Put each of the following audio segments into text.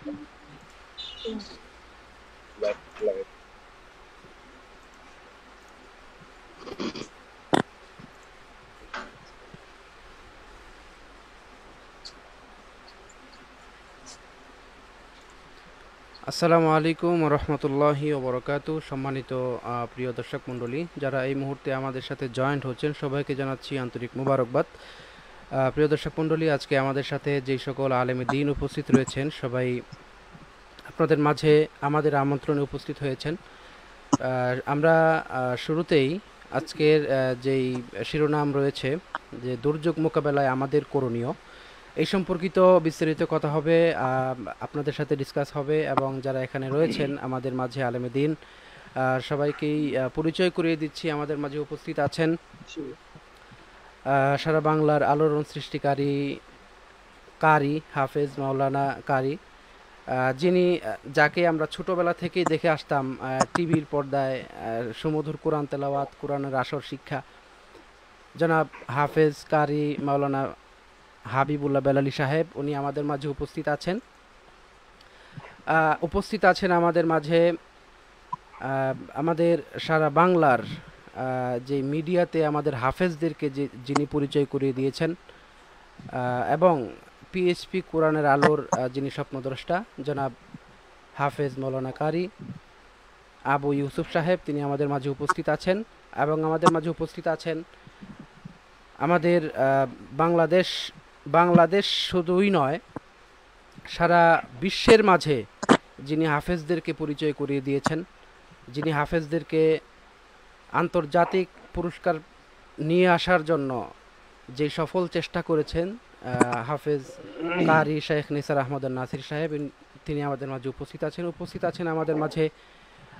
আসসালামু আলাইকুম রহমতুল্লাহি ওবরকাত সম্মানিত প্রিয় দর্শক মণ্ডলী, যারা এই মুহূর্তে আমাদের সাথে জয়েন্ট হচ্ছেন, সবাইকে জানাচ্ছি আন্তরিক মুবারকবাদ। প্রিয় দর্শক মণ্ডলী, আজকে আমাদের সাথে যেই সকল আলেমে দিন উপস্থিত রয়েছেন, সবাই আপনাদের মাঝে আমাদের আমন্ত্রণে উপস্থিত হয়েছেন। আমরা শুরুতেই আজকের যেই শিরোনাম রয়েছে, যে দুর্যোগ মোকাবেলায় আমাদের করণীয়, এই সম্পর্কিত বিস্তারিত কথা হবে আপনাদের সাথে ডিসকাস হবে এবং যারা এখানে রয়েছেন আমাদের মাঝে আলেমে দিন সবাইকেই পরিচয় করিয়ে দিচ্ছি। আমাদের মাঝে উপস্থিত আছেন সারা বাংলার আলোড়ন সৃষ্টিকারী কারি, হাফেজ মাওলানা কারি যিনি যাকে আমরা ছোটবেলা থেকেই দেখে আসতাম টিভির পর্দায় সুমধুর কোরআন তেলাওয়াত, কোরআনের আসর শিক্ষা। জনাব হাফেজ কারি মাওলানা হাবিবুল্লাহ বেলালি সাহেব, উনি আমাদের মাঝে উপস্থিত আছেন। উপস্থিত আছেন আমাদের মাঝে আমাদের সারা বাংলার যে মিডিয়াতে আমাদের হাফেজদেরকে যে যিনি পরিচয় করিয়ে দিয়েছেন এবং পিএইচপি কোরআনের আলোর যিনি স্বপ্নদ্রষ্টা, জনাব হাফেজ মৌলানা কারি, আবু ইউসুফ সাহেব, তিনি আমাদের মাঝে উপস্থিত আছেন, এবং আমাদের মাঝে উপস্থিত আছেন আমাদের বাংলাদেশ বাংলাদেশ শুধুই নয়, সারা বিশ্বের মাঝে যিনি হাফেজদেরকে পরিচয় করিয়ে দিয়েছেন, যিনি হাফেজদেরকে আন্তর্জাতিক পুরস্কার নিয়ে আসার জন্য যে সফল চেষ্টা করেছেন হাফেজ কারি শেখ নিসার আহমদ নাসির সাহেব তিনি আমাদের মাঝে উপস্থিত আছেন। উপস্থিত আছেন আমাদের মাঝে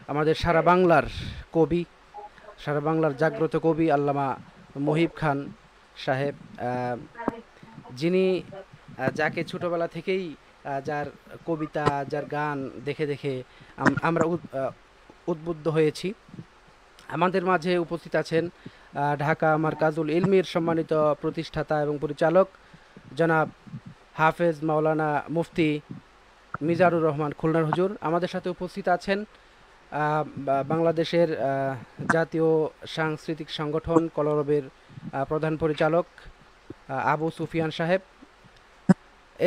আমাদের সারা বাংলার কবি, সারা বাংলার জাগ্রত কবি আল্লামা মহিব খান সাহেব যিনি যাকে ছোটবেলা থেকেই যার কবিতা, যার গান দেখে দেখে আমরা উদ- উদ্বুদ্ধ হয়েছি। আমাদের মাঝে উপস্থিত আছেন ঢাকা মার্কাজুল ইলমির সম্মানিত প্রতিষ্ঠাতা এবং পরিচালক, জনাব হাফেজ মাওলানা মুফতি মিজারুর রহমান খুলনার হুজুর। আমাদের সাথে উপস্থিত আছেন বাংলাদেশের জাতীয় সাংস্কৃতিক সংগঠন কলরবের প্রধান পরিচালক আবু সুফিয়ান সাহেব।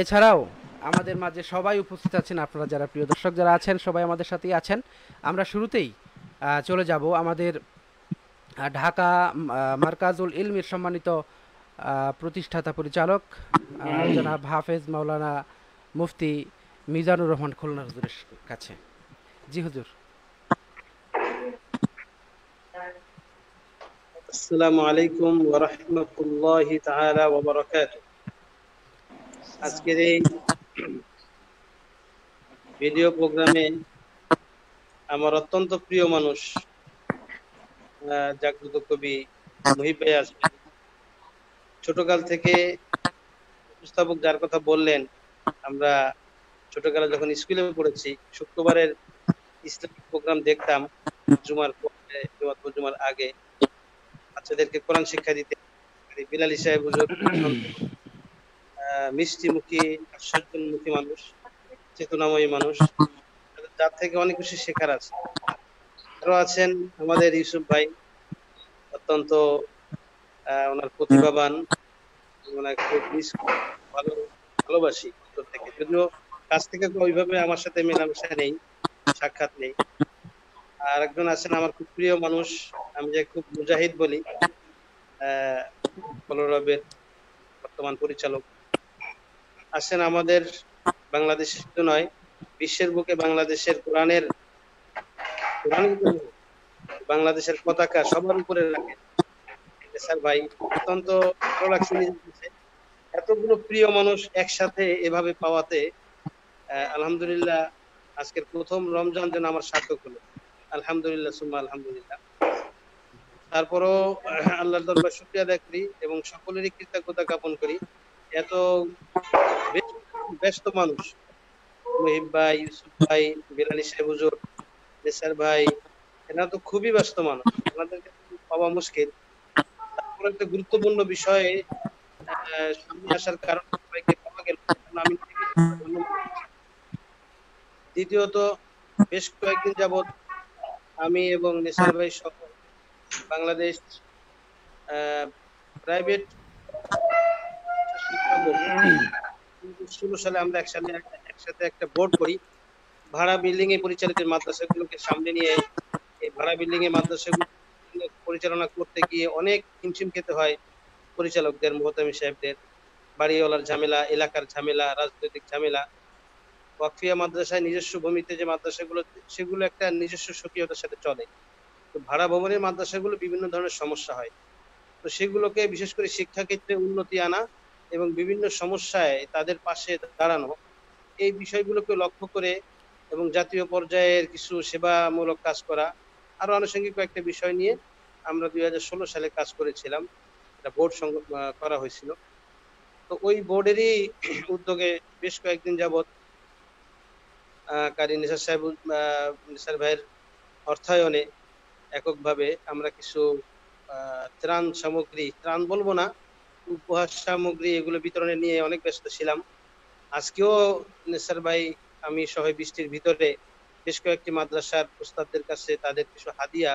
এছাড়াও আমাদের মাঝে সবাই উপস্থিত আছেন, আপনারা যারা প্রিয় দর্শক যারা আছেন, সবাই আমাদের সাথেই আছেন। আমরা শুরুতেই চলে যাব। আমাদের ঢাকা মার্কাজুল ইলমির সম্মানিত আহ, প্রতিষ্ঠাতা পরিচালক জনাব হাফেজ মাওলানা মুফতি মিজানুর রহমান খুলনা হুজুরের কাছে। জি হুজুর। আসসালামু আলাইকুম ওয়া রাহমাতুল্লাহি তাআলা ওয়া বারাকাতুহু। আজকের এই ভিডিও প্রোগ্রামে আমার অত্যন্ত প্রিয় মানুষ জাগ্রত কবি মুহিব ভাই আসবেন ছোটকাল থেকে উপস্থাপক যার কথা বললেন আমরা ছোটকালে যখন স্কুলে পড়েছি শুক্রবারের ইসলামিক প্রোগ্রাম দেখতাম জুমার পরে জুমার আগে। বাচ্চাদেরকে কোরআন শিক্ষা দিতে বিলালি সাহেব হুজুর আহ, মিষ্টি মুখী আশ্চর্যমুখী মানুষ চেতনাময়ী মানুষ। যার থেকে অনেক কিছু শেখার আছে। আরও আছেন আমাদের ইউসুফ ভাই, অত্যন্ত ওনার প্রতিভাবান ভালোবাসি থেকে। যদিও কাছ থেকে ওইভাবে আমার সাথে মেলামেশা নেই, সাক্ষাৎ নেই। আর একজন আছেন আমার খুব প্রিয় মানুষ, আমি যে খুব মুজাহিদ বলি কলরবের বর্তমান পরিচালক। আছেন আমাদের বাংলাদেশ শুধু নয় বিশ্বের বুকে বাংলাদেশের কোরআনের বাংলাদেশের পতাকা সবার উপরে রাখেন স্যার ভাই অত্যন্ত ভালো লাগছে এতগুলো প্রিয় মানুষ একসাথে এভাবে পাওয়াতে আলহামদুলিল্লাহ আজকের প্রথম রমজান যেন আমার সার্থক হলো। আলহামদুলিল্লাহ, সুম্মা আলহামদুলিল্লাহ। তারপরও আল্লাহর দরবার শুক্রিয়া আদায় করি এবং সকলেরই কৃতজ্ঞতা জ্ঞাপন করি। এত ব্যস্ত মানুষ মহিব ভাই, ইউসুফ ভাই বিলালি সাহেব হুজুর, নেসার ভাই এরা তো খুবই ব্যস্ত মানুষ ওনাদেরকে পাওয়া মুশকিল তারপর একটা গুরুত্বপূর্ণ বিষয়ে সামনে আসার কারণ সবাইকে পাওয়া গেল আমি। দ্বিতীয়ত, বেশ কয়েকদিন যাবৎ আমি এবং নেসার ভাই সহ বাংলাদেশ প্রাইভেট ষোলো সালে আমরা একসাথে একসাথে একটা বোর্ড করি। ভাড়া বিল্ডিং এ পরিচালিত মাদ্রাসাগুলোকে সামনে নিয়ে এই ভাড়া বিল্ডিং এ মাদ্রাসাগুলো পরিচালনা করতে গিয়ে অনেক হিমশিম খেতে হয় পরিচালকদের মোহতামি সাহেবদের। বাড়িওয়ালার ঝামেলা, এলাকার ঝামেলা, রাজনৈতিক ঝামেলা। ওয়াকফিয়া মাদ্রাসায় নিজস্ব ভূমিতে যে মাদ্রাসাগুলো, সেগুলো একটা নিজস্ব স্বকীয়তার সাথে চলে। তো ভাড়া ভবনের মাদ্রাসাগুলো বিভিন্ন ধরনের সমস্যা হয়। তো সেগুলোকে বিশেষ করে শিক্ষাক্ষেত্রে উন্নতি আনা এবং বিভিন্ন সমস্যায় তাদের পাশে দাঁড়ানো এই বিষয়গুলোকে লক্ষ্য করে এবং জাতীয় পর্যায়ের কিছু সেবামূলক কাজ করা, আরও আনুষঙ্গিক কয়েকটা বিষয় নিয়ে আমরা দুই হাজার ষোলো সালে কাজ করেছিলাম। একটা বোর্ড করা হয়েছিল। তো ওই বোর্ডেরই উদ্যোগে বেশ কয়েকদিন যাবৎ কারি নিসার সাহেব নিসার ভাইয়ের অর্থায়নে এককভাবে আমরা কিছু ত্রাণ সামগ্রী, ত্রাণ বলব না, উপহার সামগ্রী এগুলো বিতরণে নিয়ে অনেক ব্যস্ত ছিলাম। আজকেও নেসার ভাই, আমি সহ বৃষ্টির ভিতরে বেশ কয়েকটি মাদ্রাসার প্রস্তাবদের কাছে তাদের কিছু হাদিয়া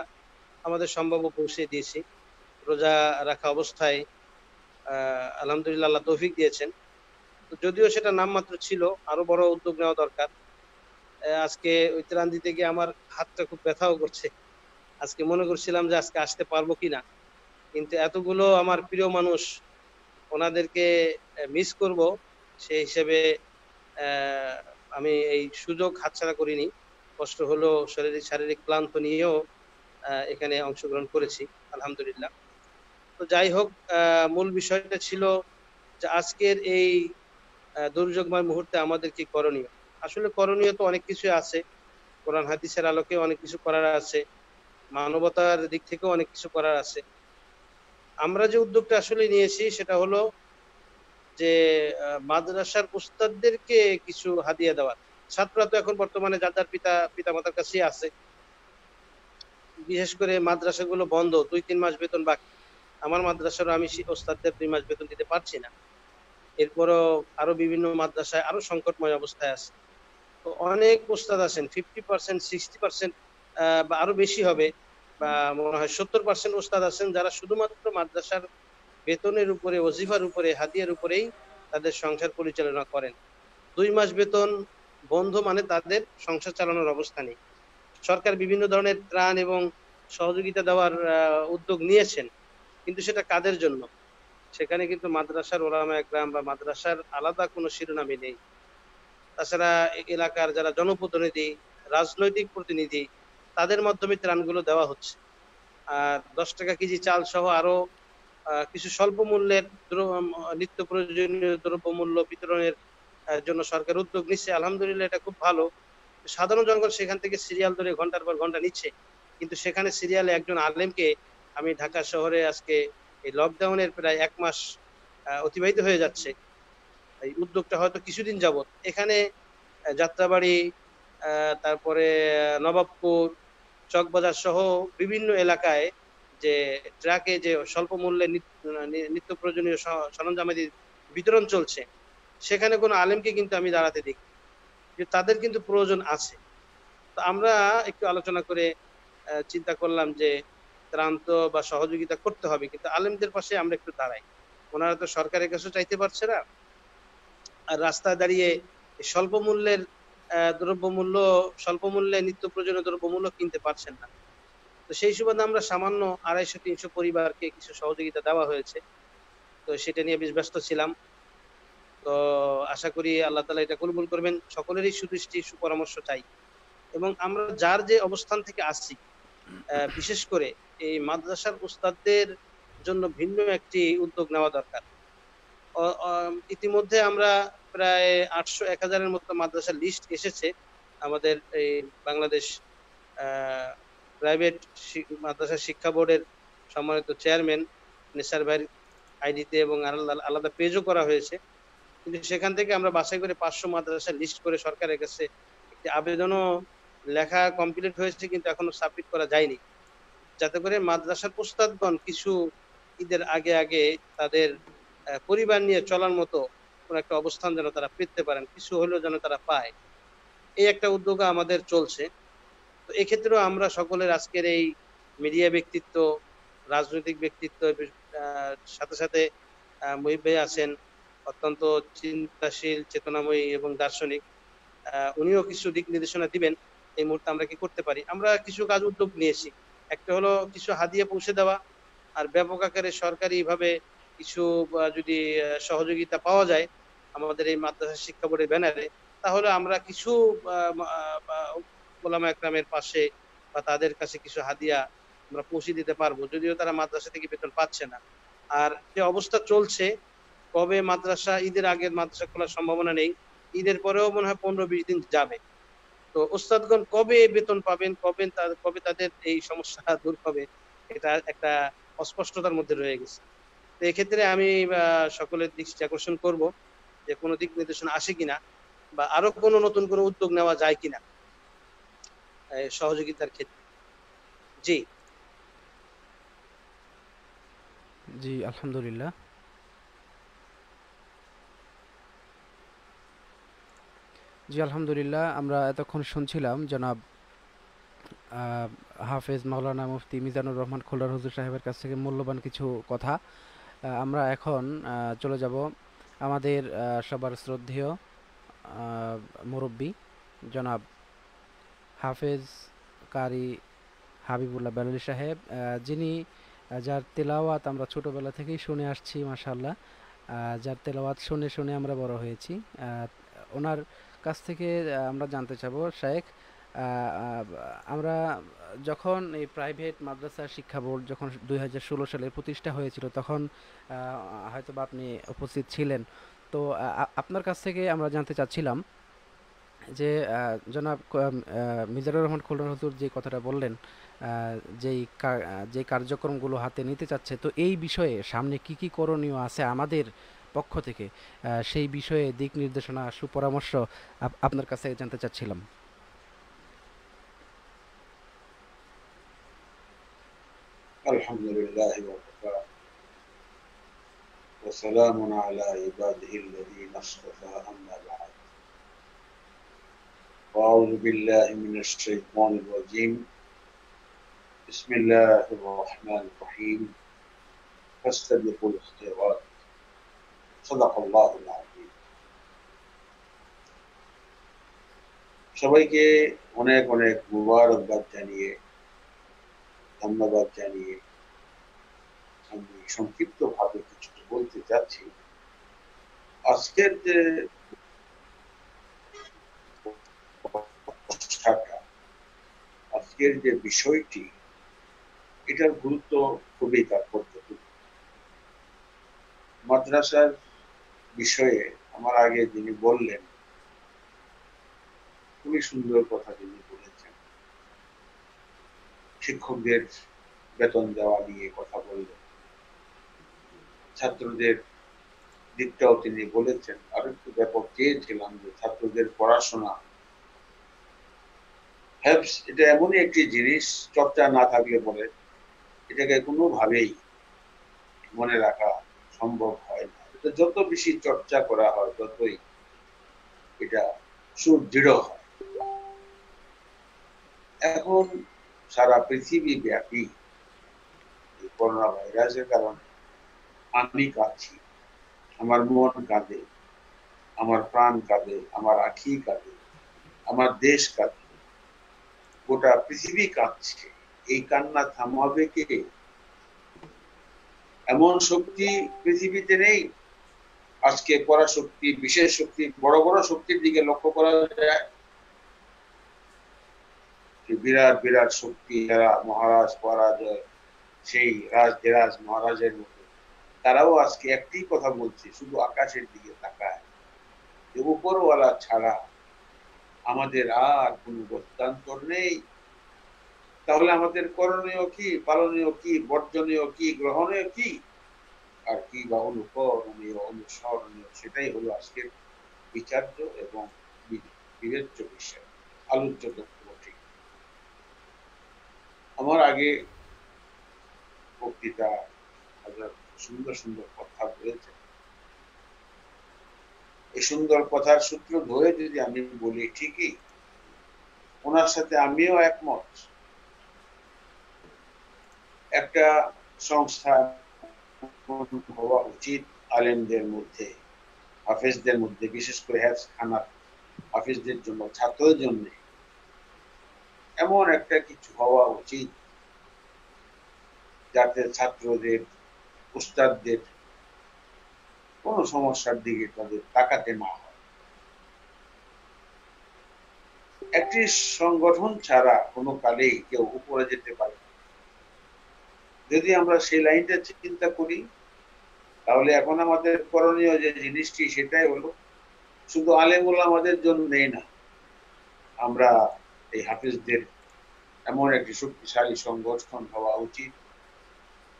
আমাদের সম্ভব পৌঁছে দিয়েছি। রোজা রাখা অবস্থায় আলহামদুলিল্লাহ আল্লাহ তৌফিক দিয়েছেন। যদিও সেটা নামমাত্র ছিল, আরও বড় উদ্যোগ নেওয়া দরকার। আজকে ওই ত্রাণ দিতে গিয়ে আমার হাতটা খুব ব্যথাও করছে। আজকে মনে করছিলাম যে আজকে আসতে পারব কিনা। কিন্তু এতগুলো আমার প্রিয় মানুষ, ওনাদেরকে মিস করব। সেই হিসেবে আমি এই সুযোগ হাতছাড়া করিনি। কষ্ট হলো শারীরিক শারীরিক ক্লান্ত নিয়েও এখানে অংশগ্রহণ করেছি, আলহামদুলিল্লাহ। তো যাই হোক মূল বিষয়টা ছিল যে আজকের এই দুর্যোগময় মুহূর্তে আমাদের কি করণীয়? আসলে করণীয় তো অনেক কিছু আছে। কোরআন, হাদিসের আলোকে অনেক কিছু করার আছে। মানবতার দিক থেকেও অনেক কিছু করার আছে। আমরা যে উদ্যোগটা আসলে নিয়েছি সেটা হলো যে মাদ্রাসার উস্তাদদেরকে কিছু হাদিয়া দেওয়ার ছাত্ররা তো এখন বর্তমানে যাদের পিতা পিতা মাতার কাছেই আছে। বিশেষ করে মাদ্রাসাগুলো বন্ধ, দুই, তিন মাস বেতন বাকি। আমার মাদ্রাসারও আমি ওস্তাদদের দুই মাস বেতন দিতে পারছি না। এরপরও আরও বিভিন্ন মাদ্রাসায় আরও সংকটময় অবস্থায় আছে। তো অনেক ওস্তাদ আছেন ফিফটি পার্সেন্ট সিক্সটি পার্সেন্ট বা আরও বেশি হবে, বা মনে হয় সত্তর পার্সেন্ট ওস্তাদ আছেন, যারা শুধুমাত্র মাদ্রাসার বেতনের উপরে, ওজিফার উপরে, হাতিয়ার উপরেই তাদের সংসার পরিচালনা করেন। দুই মাস বেতন বন্ধ মানে তাদের সংসার চালানোর অবস্থা নেই। সরকার বিভিন্ন ধরনের ত্রাণ এবং সহযোগিতা দেওয়ার উদ্যোগ নিয়েছেন, কিন্তু সেটা কাদের জন্য? সেখানে কিন্তু মাদ্রাসার ওলামা একরাম বা মাদ্রাসার আলাদা কোনো শিরোনামে নেই। তাছাড়া এলাকার যারা জনপ্রতিনিধি, রাজনৈতিক প্রতিনিধি, তাদের মাধ্যমে ত্রাণগুলো দেওয়া হচ্ছে। আর দশ টাকা কেজি চাল সহ আরও কিছু স্বল্প মূল্যের নিত্য প্রয়োজনীয় দ্রব্যমূল্য বিতরণের জন্য সরকার উদ্যোগ নিচ্ছে। আলহামদুলিল্লাহ, এটা খুব ভালো। সাধারণ জনগণ সেখান থেকে সিরিয়াল ধরে ঘণ্টার পর ঘণ্টা নিচ্ছে। কিন্তু সেখানে সিরিয়ালে একজন আলেমকে আমি ঢাকা শহরে আজকে এই লকডাউনের প্রায় এক মাস অতিবাহিত হয়ে যাচ্ছে। এই উদ্যোগটা হয়তো কিছুদিন যাবৎ। এখানে যাত্রাবাড়ি তারপরে নবাবপুর, চকবাজার সহ বিভিন্ন এলাকায় যে ট্রাকে যে স্বল্প মূল্যে নিত্য প্রয়োজনীয় সরঞ্জামাদি বিতরণ চলছে, সেখানে কোনো আলেমকে কিন্তু আমি দাঁড়াতে দেখি যে তাদের কিন্তু প্রয়োজন আছে। তো আমরা একটু আলোচনা করে চিন্তা করলাম যে ত্রান্ত বা সহযোগিতা করতে হবে, কিন্তু আলেমদের পাশে আমরা একটু দাঁড়াই। ওনারা তো সরকারের কাছে চাইতে পারছে না। আর রাস্তায় দাঁড়িয়ে স্বল্প মূল্যের দ্রব্যমূল্য, স্বল্প মূল্যে নিত্য প্রয়োজনীয় দ্রব্যমূল্য কিনতে পারছেন না। তো সেই সুবাদে আমরা সামান্য আড়াইশো, তিনশো পরিবারকে কিছু সহযোগিতা দেওয়া হয়েছে। তো সেটা নিয়ে বেশ ব্যস্ত ছিলাম। তো আশা করি আল্লাহ তালা এটা কবুল করবেন। সকলেরই সুদৃষ্টি, সুপরামর্শ চাই। এবং আমরা যার যে অবস্থান থেকে আসছি বিশেষ করে এই মাদ্রাসার উস্তাদদের জন্য ভিন্ন একটি উদ্যোগ নেওয়া দরকার। ইতিমধ্যে আমরা প্রায় আটশো, এক হাজারের মতো মাদ্রাসার লিস্ট এসেছে। আমাদের এই বাংলাদেশ প্রাইভেট মাদ্রাসা শিক্ষা বোর্ডের সম্মানিত চেয়ারম্যান নিসার ভাইয়ের আইডিতে এবং আলাদা পেজও করা হয়েছে। কিন্তু সেখান থেকে আমরা বাছাই করে পাঁচশো মাদ্রাসা লিস্ট করে সরকারের কাছে একটি আবেদনও লেখা কমপ্লিট হয়েছে কিন্তু এখনও সাবমিট করা যায়নি। যাতে করে মাদ্রাসার প্রস্তাবগণ কিছু ঈদের আগে আগে তাদের পরিবার নিয়ে চলার মতো কোনো একটা অবস্থান যেন তারা পেতে পারেন, কিছু হলেও যেন তারা পায়। এই একটা উদ্যোগ আমাদের চলছে। তো এক্ষেত্রেও আমরা সকলের আজকের এই মিডিয়া ব্যক্তিত্ব, রাজনৈতিক ব্যক্তিত্ব সাথে সাথে মহিব ভাই আছেন, অত্যন্ত চিন্তাশীল, চেতনাময়ী এবং দার্শনিক। উনিও কিছু দিক নির্দেশনা দিবেন, এই মুহূর্তে আমরা কি করতে পারি? আমরা কিছু কাজ উদ্যোগ নিয়েছি। একটা হলো কিছু হাদিয়া পৌঁছে দেওয়া, আর ব্যাপক আকারে সরকারি ভাবে কিছু যদি সহযোগিতা পাওয়া যায় আমাদের এই মাদ্রাসা শিক্ষা বোর্ডের ব্যানারে, তাহলে আমরা কিছু ওলামা একরামের পাশে বা তাদের কাছে কিছু হাদিয়া আমরা পৌঁছে দিতে পারব। যদিও তারা মাদ্রাসা থেকে বেতন পাচ্ছে না। আর যে অবস্থা চলছে, কবে মাদ্রাসা, ঈদের আগে মাদ্রাসা খোলার সম্ভাবনা নেই, ঈদের পরেও মনে হয় পনেরো বিশ দিন যাবে। তো ওস্তাদগণ কবে বেতন পাবেন, কবে কবে তাদের এই সমস্যা দূর হবে, এটা একটা অস্পষ্টতার মধ্যে রয়ে গেছে। তো এক্ষেত্রে আমি সকলের দৃষ্টি আকর্ষণ করব যে কোনো দিক নির্দেশনা আসে কিনা বা আরও কোনো নতুন কোনো উদ্যোগ নেওয়া যায় কিনা। সহযোগিতার ক্ষেত্রে। জি। জি, আলহামদুলিল্লাহ। জি, আলহামদুলিল্লাহ, আমরা এতক্ষণ শুনছিলাম জনাব হাফেজ মাওলানা মুফতি মিজানুর রহমান খোল্লার হুজুর সাহেবের কাছ থেকে মূল্যবান কিছু কথা। আমরা এখন চলে যাব আমাদের সবার শ্রদ্ধেয় মুরব্বী জনাব হাফেজ কারি হাবিবুল্লাহ বেলালি সাহেব যিনি যার তেলাওয়াত আমরা ছোটোবেলা থেকেই শুনে আসছি মাশাল্লাহ যার তেলাওয়াত শুনে শুনে আমরা বড় হয়েছি। ওনার কাছ থেকে আমরা জানতে চাবো, শেখ আমরা যখন এই প্রাইভেট মাদ্রাসা শিক্ষা বোর্ড যখন দুই হাজার ষোলো সালে প্রতিষ্ঠা হয়েছিল, তখন হয়তো বা আপনি উপস্থিত ছিলেন। তো আপনার কাছ থেকে আমরা জানতে চাচ্ছিলাম যে আহ, জনাব ক- আহ, মিজানুর রহমান খুলনা হুজুর যে কথাটা বললেন আহ, যেই কা- আহ, যে কার্যক্রমগুলো হাতে নিতে চাচ্ছে তো এই বিষয়ে সামনে কি কি করণীয় আছে আমাদের পক্ষ থেকে আহ, সেই বিষয়ে দিক নির্দেশনা সুপরামর্শ আপ- আপনার কাছে জানতে চাচ্ছিলাম الحمد لله وكفى وسلام على عباده الذين اصطفى أما بعد وأعوذ بالله من الشيطان الرجيم بسم الله الرحمن الرحيم فاستبقوا الخيرات صدق الله العظيم সবাইকে অনেক অনেক মুবারকবাদ জানিয়ে ধন্যবাদ জানিয়ে আমি সংক্ষিপ্ত ভাবে কিছু বলতে চাচ্ছি আজকের যে আজকের যে বিষয়টি, এটার গুরুত্ব খুবই তাৎপর্যপূর্ণ। মাদ্রাসার বিষয়ে আমার আগে যিনি বললেন, খুবই সুন্দর কথা তিনি বলেছেন। শিক্ষকদের বেতন দেওয়া নিয়ে কথা বললেন। ছাত্রদের দিকটাও তিনি বলেছেন। আর একটু ব্যাপক চেয়েছিলাম যে ছাত্রদের পড়াশোনা হ্যাপস এটা এমনই একটি জিনিস, চর্চা না থাকলে পরে এটাকে কোনোভাবেই মনে রাখা সম্ভব হয় না। এটা যত বেশি চর্চা করা হয়, ততই এটা সুদৃঢ় হয়। এখন সারা পৃথিবী ব্যাপী করোনা ভাইরাসের কারণে আমি কাঁদছি, আমার মন কাঁদে, আমার প্রাণ কাঁদে, আমার আখি কাঁদে, আমার দেশ কাঁদে। গোটা পৃথিবী কাঁদছে এই কান্না থামাবে কে? এমন শক্তি পৃথিবীতে নেই। আজকে পরাশক্তি বিশেষ শক্তি, বড় বড় শক্তির দিকে লক্ষ্য করা যায়। বিরাট বিরাট শক্তি যারা মহারাজ পরাজয় সেই রাজ দেরাজ মহারাজের মতো, তারাও আজকে একটি কথা বলছে, শুধু আকাশের দিকে তাকায়। যে উপরওয়ালা ছাড়া আমাদের আর কোনো গত্যান্তর নেই। তাহলে আমাদের করণীয় কি, পালনীয় কি, বর্জনীয় কি, গ্রহণীয় কি? আর কি বা অনুকরণীয়, অনুসরণীয়, সেটাই হলো আজকের বিচার্য এবং বিবেচ্য বিষয়, আলোচ্য বটে। আমার আগে বক্তৃতা সুন্দর সুন্দর কথা বলেছে এই সুন্দর কথার সূত্র ধরে যদি আমি বলি ঠিকই, ওনার সাথে আমিও একমত। একটা সংস্থা হওয়া উচিত আলেমদের মধ্যে, হাফেজদের মধ্যে, বিশেষ করে হ্যাফ খানার হাফেজদের জন্য, ছাত্রদের জন্য। এমন একটা কিছু হওয়া উচিত যাতে ছাত্রদের, উস্তাদদের কোনো সমস্যার দিকে তাদের তাকাতে না হয়। একটি সংগঠন ছাড়া কোনো কালেই কেউ উপরে যেতে পারে যদি আমরা সেই লাইনটা চিন্তা করি, তাহলে এখন আমাদের করণীয় যে জিনিসটি সেটাই হলো, শুধু আলেমুল আমাদের জন্য নেই না, আমরা এই হাফিজদের এমন একটি শক্তিশালী সংগঠন হওয়া উচিত।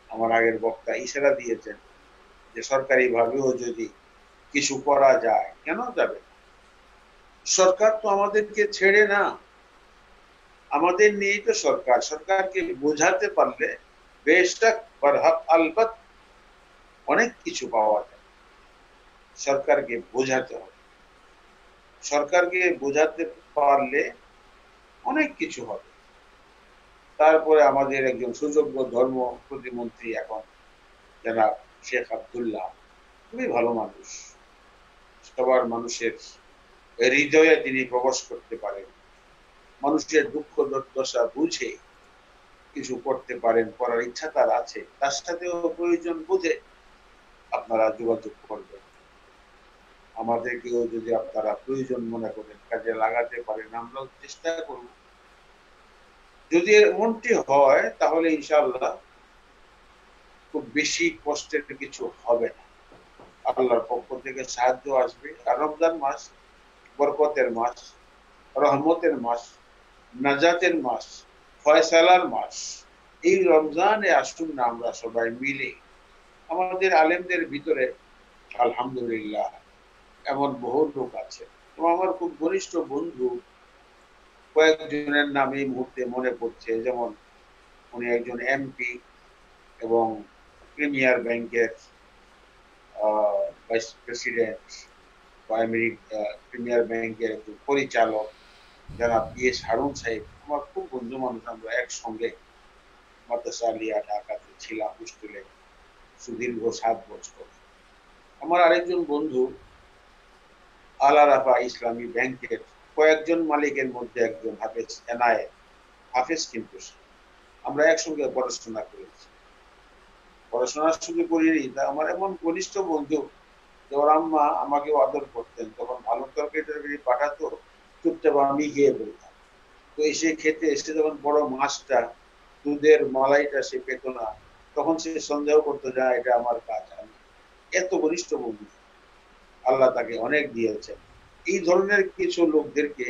আমার আগের বক্তা ইশারা দিয়েছেন যে সরকারি ভাবেও যদি কিছু করা যায়, কেন যাবে সরকার তো আমাদেরকে ছেড়ে না। আমাদের নিয়েই তো সরকার। সরকারকে বোঝাতে পারলে আলবত অনেক কিছু পাওয়া যায়। সরকারকে বোঝাতে হবে। সরকারকে বোঝাতে পারলে অনেক কিছু হবে। তারপরে আমাদের একজন সুযোগ্য ধর্ম প্রতিমন্ত্রী এখন যারা শেখ আবদুল্লাহ, খুবই ভালো মানুষ। সবার মানুষের হৃদয়ে তিনি প্রবেশ করতে পারেন। মানুষের দুঃখ দুর্দশা বুঝে কিছু করতে পারেন, করার ইচ্ছা তার আছে। তার সাথেও প্রয়োজন বুঝে আপনারা যোগাযোগ করবেন। আমাদেরকেও যদি আপনারা প্রয়োজন মনে করেন, কাজে লাগাতে পারেন, আমরাও চেষ্টা করব। যদি এর মনটি হয়, তাহলে ইনশাআল্লাহ খুব বেশি কষ্টের কিছু হবে না। আল্লাহর পক্ষ থেকে সাহায্য আসবে। আর রমজান মাস, বরকতের মাস, রহমতের মাস, নাজাতের মাস, ফয়সালার মাস, এই রমজানে আসুন না আমরা সবাই মিলে। আমাদের আলেমদের ভিতরে আলহামদুলিল্লাহ এমন বহু লোক আছে। আমার খুব ঘনিষ্ঠ বন্ধু কয়েকজনের নাম এই মুহূর্তে মনে পড়ছে। যেমন উনি একজন এমপি এবং প্রিমিয়ার ব্যাংকের ভাইস প্রেসিডেন্ট বা প্রিমিয়ার ব্যাংকের একজন পরিচালক যারা পি এস হারুন সাহেব, আমার খুব বন্ধু মানুষ আমরা একসঙ্গে মাদ্রাসা ঢাকাতে ছিলাম হোস্টেলে সুদীর্ঘ সাত বছর। আমার আরেকজন বন্ধু আলারাফা ইসলামী ব্যাংকের কয়েকজন মালিকের মধ্যে একজন হাফেজ এনায়ে হাফেজ কিন্তু আমরা একসঙ্গে পড়াশোনা করেছি। পড়াশোনা শুরু করিনি তা আমার এমন ঘনিষ্ঠ বন্ধু যে ওর আম্মা আমাকে আদর করতেন, তখন ভালো তরকারি টরকারি পাঠাতো, চুপচাপ আমি গিয়ে বলতাম। তো এসে খেতে এসে যখন বড় মাছটা, দুধের মালাইটা সে পেত না, তখন সে সন্দেহ করতো, যা, এটা আমার কাজ, আমি এত ঘনিষ্ঠ বন্ধু। আল্লাহ তাকে অনেক দিয়েছেন। এই ধরনের কিছু লোকদেরকে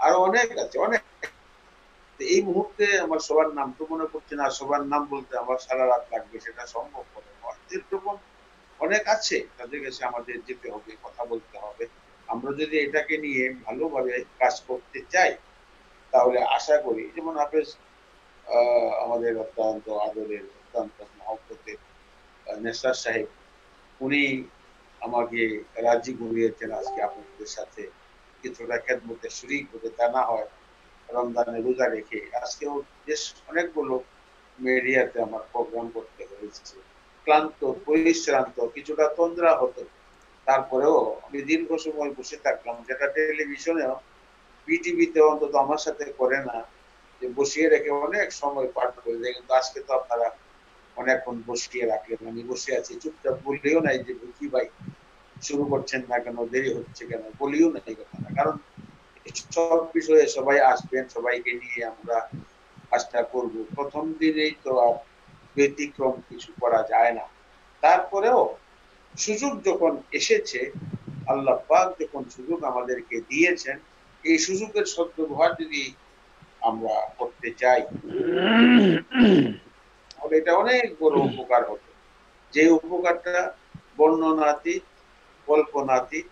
আরও অনেক আছে, অনেক এই মুহূর্তে আমার সবার নাম তো মনে পড়ছে না সবার নাম বলতে আমার সারা রাত লাগবে সেটা সম্ভব হবে। এরকম অনেক আছে তাদের কাছে আমাদের যেতে হবে কথা বলতে হবে আমরা যদি এটাকে নিয়ে ভালোভাবে কাজ করতে চাই তাহলে আশা করি যেমন আহ, আমাদের অত্যন্ত আদরের অত্যন্ত মহব্বতের নেসার সাহেব উনি আমাকে রাজি ঘুরিয়েছেন আজকে আপনাদের সাথে কিছুটা খেদমতে শরিক হতে তা না হয় রমজানে রোজা রেখে আজকেও বেশ অনেকগুলো মিডিয়াতে আমার প্রোগ্রাম করতে হয়েছে। ক্লান্ত, পরিশ্রান্ত, কিছুটা তন্দ্রা হতো তারপরেও আমি দীর্ঘ সময় বসে থাকলাম, যেটা টেলিভিশনেও অন্তত আমার সাথে করে না, যে বসিয়ে রেখে অনেক সময় পার করে দেয়, কিন্তু আজকে তো আপনারা অনেকক্ষণ বসিয়ে রাখলেন। আমি বসে আছি, চুপচাপ বললেও নাই যে, কি ভাই, শুরু করছেন না কেন? দেরি হচ্ছে কেন? বলিও না এই কথাটা কারণ সব বিষয়ে সবাই আসবেন, সবাইকে নিয়ে আমরা কাজটা করব। প্রথম দিনেই তো আর ব্যতিক্রম কিছু করা যায় না। তারপরেও সুযোগ যখন এসেছে, আল্লাহ পাক যখন সুযোগ আমাদেরকে দিয়েছেন, এই সুযোগের সদ্ব্যবহার যদি আমরা করতে চাই, তাহলে এটা অনেক বড় উপকার হতো। যে উপকারটা বর্ণনাতীত, কল্পনাতীত,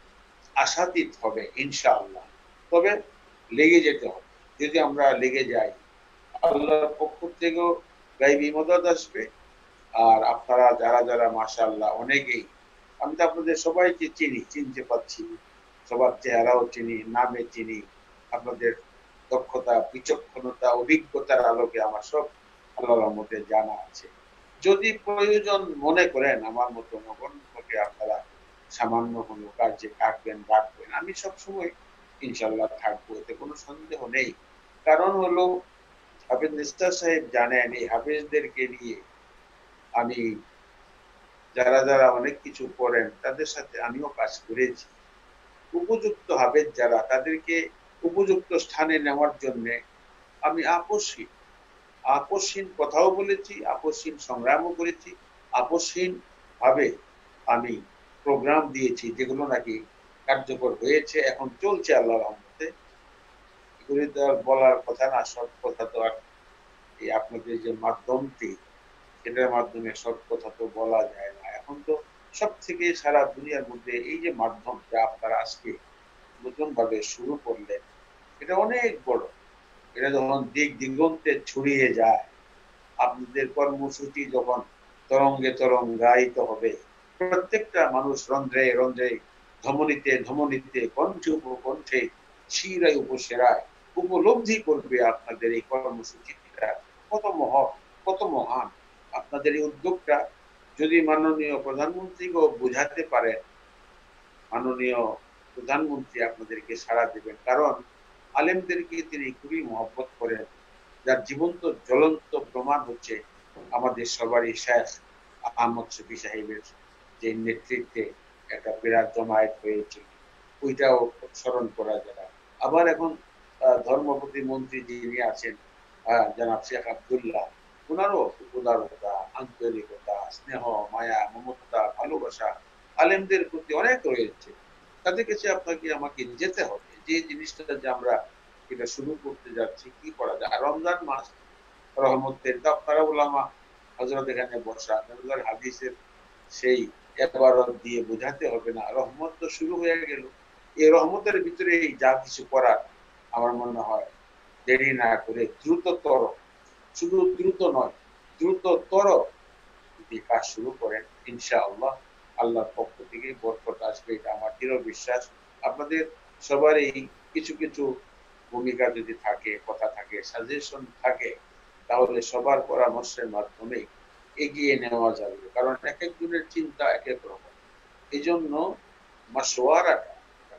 আশাতীত হবে, ইনশাআল্লাহ। তবে লেগে যেতে হবে। যদি আমরা লেগে যাই, আল্লাহর পক্ষ থেকেও গাইবী মদত আসবে। আর আপনারা যারা যারা মাশাআল্লাহ অনেকেই, আমি তো আপনাদের সবাইকে চিনি, চিনতে পারছি সবার চেহারাও চিনি, নামে চিনি। আপনাদের দক্ষতা, বিচক্ষণতা, অভিজ্ঞতার আলোকে আমার সব আল্লাহর মধ্যে জানা আছে। যদি প্রয়োজন মনে করেন, আমার মতো নগণ্যকে আপনারা সামান্য কোনো কাজে থাকবেন রাখবেন। আমি সবসময় ইনশাল্লাহ থাকব এতে কোনো সন্দেহ নেই। কারণ হলো, হাফিজ নিস্তার সাহেব জানেন, এই হাফিজদেরকে নিয়ে আমি যারা যারা অনেক কিছু করেন তাদের সাথে আমিও কাজ করেছি। উপযুক্ত হাফেজ যারা, তাদেরকে উপযুক্ত স্থানে নেওয়ার জন্য আমি আপসহীন আপসহীন কথাও বলেছি, আপসহীন সংগ্রামও করেছি, আপসহীন ভাবে আমি প্রোগ্রাম দিয়েছি, যেগুলো নাকি কার্যকর হয়েছে, এখন চলছে আল্লাহ রহমতে। এগুলি তো আর বলার কথা না সব কথা তো আর এই আপনাদের যে মাধ্যমটি, সেটার মাধ্যমে সব কথা তো বলা যায় না। এখন তো সব থেকে সারা দুনিয়ার মধ্যে এই যে মাধ্যমটা আপনারা আজকে নতুন ভাবে শুরু করলেন, এটা অনেক বড়। এটা যখন দিক দিগন্তে ছড়িয়ে যায়, আপনাদের কর্মসূচি যখন তরঙ্গে তরঙ্গায়িত হবে, প্রত্যেকটা মানুষ রন্ধ্রে রন্ধ্রে ধমনীতে ধমনীতে কণ্ঠে উপকণ্ঠে শিরায় উপসেরায় উপলব্ধি করবে আপনাদের এই কর্মসূচিটা। কত মহ, কত মহান আপনাদের এই উদ্যোগটা। যদি মাননীয় প্রধানমন্ত্রীকেও বোঝাতে পারেন মাননীয় প্রধানমন্ত্রী আপনাদেরকে সাড়া দেবেন। কারণ আলেমদেরকে তিনি খুবই মহব্বত করেন। যার জীবন্ত জ্বলন্ত প্রমাণ হচ্ছে আমাদের সবারই শেখ আহমদ শফি সাহেবের যে নেতৃত্বে একটা বিরাট জমায়েত হয়েছিল ওইটাও স্মরণ করা যায়। আবার এখন ধর্ম প্রতিমন্ত্রী যিনি আছেন জনাব শেখ আবদুল্লাহ, ওনারও উদারতা, আন্তরিকতা, স্নেহ, মায়া, মমতা, ভালোবাসা আলেমদের প্রতি অনেক রয়েছে। তাদের কাছে আপনাকে আমাকে যেতে হবে। যে জিনিসটা যে আমরা এটা শুরু করতে যাচ্ছি, কি করা যায়? রমজান মাস, রহমতের আপনারা ওলামা হজরত এখানে বসা হাদিসের সেই এবারত দিয়ে বোঝাতে হবে না। রহমত তো শুরু হয়ে গেল। এই রহমতের ভিতরে যা কিছু করার আমার মনে হয়, দেরি না করে দ্রুততর, শুধু দ্রুত নয়, দ্রুততর যদি কাজ শুরু করেন ইনশা আল্লাহ আল্লাহর পক্ষ থেকে বরকত আসবে, এটা আমার দৃঢ় বিশ্বাস। আপনাদের সবারই কিছু কিছু ভূমিকা যদি থাকে, কথা থাকে সাজেশন থাকে, তাহলে সবার পরামর্শের মাধ্যমে এগিয়ে নেওয়া যাবে। কারণ এক একজনের চিন্তা এক এক রকম। এই জন্য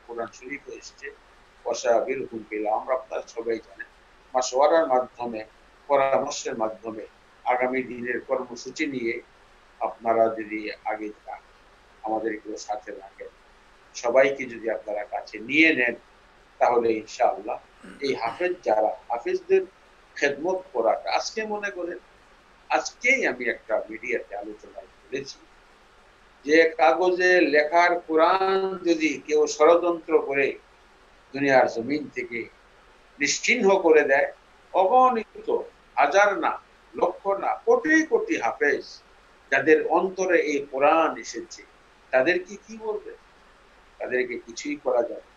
কোরআন অসাবির আমরা আপনার সবাই জানেন মাসোয়ারার মাধ্যমে, পরামর্শের মাধ্যমে আগামী দিনের কর্মসূচি নিয়ে আপনারা যদি আগে যান আমাদের এগুলো সাথে রাখেন। সবাইকে যদি আপনারা কাছে নিয়ে নেন, তাহলে ইনশাআল্লাহ এই হাফেজ যারা, হাফেজদের খেদমত করাটা, আজকে মনে করেন আজকেই আমি একটা মিডিয়াতে আলোচনা করেছি যে কাগজে লেখার কোরআন যদি কেউ ষড়যন্ত্র করে দুনিয়ার জমিন থেকে নিশ্চিহ্ন করে দেয় অগণিত হাজার না, লক্ষ না, কোটি কোটি হাফেজ যাদের অন্তরে এই কোরআন এসেছে, তাদেরকে কি বলবে? তাদেরকে কিছুই করা যাবে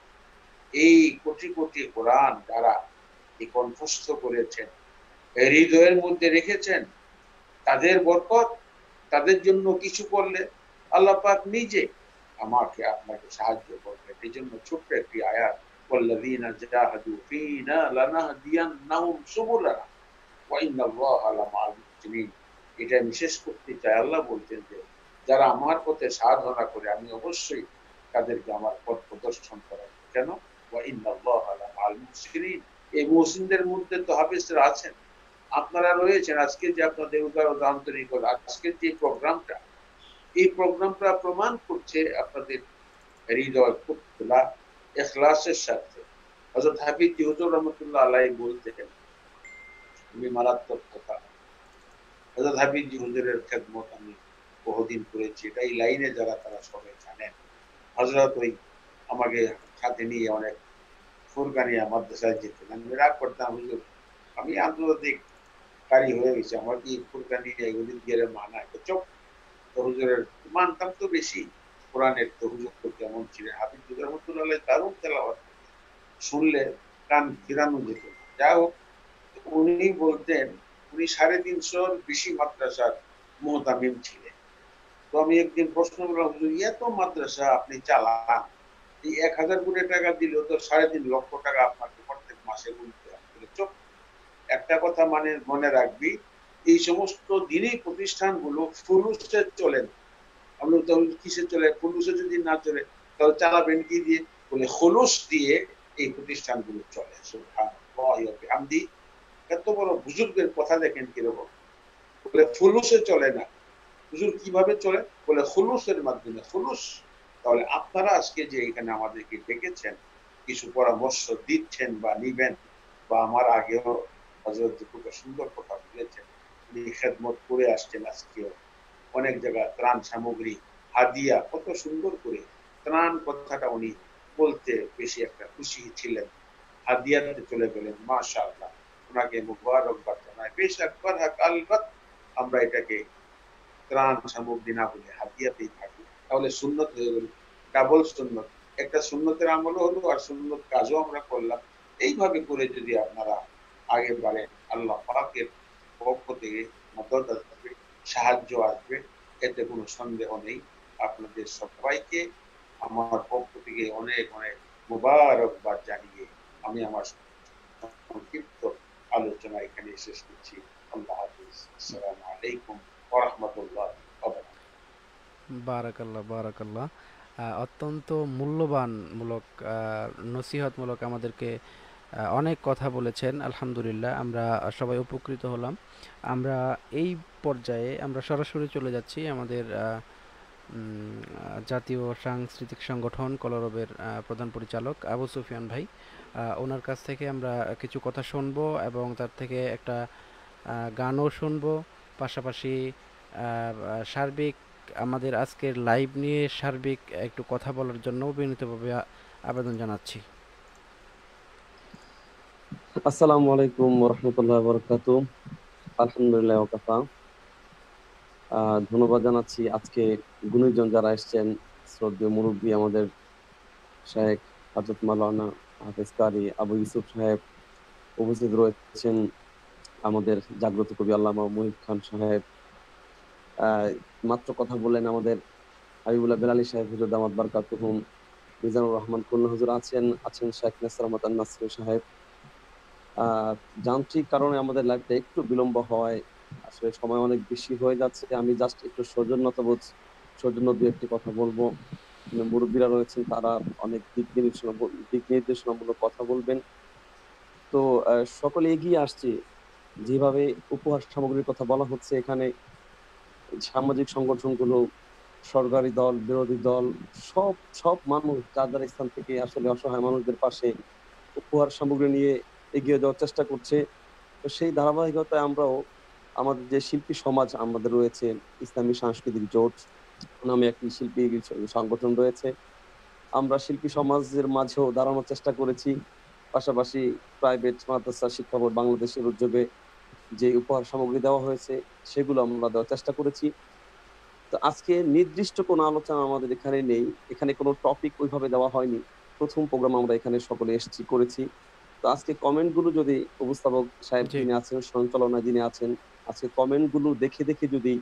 এই কোটি কোটি কোরআন যারা এই কণ্ঠস্থ করেছেন হৃদয়ের মধ্যে রেখেছেন তাদের বরকত, তাদের জন্য কিছু করলে আল্লাহ পাক নিজে আমাকে আপনাকে সাহায্য করবে। এই জন্য ছোট্ট একটি আয়াত এটা করতে চাই। আল্লাহ যে, যারা আমার পথে সাধনা করে, আমি অবশ্যই তাদেরকে আমার পথ প্রদর্শন কেন? এই মধ্যে তো আছেন। আপনারা রয়েছেন আজকে যে আপনাদের উদার আন্তরিক আজকের যে প্রোগ্রামটা, এই প্রোগ্রামটা প্রমাণ করছে আপনাদের হৃদয় খুব খোলা, এখলাসের সাথে। হজরত হাফিজ রহমতুল্লাহ আলাই বলতেন আমি মারাত্মক কথা। হজরত হাফিজ খেদমত আমি বহুদিন করেছি। এটা এই লাইনে যারা, তারা সবাই জানেন। হজরত ওই আমাকে সাথে নিয়ে অনেক ফুরকানিয়া মাদ্রাসায় যেতেন। আমি রাগ করতাম, হুজুর, আমি আন্তর্জাতিক কারি হয়ে গেছি, আমার কি ফুরকানি এগুলি দিয়ে মানা চোখ তো হুজুরের মানতাম তো বেশি। কোরআনের তো হুজুর তো কেমন ছিলেন? হাফিজ রহমতুল্লাহ দারুণ তেলাওয়াত শুনলে কান ফিরানো যেত যা হোক, উনি বলতেন, উনি সাড়ে তিনশোর বেশি মাদ্রাসার মোহতামিম ছিলেন। তো আমি একদিন প্রশ্ন করলাম, হুজুর, এত মাদ্রাসা আপনি চালান? এই এক হাজার কোটি টাকা দিলেও তো সাড়ে তিন লক্ষ টাকা আপনাকে প্রত্যেক মাসে হবে একটা কথা মানে মনে রাখবি, এই সমস্ত দিনই প্রতিষ্ঠানগুলো ফুলুসে চলে না। আমরা তাহলে কিসে চলে? ফুলুসে যদি না চলে, তাহলে চালাবেন কি দিয়ে? বলে খোলস দিয়ে এই প্রতিষ্ঠানগুলো চলে। আমদি এত বড় বুজুর্গের কথা দেখেন কীরকম? বলে ফুলুসে চলে না। হুজুর কীভাবে চলে? বলে খুলুসের মাধ্যমে। খুলুস? তাহলে আপনারা আজকে যে এখানে আমাদেরকে ডেকেছেন, কিছু পরামর্শ দিচ্ছেন বা নিবেন, বা আমার আগেও হজরত খুব সুন্দর কথা বলেছেন উনি খেদমত করে আসছেন আজকেও অনেক জায়গায় ত্রাণ সামগ্রী, হাদিয়া, কত সুন্দর করে ত্রাণ কথাটা উনি বলতে বেশি একটা খুশি ছিলেন। হাদিয়াতে চলে গেলেন মাশা আল্লাহ ওনাকে মুবারকবাদ জানায় বেশ একবার আলবাত আমরা এটাকে ত্রাণ সামগ্রী না বলে হাতিয়াতেই থাকি। তাহলে সুন্নত হয়ে গেল, ডাবল সুন্নত। একটা সুন্নতের আমলও হলো আর সুন্নত কাজও আমরা করলাম। এইভাবে করে যদি আপনারা আগে বাড়েন আল্লাহ পাকের পক্ষ থেকে মদত আসবে সাহায্য আসবে। এতে কোনো সন্দেহ নেই। আপনাদের সবাইকে আমার পক্ষ থেকে অনেক অনেক মুবারকবাদ জানিয়ে আমি আমার সংক্ষিপ্ত আলোচনা এখানে শেষ করছি। আল্লাহ হাফিজ। আসসালামু আলাইকুম ওরহমতুল্লাহ বারাকাল্লাহ বারাকাল্লাহ। অত্যন্ত মূল্যবানমূলক আহ, নসিহতমূলক আমাদেরকে অনেক কথা বলেছেন, আলহামদুলিল্লাহ, আমরা সবাই উপকৃত হলাম। আমরা এই পর্যায়ে আমরা সরাসরি চলে যাচ্ছি আমাদের জাতীয় সাংস্কৃতিক সংগঠন কলরবের প্রধান পরিচালক আবু সুফিয়ান ভাই। ওনার কাছ থেকে আমরা কিছু কথা শুনব এবং তার থেকে একটা গানও শুনব। পাশাপাশি সার্বিক আমাদের আজকের লাইভ নিয়ে সার্বিক একটু কথা বলার জন্য বিনীতভাবে আবেদন জানাচ্ছি। আসসালামু আলাইকুম রহমতুল্লাহ বরকাত আলহামদুলিল্লাহ ওকাফা। ধন্যবাদ জানাচ্ছি আজকে গুণীজন যারা এসছেন, শ্রদ্ধেয় মুরব্বী আমাদের শেখ হাজরত মালানা হাফেজ কারি আবু ইউসুফ সাহেব উপস্থিত রয়েছেন আমাদের জাগ্রত কবি আল্লামা মুহিব খান সাহেব। মাত্র কথা বললেন আমাদের হাবিবুল্লাহ বেলালি সাহেব, হুজুর দামাত বারকাতুহুম, মিজানুর রহমান খুলনা হুজুর আছেন আছেন শেখ নাসর রহমত সাহেব। যান্ত্রিক কারণে আমাদের লাইফটা একটু বিলম্ব হয়, আসলে সময় অনেক বেশি হয়ে যাচ্ছে। আমি জাস্ট একটু সৌজন্যতা বোধ, সৌজন্য দু একটি কথা বলব। মানে মুরব্বীরা রয়েছেন, তারা অনেক দিক নির্দেশনা দিক নির্দেশনামূলক কথা বলবেন। তো সকলে এগিয়ে আসছে। যেভাবে উপহার সামগ্রীর কথা বলা হচ্ছে এখানে, সামাজিক সংগঠনগুলো, সরকারি দল, বিরোধী দল, সব সব মানুষ যার যার স্থান থেকে আসলে অসহায় মানুষদের পাশে উপহার সামগ্রী নিয়ে এগিয়ে যাওয়ার চেষ্টা করছে। তো সেই ধারাবাহিকতায় আমরাও আমাদের যে শিল্পী সমাজ আমাদের রয়েছে, ইসলামী সাংস্কৃতিক জোট নামে একটি শিল্পী সংগঠন রয়েছে। আমরা শিল্পী সমাজের মাঝেও দাঁড়ানোর চেষ্টা করেছি। পাশাপাশি প্রাইভেট মাদ্রাসা, শিক্ষা বোর্ড বাংলাদেশের উদ্যোগে যে উপহার সামগ্রী দেওয়া হয়েছে, সেগুলো আমরা দেওয়ার চেষ্টা করেছি। তো আজকে নির্দিষ্ট কোনো আলোচনা আমাদের এখানে নেই। এখানে কোনো টপিক ওইভাবে দেওয়া হয়নি। প্রথম প্রোগ্রাম আমরা এখানে সকলে এসেছি, করেছি। তো আজকে কমেন্টগুলো যদি উপস্থাপক সাহেব যিনি আছেন সঞ্চালনায় যিনি আছেন আজকে কমেন্টগুলো দেখে দেখে যদি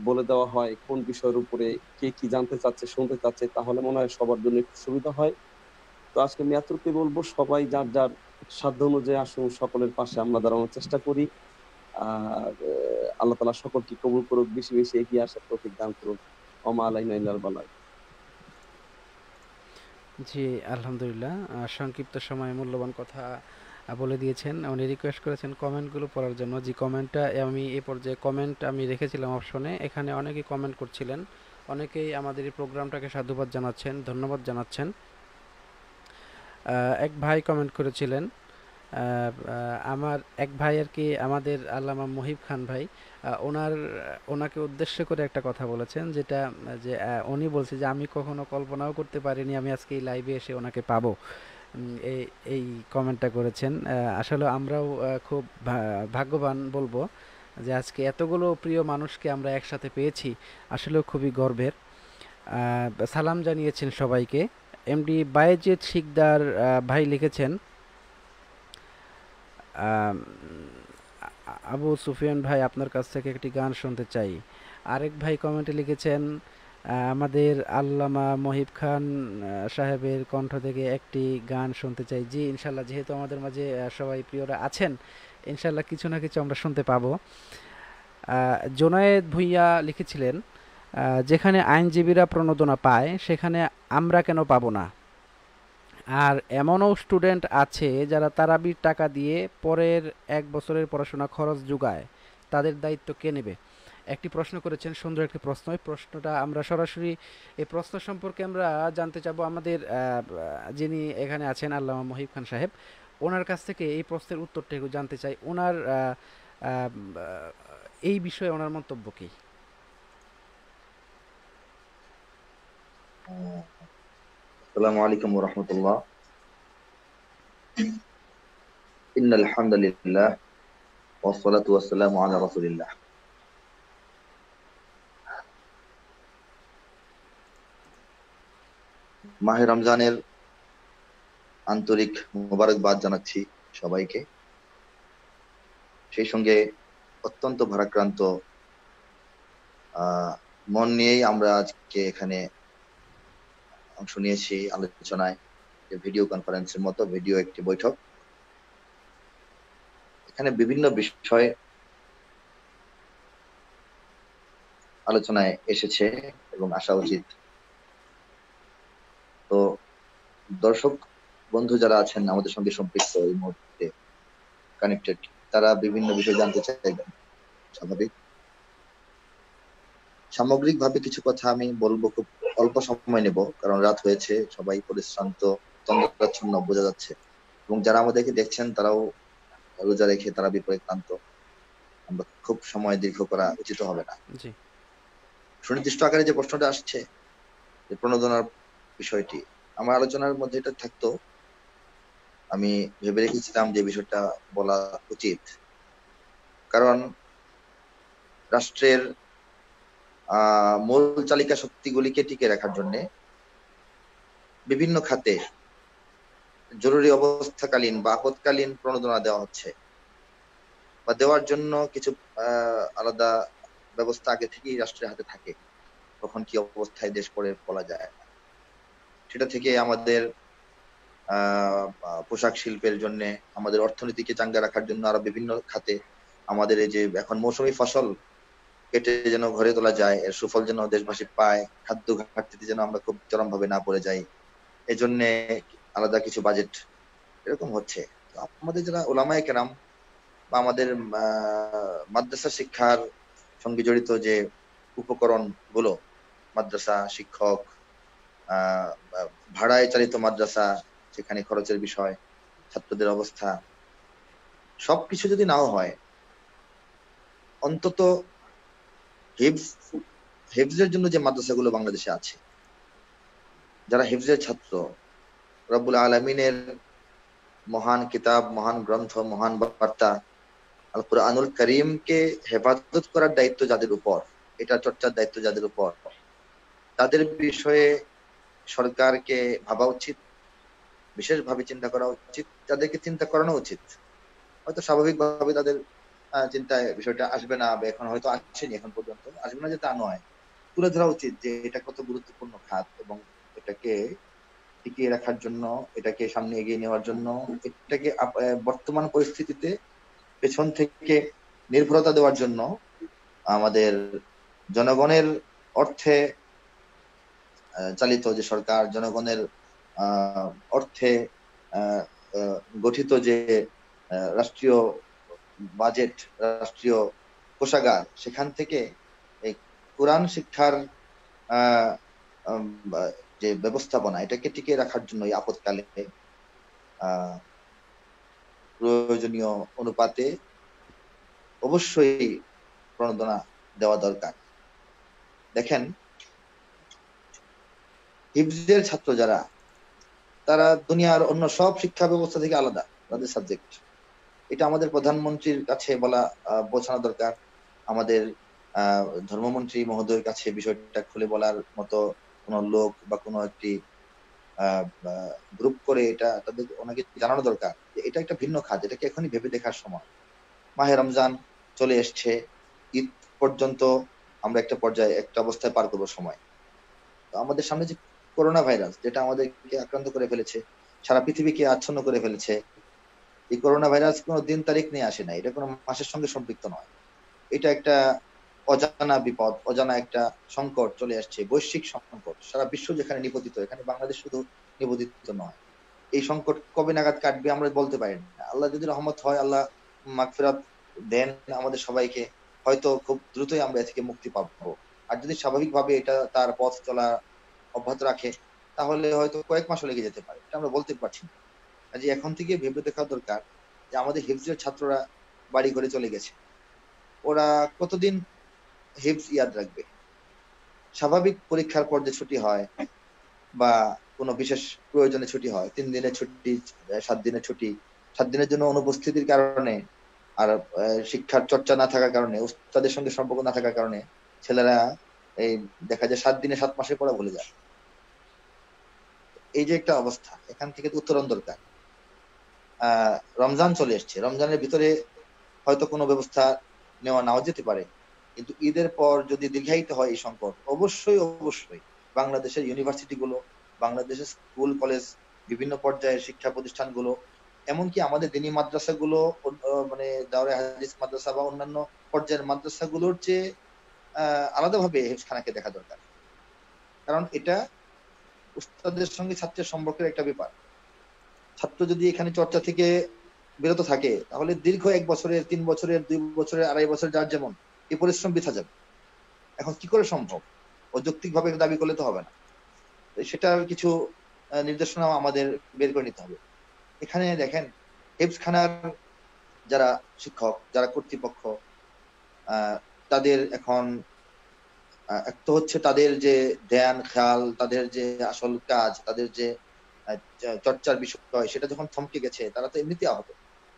বলে দেওয়া হয় কোন বিষয়ের উপরে কে কি জানতে চাচ্ছে শুনতে চাচ্ছে তাহলে মনে হয় সবার জন্য একটু সুবিধা হয়। তো আজকে আমি এতটুকু বলব সবাই যার যার সাধ্য অনুযায়ী আসুন সকলের পাশে আমরা দাঁড়ানোর চেষ্টা করি। আর আল্লাহ তালা সকলকে কবুল করুক বেশি বেশি এগিয়ে আসার তৌফিক দান করুক। অমা আলাইনা ইল্লাল বালাগ। জি, আলহামদুলিল্লাহ। সংক্ষিপ্ত সময়ে মূল্যবান কথা বলে দিয়েছেন। উনি রিকোয়েস্ট করেছেন কমেন্টগুলো পড়ার জন্য। যে কমেন্টটা আমি এ পর্যায়ে কমেন্ট আমি রেখেছিলাম অপশনে এখানে অনেকেই কমেন্ট করছিলেন। অনেকেই আমাদের এই প্রোগ্রামটাকে সাধুবাদ জানাচ্ছেন, ধন্যবাদ জানাচ্ছেন। এক ভাই কমেন্ট করেছিলেন আমার এক ভাই আর কি, আমাদের আল্লামা মহিব খান ভাই ওনার, ওনাকে উদ্দেশ্য করে একটা কথা বলেছেন, যেটা, যে উনি বলছে যে, আমি কখনো কল্পনাও করতে পারিনি, আমি আজকে এই লাইভে এসে ওনাকে পাবো। এই এই কমেন্টটা করেছেন। আসলে আমরাও খুব ভাগ্যবান বলব যে, আজকে এতগুলো প্রিয় মানুষকে আমরা একসাথে পেয়েছি, আসলেও খুবই গর্বের। সালাম জানিয়েছেন সবাইকে। এমডি বায়েজিদ শিকদার ভাই লিখেছেন আবু সুফিয়ান ভাই আপনার কাছ থেকে একটি গান শুনতে চাই। আরেক ভাই কমেন্টে লিখেছেন আমাদের আল্লামা মহিব খান সাহেবের কণ্ঠ থেকে একটি গান শুনতে চাই। জি, ইনশাল্লাহ, যেহেতু আমাদের মাঝে সবাই প্রিয়রা আছেন, ইনশাল্লাহ কিছু না কিছু আমরা শুনতে পাবো। জোনায়েদ ভুঁইয়া লিখেছিলেন যেখানে আইনজীবীরা প্রণোদনা পায়, সেখানে আমরা কেন পাবো না? আর এমনও স্টুডেন্ট আছে যারা তারাবির টাকা দিয়ে পরের এক বছরের পড়াশোনা খরচ যোগায়। তাদের দায়িত্ব কে নেবে? একটি প্রশ্ন করেছেন, সুন্দর একটি প্রশ্ন। এই প্রশ্নটা আমরা সরাসরি, এই প্রশ্ন সম্পর্কে আমরা জানতে চাবো আমাদের যিনি এখানে আছেন, আল্লামা মহিব খান সাহেব। ওনার কাছ থেকে এই প্রশ্নের উত্তরটা একটু জানতে চাই। ওনার এই বিষয়ে ওনার মন্তব্য কি? السلام عليكم ورحمة الله إن الحمد لله والصلاة والسلام على رسول الله মাহে রমজানের আন্তরিক মোবারকবাদ জানাচ্ছি সবাইকে সেই সঙ্গে অত্যন্ত ভারাক্রান্ত আহ, মন নিয়েই আমরা আজকে এখানে অংশ নিয়েছি আলোচনায়, যে ভিডিও কনফারেন্সের মতো ভিডিও একটি বৈঠক। এখানে বিভিন্ন বিষয় আলোচনায় এসেছে এবং আসা উচিত। তো দর্শক, বন্ধু যারা আছেন, আমাদের সঙ্গে সম্পৃক্ত এই মুহূর্তে কানেক্টেড তারা বিভিন্ন বিষয় জানতে চাইবেন, স্বাভাবিক। সামগ্রিকভাবে কিছু কথা আমি বলব খুব অল্প সময় নেব কারণ রাত হয়েছে সবাই পরিশ্রান্ত তন্দ্রাচ্ছন্ন বোঝা যাচ্ছে। এবং যারা আমাদেরকে দেখছেন তারাও রোজা রেখে তারা বিপরীত ক্লান্ত আমরা খুব সময় দীর্ঘ করা উচিত হবে না। সুনির্দিষ্ট আকারে যে প্রশ্নটা আসছে যে প্রণোদনার বিষয়টি আমার আলোচনার মধ্যে এটা থাকতো। আমি ভেবে রেখেছিলাম যে বিষয়টা বলা উচিত। কারণ রাষ্ট্রের মূল চালিকা শক্তিগুলিকে টিকে রাখার জন্য বিভিন্ন খাতে জরুরি অবস্থাকালীন বা আপৎকালীন প্রণোদনা দেওয়া হচ্ছে বা দেওয়ার জন্য কিছু আলাদা ব্যবস্থা আগে থেকেই রাষ্ট্রের হাতে থাকে, কখন কি অবস্থায় দেশ পড়ে বলা যায় সেটা থেকে আমাদের পোশাক শিল্পের জন্য, আমাদের অর্থনীতিকে চাঙ্গা রাখার জন্য আরও বিভিন্ন খাতে আমাদের এই যে এখন মৌসুমী ফসল কেটে যেন ঘরে তোলা যায়, এর সুফল যেন দেশবাসী পায়, খাদ্য ঘাটতিতে যেন আমরা খুব চরম ভাবে না পড়ে যাই। এই জন্য আলাদা কিছু বাজেট এরকম হচ্ছে। আমাদের যারা ওলামায়ে কেরাম বা আমাদের মাদ্রাসা শিক্ষার সঙ্গে জড়িত যে উপকরণগুলো মাদ্রাসা শিক্ষক ভাড়ায় চালিত মাদ্রাসা সেখানে খরচের বিষয়, ছাত্রদের অবস্থা, সবকিছু যদি নাও হয়, অন্তত হিফজ, হিফজের জন্য যে মাদ্রাসাগুলো বাংলাদেশে আছে, যারা হিফজের ছাত্র, রব্বুল আলমিনের মহান কিতাব, মহান গ্রন্থ, মহান বার্তা আল কুরআনুল করিমকে হেফাজত করার দায়িত্ব যাদের উপর, এটা চর্চার দায়িত্ব যাদের উপর, তাদের বিষয়ে সরকারকে ভাবা উচিত, বিশেষভাবে চিন্তা করা উচিত, তাদেরকে চিন্তা করানো উচিত। হয়তো স্বাভাবিকভাবে তাদের চিন্তায় বিষয়টা আসবে না বা এখন হয়তো আসেনি এখন পর্যন্ত। আসবে না যে তা নয়। তুলে ধরা উচিত যে এটা কত গুরুত্বপূর্ণ খাত এবং এটাকে টিকিয়ে রাখার জন্য, এটাকে সামনে এগিয়ে নেওয়ার জন্য, এটাকে বর্তমান পরিস্থিতিতে পেছন থেকে নির্ভরতা দেওয়ার জন্য আমাদের জনগণের অর্থে চালিত যে সরকার, জনগণের অর্থে গঠিত যে রাষ্ট্রীয় বাজেট রাষ্ট্রীয় কোষাগার, সেখান থেকে এই কোরআন শিক্ষার যে ব্যবস্থাপনা, এটাকে টিকিয়ে রাখার জন্য এই আপদকালে প্রয়োজনীয় অনুপাতে অবশ্যই প্রণোদনা দেওয়া দরকার। দেখেন, হিফজের ছাত্র যারা, তারা দুনিয়ার অন্য সব শিক্ষা ব্যবস্থা থেকে আলাদা, তাদের সাবজেক্ট এটা আমাদের প্রধানমন্ত্রীর কাছে বলা বোঝানো দরকার। আমাদের ধর্মমন্ত্রী মহোদয়ের কাছে বিষয়টা খুলে বলার মতো কোনো লোক বা কোনো একটি গ্রুপ করে এটা তাদের ওনাকে জানানো দরকার এটা একটা ভিন্ন খাত, এটাকে এখনই ভেবে দেখার সময়। মাহে রমজান চলে এসছে, ঈদ পর্যন্ত আমরা একটা পর্যায়ে, একটা অবস্থায় পার করব সময়। তো আমাদের সামনে যে করোনা ভাইরাস যেটা আমাদেরকে আক্রান্ত করে ফেলেছে, সারা পৃথিবীকে আচ্ছন্ন করে ফেলেছে এই করোনা ভাইরাস কোনো দিন তারিখ নিয়ে আসে না এটা কোনো মাসের সঙ্গে সম্পৃক্ত নয়। এটা একটা অজানা বিপদ, অজানা একটা সংকট চলে আসছে, বৈশ্বিক সংকট। সারা বিশ্ব যেখানে নিপতিত, এখানে বাংলাদেশ শুধু নিপতিত নয়। এই সংকট কবে নাগাদ কাটবে আমরা বলতে পারি না। আল্লাহ যদি রহমত হয়, আল্লাহ মাগফিরাত দেন আমাদের সবাইকে, হয়তো খুব দ্রুতই আমরা এ থেকে মুক্তি পাবো। আর যদি স্বাভাবিকভাবে এটা তার পথ চলা অব্যাহত রাখে, তাহলে হয়তো কয়েক মাসও লেগে যেতে পারে, এটা আমরা বলতে পারছি না। কাজে এখন থেকে ভেবে দেখা দরকার যে আমাদের হিফজের ছাত্ররা বাড়ি ঘরে চলে গেছে। ওরা কতদিন হিফজ ইয়াদ রাখবে? স্বাভাবিক পরীক্ষার পর যে ছুটি হয় বা কোনো বিশেষ প্রয়োজনে ছুটি হয়, তিন দিনের ছুটি, সাত দিনের ছুটি, সাত দিনের জন্য অনুপস্থিতির কারণে আর শিক্ষার চর্চা না থাকার কারণে, উস্তাদের সঙ্গে সম্পর্ক না থাকার কারণে ছেলেরা এই দেখা যায় সাত দিনে সাত মাসে পড়া ভুলে যায়। এই যে একটা অবস্থা, এখান থেকে উত্তরণ দরকার। রমজান চলে এসছে। রমজানের ভিতরে হয়তো কোনো ব্যবস্থা নেওয়া নাও যেতে পারে। কিন্তু ঈদের পর যদি দীর্ঘায়িত হয় এই সংকট, অবশ্যই অবশ্যই বাংলাদেশের ইউনিভার্সিটি গুলো বাংলাদেশের স্কুল, কলেজ, বিভিন্ন পর্যায়ের শিক্ষা প্রতিষ্ঠানগুলো, এমনকি আমাদের দিনী মাদ্রাসাগুলো মানে দাওরে মাদ্রাসা বা অন্যান্য পর্যায়ের মাদ্রাসাগুলোর চেয়ে আলাদাভাবে হেফখানাকে দেখা দরকার। কারণ এটা উস্তাদের সঙ্গে ছাত্রের সম্পর্কের একটা ব্যাপার। ছাত্র যদি এখানে চর্চা থেকে বিরত থাকে, তাহলে দীর্ঘ এক বছরের, তিন বছরের, দুই বছরের, আড়াই বছর যার যেমন, এই পরিশ্রম বৃথা যাবে। এখন কি করে সম্ভব? অযৌক্তিক ভাবে দাবি করলে তো হবে না। সেটার কিছু নির্দেশনা আমাদের বের করে নিতে হবে। এখানে দেখেন হেফখানার যারা শিক্ষক, যারা কর্তৃপক্ষ তাদের এখন এক তো হচ্ছে তাদের যে ধ্যান, খেয়াল, তাদের যে আসল কাজ, তাদের যে চর্চার বিষয়, সেটা যখন থমকে গেছে, তারা তো এমনিতে আহত।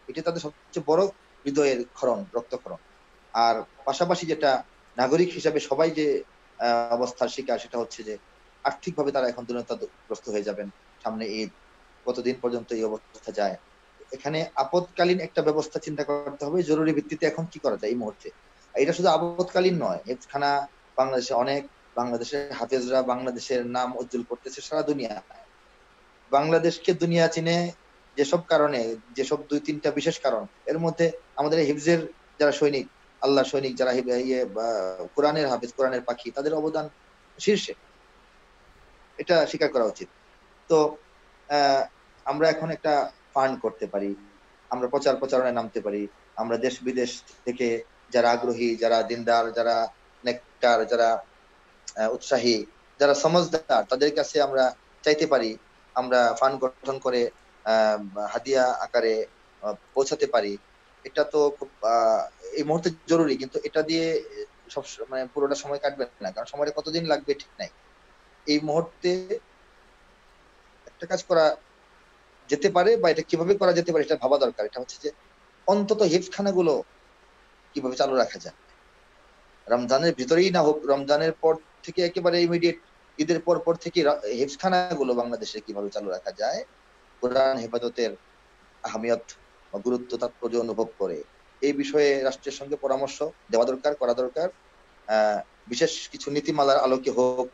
এটি তাদের সবচেয়ে বড় হৃদয়ের ক্ষরণ, রক্তক্ষরণ। আর পাশাপাশি যেটা নাগরিক হিসাবে সবাই যে অবস্থার শিকার, সেটা হচ্ছে যে, আর্থিকভাবে তারা এখন দুর্নীতিগ্রস্ত হয়ে যাবেন। সামনে ঈদ কতদিন পর্যন্ত এই অবস্থা যায়। এখানে আপদকালীন একটা ব্যবস্থা চিন্তা করতে হবে, জরুরি ভিত্তিতে এখন কি করা যায় এই মুহূর্তে। এটা শুধু আপদকালীন নয় হেফখানা বাংলাদেশে অনেক বাংলাদেশের হাফেজরা বাংলাদেশের নাম উজ্জ্বল করতেছে সারা দুনিয়া বাংলাদেশকে দুনিয়া চিনে যেসব কারণে, যেসব দুই তিনটা বিশেষ কারণ, এর মধ্যে আমাদের হিফজের যারা সৈনিক আল্লাহ সৈনিক যারা ইয়ে কোরআনের হাফেজ, কোরআনের পাখি, তাদের অবদান শীর্ষে। এটা স্বীকার করা উচিত। তো আমরা এখন একটা ফান্ড করতে পারি, আমরা প্রচার প্রচারণায় নামতে পারি, আমরা দেশ বিদেশ থেকে যারা আগ্রহী, যারা দিনদার, যারা নেককার, যারা উৎসাহী, যারা সমজদার তাদের কাছে আমরা চাইতে পারি আমরা ফান্ড গঠন করে হাদিয়া আকারে পৌঁছাতে পারি। এটা তো আহ, এই মুহূর্তে জরুরি কিন্তু এটা দিয়ে সব মানে পুরোটা সময় কাটবে না কারণ সময়টা কতদিন লাগবে ঠিক নাই। এই মুহূর্তে একটা কাজ করা যেতে পারে বা এটা কীভাবে করা যেতে পারে এটা ভাবা দরকার। এটা হচ্ছে যে অন্তত হিফখানা গুলো কীভাবে চালু রাখা যায়। রমজানের ভিতরেই না হোক রমজানের পর থেকে একেবারে ইমিডিয়েট ঈদের পর পর থেকে হেফখানা গুলো বাংলাদেশে কীভাবে চালু রাখা যায়, কোরআন হেফাজতের আহমিয়ত গুরুত্ব, তাৎপর্য অনুভব করে। এই বিষয়ে রাষ্ট্রের সঙ্গে পরামর্শ দেওয়া দরকার, করা দরকার। বিশেষ কিছু নীতিমালার আলোকে হোক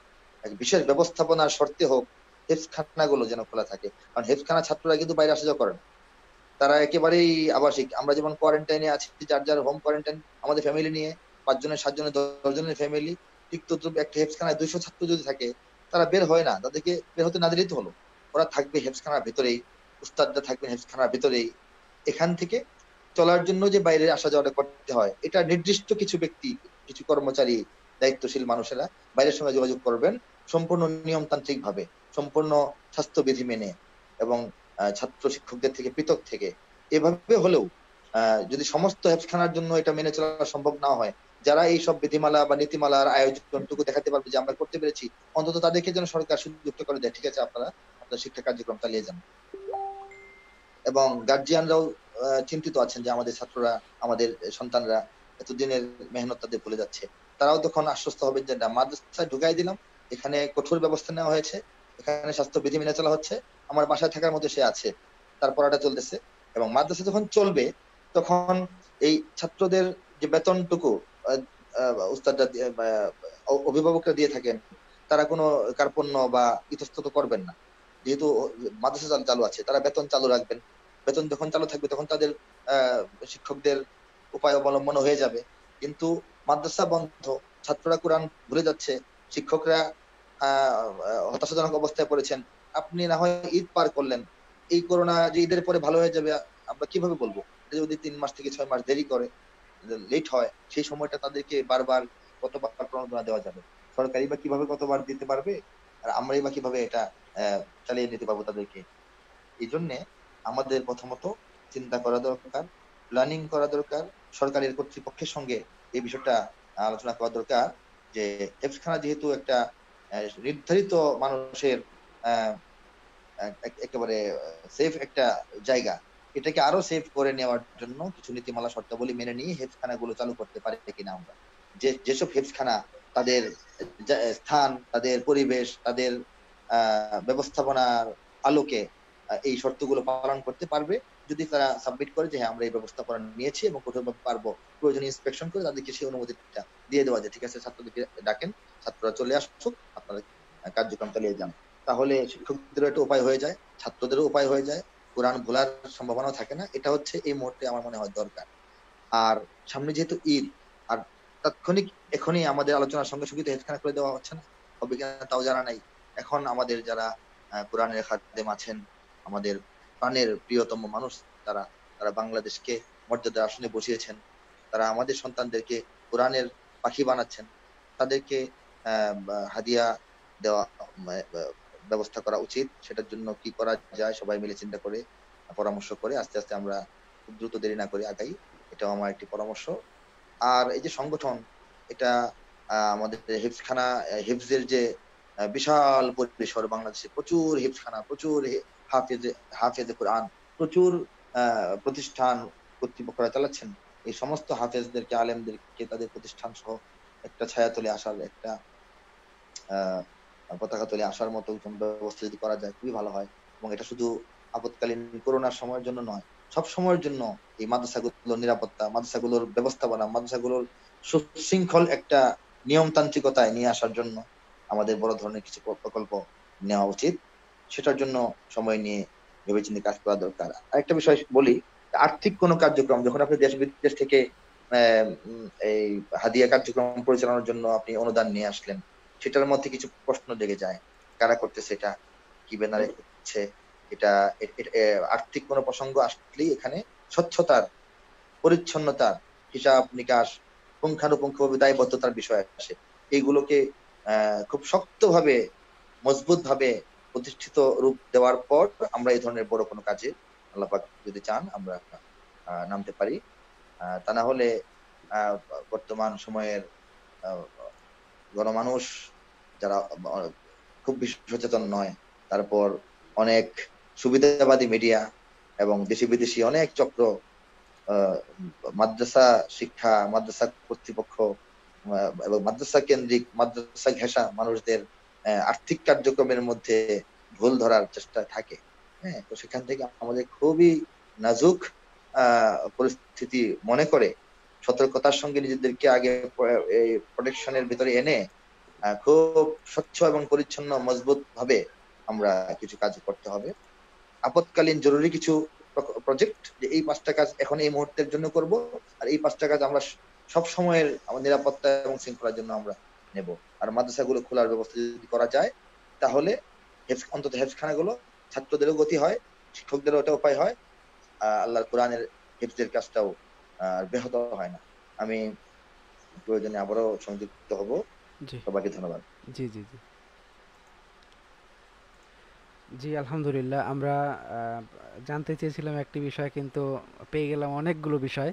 বিশেষ ব্যবস্থাপনার শর্তে হোক হেফখানা গুলো যেন খোলা থাকে। কারণ হেফখানা ছাত্ররা কিন্তু বাইরে আসা যাওয়া করে না। তারা একেবারেই আবাসিক। আমরা যেমন কোয়ারেন্টাইনে আছি, যার যার হোম কোয়ারেন্টাইন আমাদের ফ্যামিলি নিয়ে পাঁচজনের, সাতজনের, দশজনের ফ্যামিলি ঠিক তো একটা হেফখানায় দুইশো ছাত্র যদি থাকে, তারা বের হয় না। তাদেরকে বের হতে না দিলেই তো হলো। ওরা থাকবে হেফখানার ভেতরেই, উস্তাদরা থাকবে হেফখানার ভেতরেই। এখান থেকে চলার জন্য যে বাইরে আসা যাওয়াটা করতে হয়, এটা নির্দিষ্ট কিছু ব্যক্তি, কিছু কর্মচারী, দায়িত্বশীল মানুষেরা বাইরের সঙ্গে যোগাযোগ করবেন সম্পূর্ণ নিয়মতান্ত্রিক ভাবে সম্পূর্ণ স্বাস্থ্যবিধি মেনে এবং ছাত্র শিক্ষকদের থেকে পৃথক থেকে। এভাবে হলেও যদি সমস্ত হেফখানার জন্য এটা মেনে চলা সম্ভব না হয় যারা এই সব বিধিমালা বা নীতিমালার আয়োজনটুকু দেখাতে পারবে যে আমরা করতে পেরেছি, অন্তত তাদেরকে যেন সরকার সুযুক্ত করে দেয়। ঠিক আছে, আপনারা আপনার শিক্ষা কার্যক্রম চালিয়ে যান। এবং গার্জিয়ানরাও চিন্তিত আছেন যে আমাদের ছাত্ররা, আমাদের সন্তানরা এতদিনের মেহনত তাদের ভুলে যাচ্ছে। তারাও তখন আশ্বস্ত হবে যে, না, মাদ্রাসায় ঢুকাই দিলাম। এখানে কঠোর ব্যবস্থা নেওয়া হয়েছে। এখানে স্বাস্থ্য বিধি মেনে চলা হচ্ছে। আমার বাসায় থাকার মধ্যে সে আছে। তার পড়াটা চলতেছে। এবং মাদ্রাসা যখন চলবে, তখন এই ছাত্রদের যে বেতনটুকু অ- অভিভাবকরা দিয়ে থাকেন, তারা কোনো কার্পণ্য বা ইতস্তত করবেন না। যেহেতু মাদ্রাসা চালু- আছে, তারা বেতন চালু রাখবেন। বেতন যখন চালু থাকবে, তখন তাদের শিক্ষকদের উপায় অবলম্বন হয়ে যাবে। কিন্তু মাদ্রাসা বন্ধ, ছাত্ররা কোরআন ভুলে যাচ্ছে, শিক্ষকরা হতাশাজনক অবস্থায় পড়েছেন। আপনি না হয় ঈদ পার করলেন, এই করোনা যে ঈদের পরে ভালো হয়ে যাবে, আমরা কীভাবে বলব? যদি তিন মাস থেকে ছয় মাস দেরি করে লেট হয়, সেই সময়টা তাদেরকে বারবার কতবার প্রণোদনা দেওয়া যাবে? সরকারি বা কীভাবে কতবার দিতে পারবে? আর আমরাই বা কীভাবে এটা চালিয়ে নিতে পারব তাদেরকে? এই জন্যে আমাদের প্রথমত চিন্তা করা দরকার প্ল্যানিং করা দরকার, সরকারের কর্তৃপক্ষের সঙ্গে এই বিষয়টা আলোচনা করা দরকার যে হেফখানা যেহেতু একটা নির্ধারিত মানুষের একেবারে সেফ একটা জায়গা এটাকে আরও সেফ করে নেওয়ার জন্য কিছু নীতিমালা, শর্তাবলী মেনে নিয়ে হেফখানা গুলো চালু করতে পারি কিনা আমরা। যে, যেসব হেফখানা তাদের স্থান, তাদের পরিবেশ, তাদের ব্যবস্থাপনার আলোকে এই শর্তগুলো পালন করতে পারবে। যদি তারা সাবমিট করে যে হ্যাঁ আমরা এই ব্যবস্থাপনা নিয়েছি এবং কঠোরভাবে পারব প্রয়োজনীয় ইন্সপেকশন করে তাদেরকে সেই অনুমতিটা দিয়ে দেওয়া যায়। ঠিক আছে, ছাত্রদেরকে ডাকেন, ছাত্ররা চলে আসুক, আপনারা কার্যক্রম চালিয়ে যান। তাহলে শিক্ষকদেরও একটা উপায় হয়ে যায়, ছাত্রদেরও উপায় হয়ে যায়। কোরআন ভোলার সম্ভাবনাও থাকে না। এটা হচ্ছে এই মুহূর্তে আমার মনে হয় দরকার। আর সামনে যেহেতু ঈদ, আর তাৎক্ষণিক এখনই আমাদের আলোচনার সঙ্গে সঙ্গে তো হেডখানা করে দেওয়া হচ্ছে না। হবে কিনা তাও জানা নাই। এখন আমাদের যারা কোরআনের খাদেম আছেন, আমাদের প্রাণের প্রিয়তম মানুষ তারা তারা বাংলাদেশকে মর্যাদার আসনে বসিয়েছেন। তারা আমাদের সন্তানদেরকে কোরআনের পাখি বানাচ্ছেন। তাদেরকে হাদিয়া দেওয়া ব্যবস্থা করা উচিত। সেটার জন্য কি করা যায় সবাই মিলে চিন্তা করে, পরামর্শ করে আস্তে আস্তে আমরা খুব দ্রুত দেরি না করে আগাই। এটাও আমার একটি পরামর্শ। আর এই যে সংগঠন, এটা আমাদের হিফজখানা হিফজের যে বিশাল পরিসর, বাংলাদেশে প্রচুর হিফজখানা, প্রচুর হাফেজে হাফেজে কোরআন, প্রচুর প্রতিষ্ঠান কর্তৃপক্ষরা চালাচ্ছেন। এই সমস্ত হাফেজদেরকে, আলেমদেরকে, তাদের প্রতিষ্ঠান সহ একটা ছায়াতলে আসার একটা, আহ পতাকা তলে আসার মতো ব্যবস্থা যদি করা যায়, খুবই ভালো হয়। এবং এটা শুধু আপৎকালীন করোনার সময়ের জন্য নয়, সব সময়ের জন্য এই মাদ্রাসাগুলোর নিরাপত্তা, মাদ্রাসাগুলোর ব্যবস্থাপনা, মাদ্রাসাগুলোর সুশৃঙ্খল একটা নিয়মতান্ত্রিকতায় নিয়ে আসার জন্য আমাদের বড় ধরনের কিছু প্রকল্প নেওয়া উচিত। সেটার জন্য সময় নিয়ে ভেবেচিন্তে কাজ করা দরকার। আরেকটা বিষয় বলি, আর্থিক কোনো কার্যক্রম, যখন আপনি দেশ বিদেশ থেকে এই হাদিয়া কার্যক্রম পরিচালনার জন্য আপনি অনুদান নিয়ে আসলেন সেটার মধ্যে কিছু প্রশ্ন জেগে যায়। কারা করতেছে এটা কি ব্যানারে করছে, এটা আর্থিক কোনো প্রসঙ্গ আসলেই এখানে স্বচ্ছতার, পরিচ্ছন্নতার হিসাব নিকাশ পুঙ্খানুপুঙ্খভাবে দায়বদ্ধতার বিষয় আসে। এইগুলোকে খুব শক্তভাবে মজবুত ভাবে প্রতিষ্ঠিত রূপ দেওয়ার পর আমরা এই ধরনের বড় কোনো কাজে আল্লাহ পাক যদি চান, আমরা নামতে পারি। তা না হলে বর্তমান সময়ের গণমানুষ যারা, খুব সচেতন নয়, তারপর অনেক সুবিধাবাদী মিডিয়া এবং দেশি বিদেশি অনেক চক্র মাদ্রাসা শিক্ষা, মাদ্রাসা কর্তৃপক্ষ এবং মাদ্রাসা কেন্দ্রিক, মাদ্রাসা ঘেঁষা মানুষদের আর্থিক কার্যক্রমের মধ্যে ভুল ধরার চেষ্টা থাকে। হ্যাঁ তো সেখান থেকে আমাদের খুবই নাজুক পরিস্থিতি মনে করে সতর্কতার সঙ্গে নিজেদেরকে আগে, এই প্রোটেকশনের ভিতরে এনে খুব স্বচ্ছ এবং পরিচ্ছন্ন, মজবুত ভাবে আমরা কিছু কাজ করতে হবে। আপৎকালীন জরুরি কিছু প্রজেক্ট যে এই পাঁচটা কাজ এখন এই মুহূর্তের জন্য করব, আর এই পাঁচটা কাজ আমরা সব সময়ের আমার নিরাপত্তা এবং শৃঙ্খলার জন্য আমরা নেব। আর মাদ্রাসাগুলো খোলার ব্যবস্থা যদি করা যায়, তাহলে অন্তত হেফখানাগুলো ছাত্রদেরও গতি হয়, শিক্ষকদেরও ওটা উপায় হয় আল্লাহর কোরআনের হেফজের কাজটাও ব্যাহত হয় না। আমি প্রয়োজনে আবারও সংযুক্ত হব। সবাইকে ধন্যবাদ। জি জি জি। জি আলহামদুলিল্লাহ আমরা জানতে চেয়েছিলাম একটি বিষয় কিন্তু পেয়ে গেলাম অনেকগুলো বিষয়।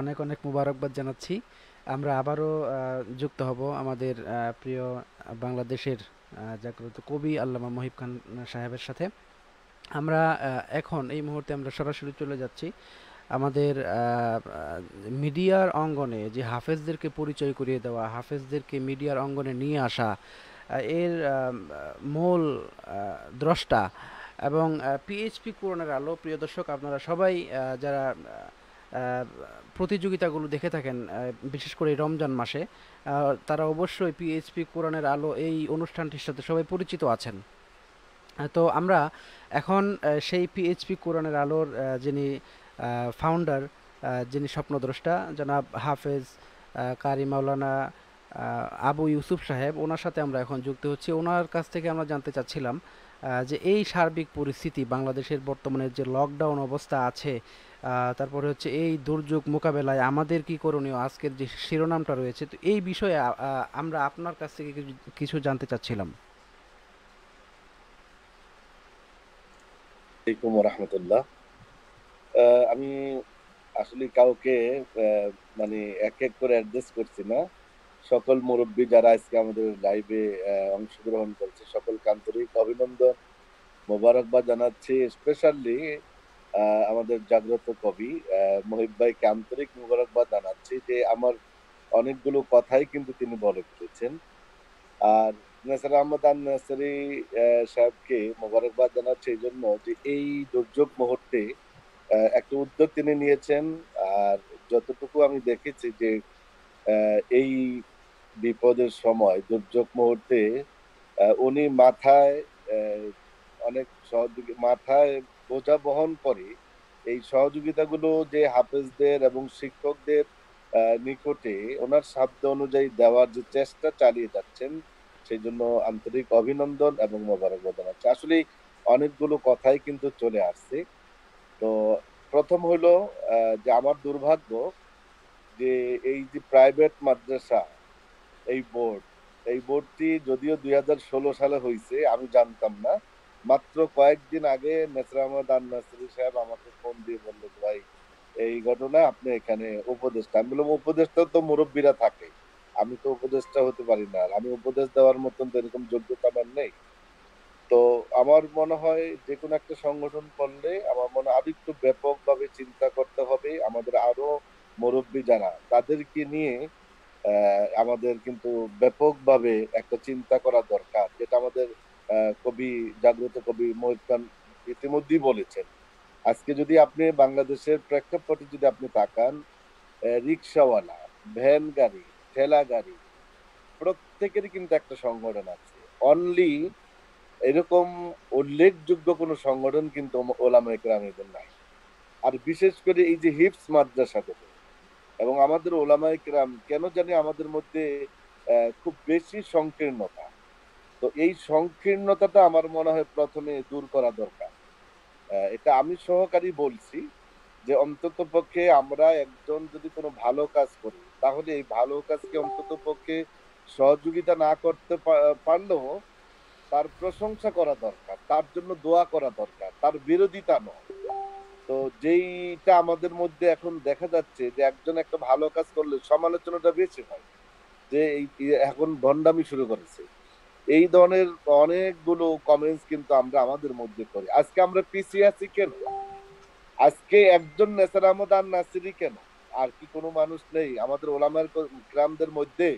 অনেক অনেক মুবারকবাদ জানাচ্ছি। আমরা আবারও যুক্ত হব আমাদের প্রিয় বাংলাদেশের জাগ্রত কবি আল্লামা মহিব খান সাহেবের সাথে। আমরা এখন এই মুহূর্তে আমরা সরাসরি চলে যাচ্ছি। আমাদের মিডিয়ার অঙ্গনে যে হাফেজদেরকে পরিচয় করিয়ে দেওয়া, হাফেজদেরকে মিডিয়ার অঙ্গনে নিয়ে আসা এর মূল দ্রষ্টা এবং পিএইচপি কোরআনের আলো। প্রিয় দর্শক, আপনারা সবাই যারা প্রতিযোগিতাগুলো দেখে থাকেন বিশেষ করে রমজান মাসে তারা অবশ্যই পিএইচপি কোরআনের আলো এই অনুষ্ঠানটির সাথে সবাই পরিচিত আছেন। তো আমরা এখন সেই পিএইচপি কোরআনের আলোর যিনি ফাউন্ডার যিনি স্বপ্নদ্রষ্টা, জনাব হাফেজ কারি মাওলানা আবু ইউসুফ সাহেব, ওনার সাথে আমরা এখন যুক্ত হচ্ছি। ওনার কাছ থেকে আমরা জানতে চাচ্ছিলাম যে এই সার্বিক পরিস্থিতি বাংলাদেশের বর্তমানে যে লকডাউন অবস্থা আছে তারপরে হচ্ছে এই দুর্যোগ মোকাবেলায় আমাদের কি করণীয়, আজকের যে শিরোনামটা রয়েছে, তো এই বিষয়ে আমরা আপনার কাছ থেকে কিছু- কিছু জানতে চাচ্ছিলাম। আলাইকুম রহমতুল্লাহ। আমি আসলে কাউকে মানে এক এক করে অ্যাড্রেস করছি না। সকল মুরব্বী যারা আজকে আমাদের লাইভে অংশগ্রহণ করছে সকল আন্তরিক অভিনন্দন, মোবারকবাদ জানাচ্ছি। স্পেশালি আমাদের জাগ্রত কবি মহিব ভাইকে আন্তরিক মোবারকবাদ জানাচ্ছি যে আমার অনেকগুলো কথাই কিন্তু তিনি বলে ফেলেছেন। আর নাসার আহমদ আন নাসারি সাহেবকে মোবারকবাদ জানাচ্ছি এই জন্য যে এই দুর্যোগ মুহূর্তে একটা উদ্যোগ তিনি নিয়েছেন। আর যতটুকু আমি দেখেছি যে এই বিপদের সময়, দুর্যোগ মুহূর্তে উনি মাথায় অনেক সহযোগী, মাথায় বোঝা বহন করে এই সহযোগিতাগুলো যে হাফেজদের এবং শিক্ষকদের নিকটে ওনার শব্দ অনুযায়ী দেওয়ার যে চেষ্টা চালিয়ে যাচ্ছেন, সেই জন্য আন্তরিক অভিনন্দন এবং মোবারকবাদ জানাচ্ছি। আসলে অনেকগুলো কথাই কিন্তু চলে আসছে। তো প্রথম হলো যে আমার দুর্ভাগ্য যে এই যে প্রাইভেট মাদ্রাসা, এই বোর্ড এই বোর্ডটি যদিও দুই হাজার ষোলো সালে হয়েছে আমি জানতাম না। মাত্র কয়েকদিন আগে আহমদ সাহেব আমাকে ফোন দিয়ে বলল ভাই, এই ঘটনা আপনি এখানে উপদেষ্টা। আমি বললাম, উপদেষ্টা তো মুরব্বীরা থাকে। আমি তো উপদেষ্টা হতে পারি না। আর আমি উপদেশ দেওয়ার মতন তো এরকম যোগ্যতা আমার নেই। তো আমার মনে হয় যে কোনো একটা সংগঠন করলে আমার মনে হয় আরেকটু ব্যাপকভাবে চিন্তা করতে হবে। আমাদের আরও মুরব্বী যারা, তাদেরকে নিয়ে আমাদের কিন্তু ব্যাপকভাবে একটা চিন্তা করা দরকার, যেটা আমাদের কবি, জাগ্রত কবি মহিত খান ইতিমধ্যেই বলেছেন। আজকে যদি আপনি বাংলাদেশের প্রেক্ষাপটে যদি আপনি তাকান রিক্সাওয়ালা ভ্যান গাড়ি, ঠেলা গাড়ি, প্রত্যেকেরই কিন্তু একটা সংগঠন আছে। অনলি এরকম উল্লেখযোগ্য কোনো সংগঠন কিন্তু ওলামা একরামেদের নাই। আর বিশেষ করে এই যে হিপস মাদ্রাসাগুলো এবং আমাদের ওলামা একরাম কেন জানি আমাদের মধ্যে খুব বেশি সংকীর্ণতা। তো এই সংকীর্ণতাটা আমার মনে হয় প্রথমে দূর করা দরকার। এটা আমি সহকারী বলছি যে অন্তত পক্ষে আমরা একজন যদি কোনো ভালো কাজ করি, তাহলে এই ভালো কাজকে অন্তত পক্ষে সহযোগিতা না করতে পারলেও তার প্রশংসা করা দরকার, তার জন্য দোয়া করা দরকার, তার বিরোধিতা নয়। তো যেইটা আমাদের মধ্যে এখন দেখা যাচ্ছে যে একজন একটা ভালো কাজ করলে সমালোচনাটা বেশি হয়, যে এখন ভণ্ডামি শুরু করেছে। এই ধরনের অনেকগুলো কমেন্টস কিন্তু আমরা আমাদের মধ্যে করি। আজকে আমরা পিছিয়ে আছি কেন? আজকে একজন নেসার আহমদ আর নাসিরি কেন? আর কি কোনো মানুষ নেই। আমাদের ওলামার গ্রামদের মধ্যে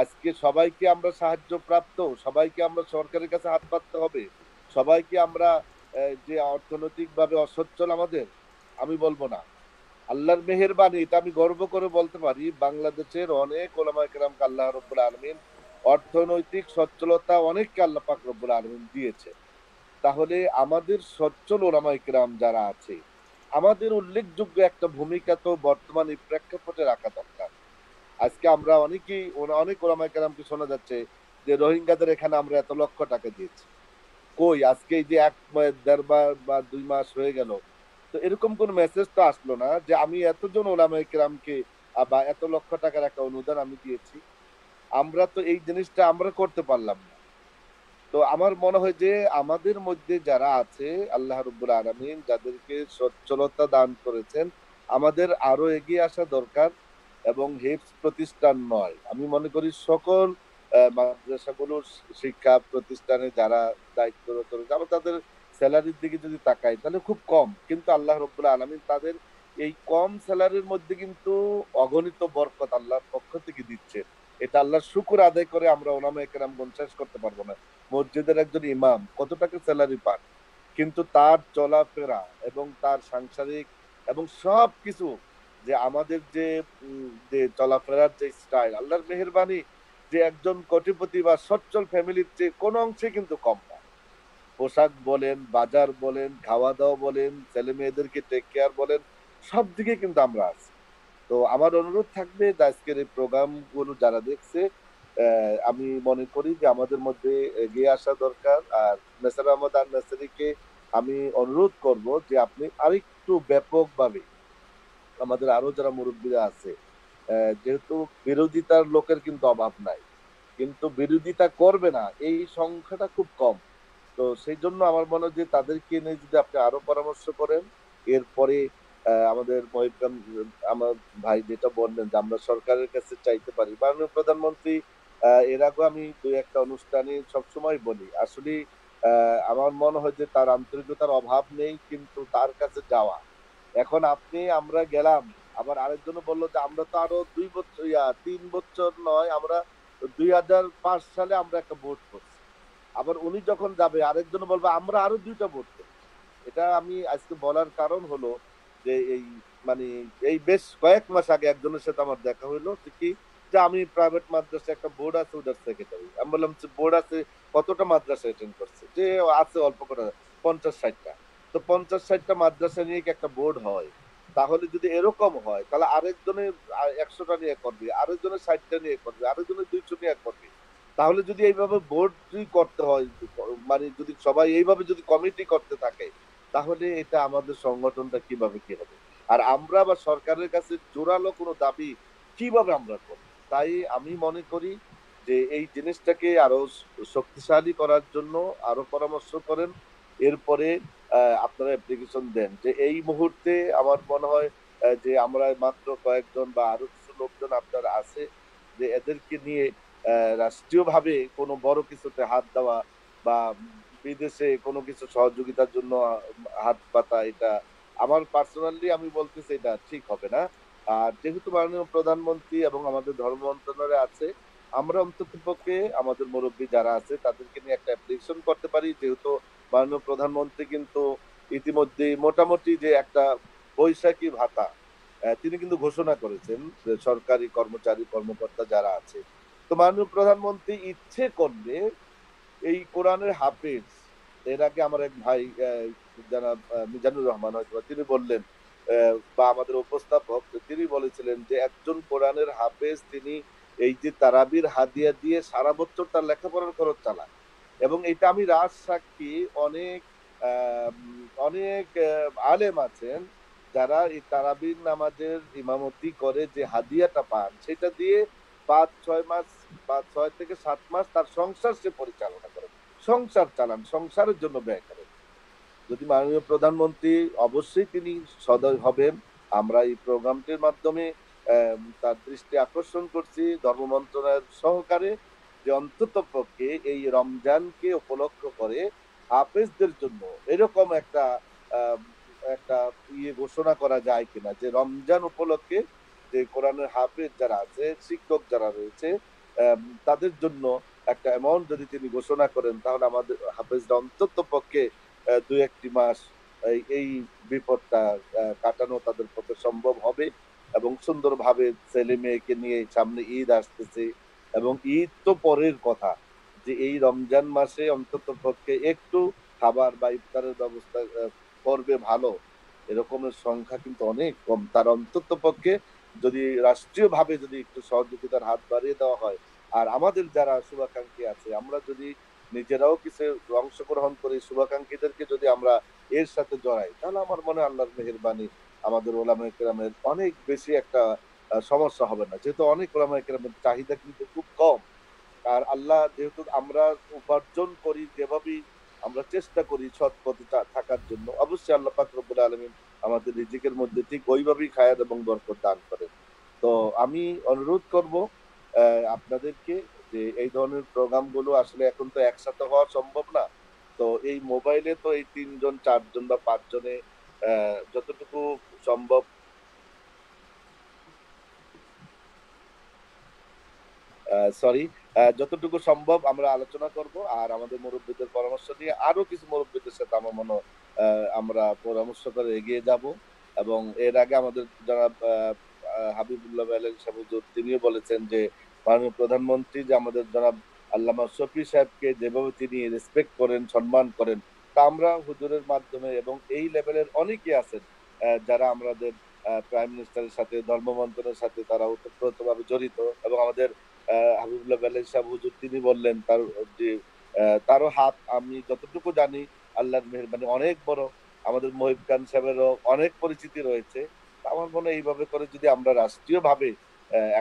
আজকে সবাইকে আমরা সাহায্য প্রাপ্ত সবাইকে আমরা সরকারের কাছে হাত পাততে হবে, সবাইকে আমরা যে অর্থনৈতিকভাবে অসচ্ছল আমাদের, আমি বলব না। আল্লাহর মেহেরবানি, এটা আমি গর্ব করে বলতে পারি, বাংলাদেশের অনেক ওলামা কেরাম আল্লাহ রব্বুল আলমিন অর্থনৈতিক সচ্ছলতা অনেককে আল্লাহ পাক রব্বুল আলমিন দিয়েছে। তাহলে আমাদের সচ্ছল ওলামা কেরাম যারা আছে, আমাদের উল্লেখযোগ্য একটা ভূমিকা তো বর্তমান প্রেক্ষাপটে রাখা দরকার। আজকে আমরা অনেকেই অনেক ওলামা কেরামকে শোনা যাচ্ছে যে রোহিঙ্গাদের এখানে আমরা এত লক্ষ টাকা দিয়েছি। কই, আজকে যে এক দেড় বা দুই মাস হয়ে গেল। তো এরকম কোন মেসেজ তো আসলো না যে আমি এতজন ওলামাই কেরামকে বা এত লক্ষ টাকার একটা অনুদান আমি দিয়েছি। আমরা তো এই জিনিসটা আমরা করতে পারলাম না। তো আমার মনে হয় যে আমাদের মধ্যে যারা আছে, আল্লাহ রব্বুল আলমিন যাদেরকে সচ্ছলতা দান করেছেন, আমাদের আরও এগিয়ে আসা দরকার। এবং হিপস প্রতিষ্ঠান নয়। আমি মনে করি সকল মাদ্রাসাগুলোর শিক্ষা প্রতিষ্ঠানে যারা দায়িত্বরত রয়েছে, আমরা তাদের স্যালারির দিকে যদি তাকাই, তাহলে খুব কম। কিন্তু আল্লাহ রব্বুল আলমিন তাদের এই কম স্যালারির মধ্যে কিন্তু অগণিত বরকত আল্লাহর পক্ষ থেকে দিচ্ছে। এটা আল্লাহর শুকুর আদায় করে আমরা ওনামে একরাম গুণ শেষ করতে পারব না। মসজিদের একজন ইমাম কত টাকা স্যালারি পান? কিন্তু তার চলাফেরা এবং তার সাংসারিক এবং সব কিছু যে আমাদের যে যে চলাফেরার যে স্টাইল আল্লাহর মেহেরবানি যে একজন কোটিপতি বা সচ্ছল ফ্যামিলির চেয়ে কোনো অংশে কিন্তু কম পোশাক বলেন, বাজার বলেন খাওয়া দাওয়া বলেন ছেলে মেয়েদেরকে টেক কেয়ার বলেন, সব দিকে কিন্তু আমরা আছি। তো আমার অনুরোধ থাকবে যে আজকের এই প্রোগ্রামগুলো যারা দেখছে আমি মনে করি যে আমাদের মধ্যে এগিয়ে আসা দরকার। আর নেসার আহমদ আর নাসারিকে আমি অনুরোধ করব যে আপনি আরেকটু ব্যাপকভাবে আমাদের আরও যারা মুরব্বীরা আছে যেহেতু বিরোধিতার লোকের কিন্তু অভাব নাই। কিন্তু বিরোধিতা করবে না, এই সংখ্যাটা খুব কম। তো সেই জন্য আমার মনে হয় যে তাদেরকে নিয়ে যদি আপনি আরও পরামর্শ করেন, এরপরে আমাদের আমার ভাই যেটা বললেন যে আমরা সরকারের কাছে চাইতে পারি। মাননীয় প্রধানমন্ত্রী এর আগে আমি দুই একটা অনুষ্ঠানে সবসময় বলি, আসলে আমার মনে হয় যে তার আন্তরিকতার অভাব নেই, কিন্তু তার কাছে যাওয়া। এখন আপনি, আমরা গেলাম। আবার আরেকজন বলল যে, আমরা তো আরও দুই বছর ইয়া, তিন বছর নয়, আমরা দুই হাজার পাঁচ সালে আমরা একটা ভোট করছি। আবার উনি যখন যাবে আরেকজন বলবে, আমরা আরও দুইটা ভোট করছি। এটা আমি আজকে বলার কারণ হলো যে, এই মানে এই বেশ কয়েক মাস আগে একজনের সাথে আমার দেখা হইল কি? যে, আমি প্রাইভেট মাদ্রাসা একটা বোর্ড আছে ওটার সেক্রেটারি আমি বললাম যে বোর্ড আছে, কতটা মাদ্রাসা অ্যাটেন্ড করছে? যে, আছে অল্প করে পঞ্চাশ ষাটটা তো পঞ্চাশ ষাটটা মাদ্রাসা নিয়ে একটা বোর্ড হয়? তাহলে যদি এরকম হয়, তাহলে আরেকজনের একশোটা নিয়ে করবে আরেকজনের ষাটটা নিয়ে করবে আরেকজনের দুইশো নিয়ে করবে। তাহলে যদি এইভাবে বোর্ড করতে হয় মানে যদি সবাই এইভাবে যদি কমিটি করতে থাকে, তাহলে এটা আমাদের সংগঠনটা কীভাবে কি হবে? আর আমরা বা সরকারের কাছে জোরালো কোনো দাবি কীভাবে আমরা করব? তাই আমি মনে করি যে এই জিনিসটাকে আরও শক্তিশালী করার জন্য আরও পরামর্শ করেন। এরপরে আপনারা অ্যাপ্লিকেশন দেন। যে এই মুহূর্তে আমার মনে হয় যে আমরা মাত্র কয়েকজন বা আরও কিছু লোকজন আপনার আছে, যে এদেরকে নিয়ে রাষ্ট্রীয়ভাবে কোনো বড় কিছুতে হাত দেওয়া বা বিদেশে কোনো কিছু সহযোগিতার জন্য হাত পাতা, এটা আমার পার্সোনালি আমি বলতেছি এটা ঠিক হবে না। আর যেহেতু মাননীয় প্রধানমন্ত্রী এবং আমাদের ধর্ম মন্ত্রণালয়ে আছে, আমরা অন্তত পক্ষে আমাদের মুরব্বী যারা আছে, তাদেরকে নিয়ে একটা অ্যাপ্লিকেশন করতে পারি। যেহেতু মাননীয় প্রধানমন্ত্রী কিন্তু ইতিমধ্যে মোটামুটি যে একটা বৈশাখী ভাতা তিনি কিন্তু ঘোষণা করেছেন সরকারি কর্মচারী, কর্মকর্তা যারা আছে। তো মাননীয় প্রধানমন্ত্রী ইচ্ছে করলে এই কোরআনের হাফেজ, এর আগে আমার এক ভাই যারা মিজানুর রহমান হয়তো তিনি বললেন বা আমাদের উপস্থাপক তিনি বলেছিলেন যে একজন কোরআনের হাফেজ তিনি এই যে তারাবির হাদিয়া দিয়ে সারা বছর তার লেখাপড়ার খরচ চালায়। এবং এটা আমি রাজ সাক্ষী অনেক অনেক আলেম আছেন যারা এই তারাবির নামাজের ইমামতি করে যে হাদিয়াটা পান। সেটা দিয়ে পাঁচ, ছয় মাস, পাঁচ, ছয় থেকে সাত মাস তার সংসার সে পরিচালনা করে সংসার চালান, সংসারের জন্য ব্যয় করেন। যদি মাননীয় প্রধানমন্ত্রী, অবশ্যই তিনি সদয় হবেন। আমরা এই প্রোগ্রামটির মাধ্যমে তার দৃষ্টি আকর্ষণ করছি ধর্ম মন্ত্রণালয়ের সহকারে। যে অন্তত পক্ষে এই রমজানকে উপলক্ষ করে হাফেজদের জন্য এরকম একটা একটা ইয়ে ঘোষণা করা যায় কিনা যে রমজান উপলক্ষে যে কোরআনের হাফেজ যারা আছে, শিক্ষক যারা রয়েছে তাদের জন্য একটা অ্যামাউন্ট যদি তিনি ঘোষণা করেন, তাহলে আমাদের হাফেজরা অন্তত পক্ষে দুই একটি মাস এই বিপদটা কাটানো তাদের পক্ষে সম্ভব হবে এবং সুন্দরভাবে ছেলে মেয়েকে নিয়ে সামনে ঈদ আসতেছে। এবং ঈদ তো পরের কথা, যে এই রমজান মাসে অন্তত পক্ষে একটু খাবার বা ইফতারের ব্যবস্থা করবে ভালো। এরকমের সংখ্যা কিন্তু অনেক কম। তার অন্তত পক্ষে যদি রাষ্ট্রীয়ভাবে যদি একটু সহযোগিতার হাত বাড়িয়ে দেওয়া হয়, আর আমাদের যারা শুভাকাঙ্ক্ষী আছে, আমরা যদি নিজেরাও কিছু অংশগ্রহণ করি, শুভাকাঙ্ক্ষীদেরকে যদি আমরা এর সাথে জড়াই, তাহলে আমার মনে হয় আল্লাহর মেহেরবানি আমাদের ওলামা কেরামের অনেক বেশি একটা সমস্যা হবে না। যেহেতু অনেক ওলামা চাহিদা কিন্তু খুব কম। আর আল্লাহ যেহেতু আমরা উপার্জন করি যেভাবেই আমরা চেষ্টা করি সৎ পথে থাকার জন্য, অবশ্যই আল্লাহ পাক রব্বুল আলমিন আমাদের রিজিকের মধ্যে ঠিক ওইভাবেই খায়াত এবং বরকত দান করেন। তো আমি অনুরোধ করব আপনাদেরকে যে এই ধরনের প্রোগ্রামগুলো আসলে এখন তো একসাথে হওয়া সম্ভব না। তো এই মোবাইলে তো এই তিনজন, চারজন বা পাঁচজনে যতটুকু সম্ভব সরি যতটুকু সম্ভব আমরা আলোচনা করব আর আমাদের মুরব্বীদের পরামর্শ নিয়ে আরও কিছু মুরব্বীদের সাথে আমার মনে আমরা পরামর্শ করে এগিয়ে যাব। এবং এর আগে আমাদের যারা হাবিবুল্লাহ আলম সাহেব তিনিও বলেছেন যে মাননীয় প্রধানমন্ত্রী যে আমাদের জনাব আল্লামা শফি সাহেবকে যেভাবে তিনি রেসপেক্ট করেন, সম্মান করেন, তা আমরা হুজুরের মাধ্যমে এবং এই লেভেলের অনেকে আছেন যারা আমাদের প্রাইম মিনিস্টারের সাথে, ধর্ম মন্ত্রণের সাথে তারা ওতপ্রোতভাবে জড়িত এবং আমাদের হাবিবুল্লাহ সাহেব হুজুর, তিনি বললেন, তার যে তারও হাত আমি যতটুকু জানি, আল্লাহর মেহরবানি অনেক বড়, আমাদের মহিব খান সাহেবেরও অনেক পরিচিতি রয়েছে। আমার মনে এইভাবে করে যদি আমরা রাষ্ট্রীয় ভাবে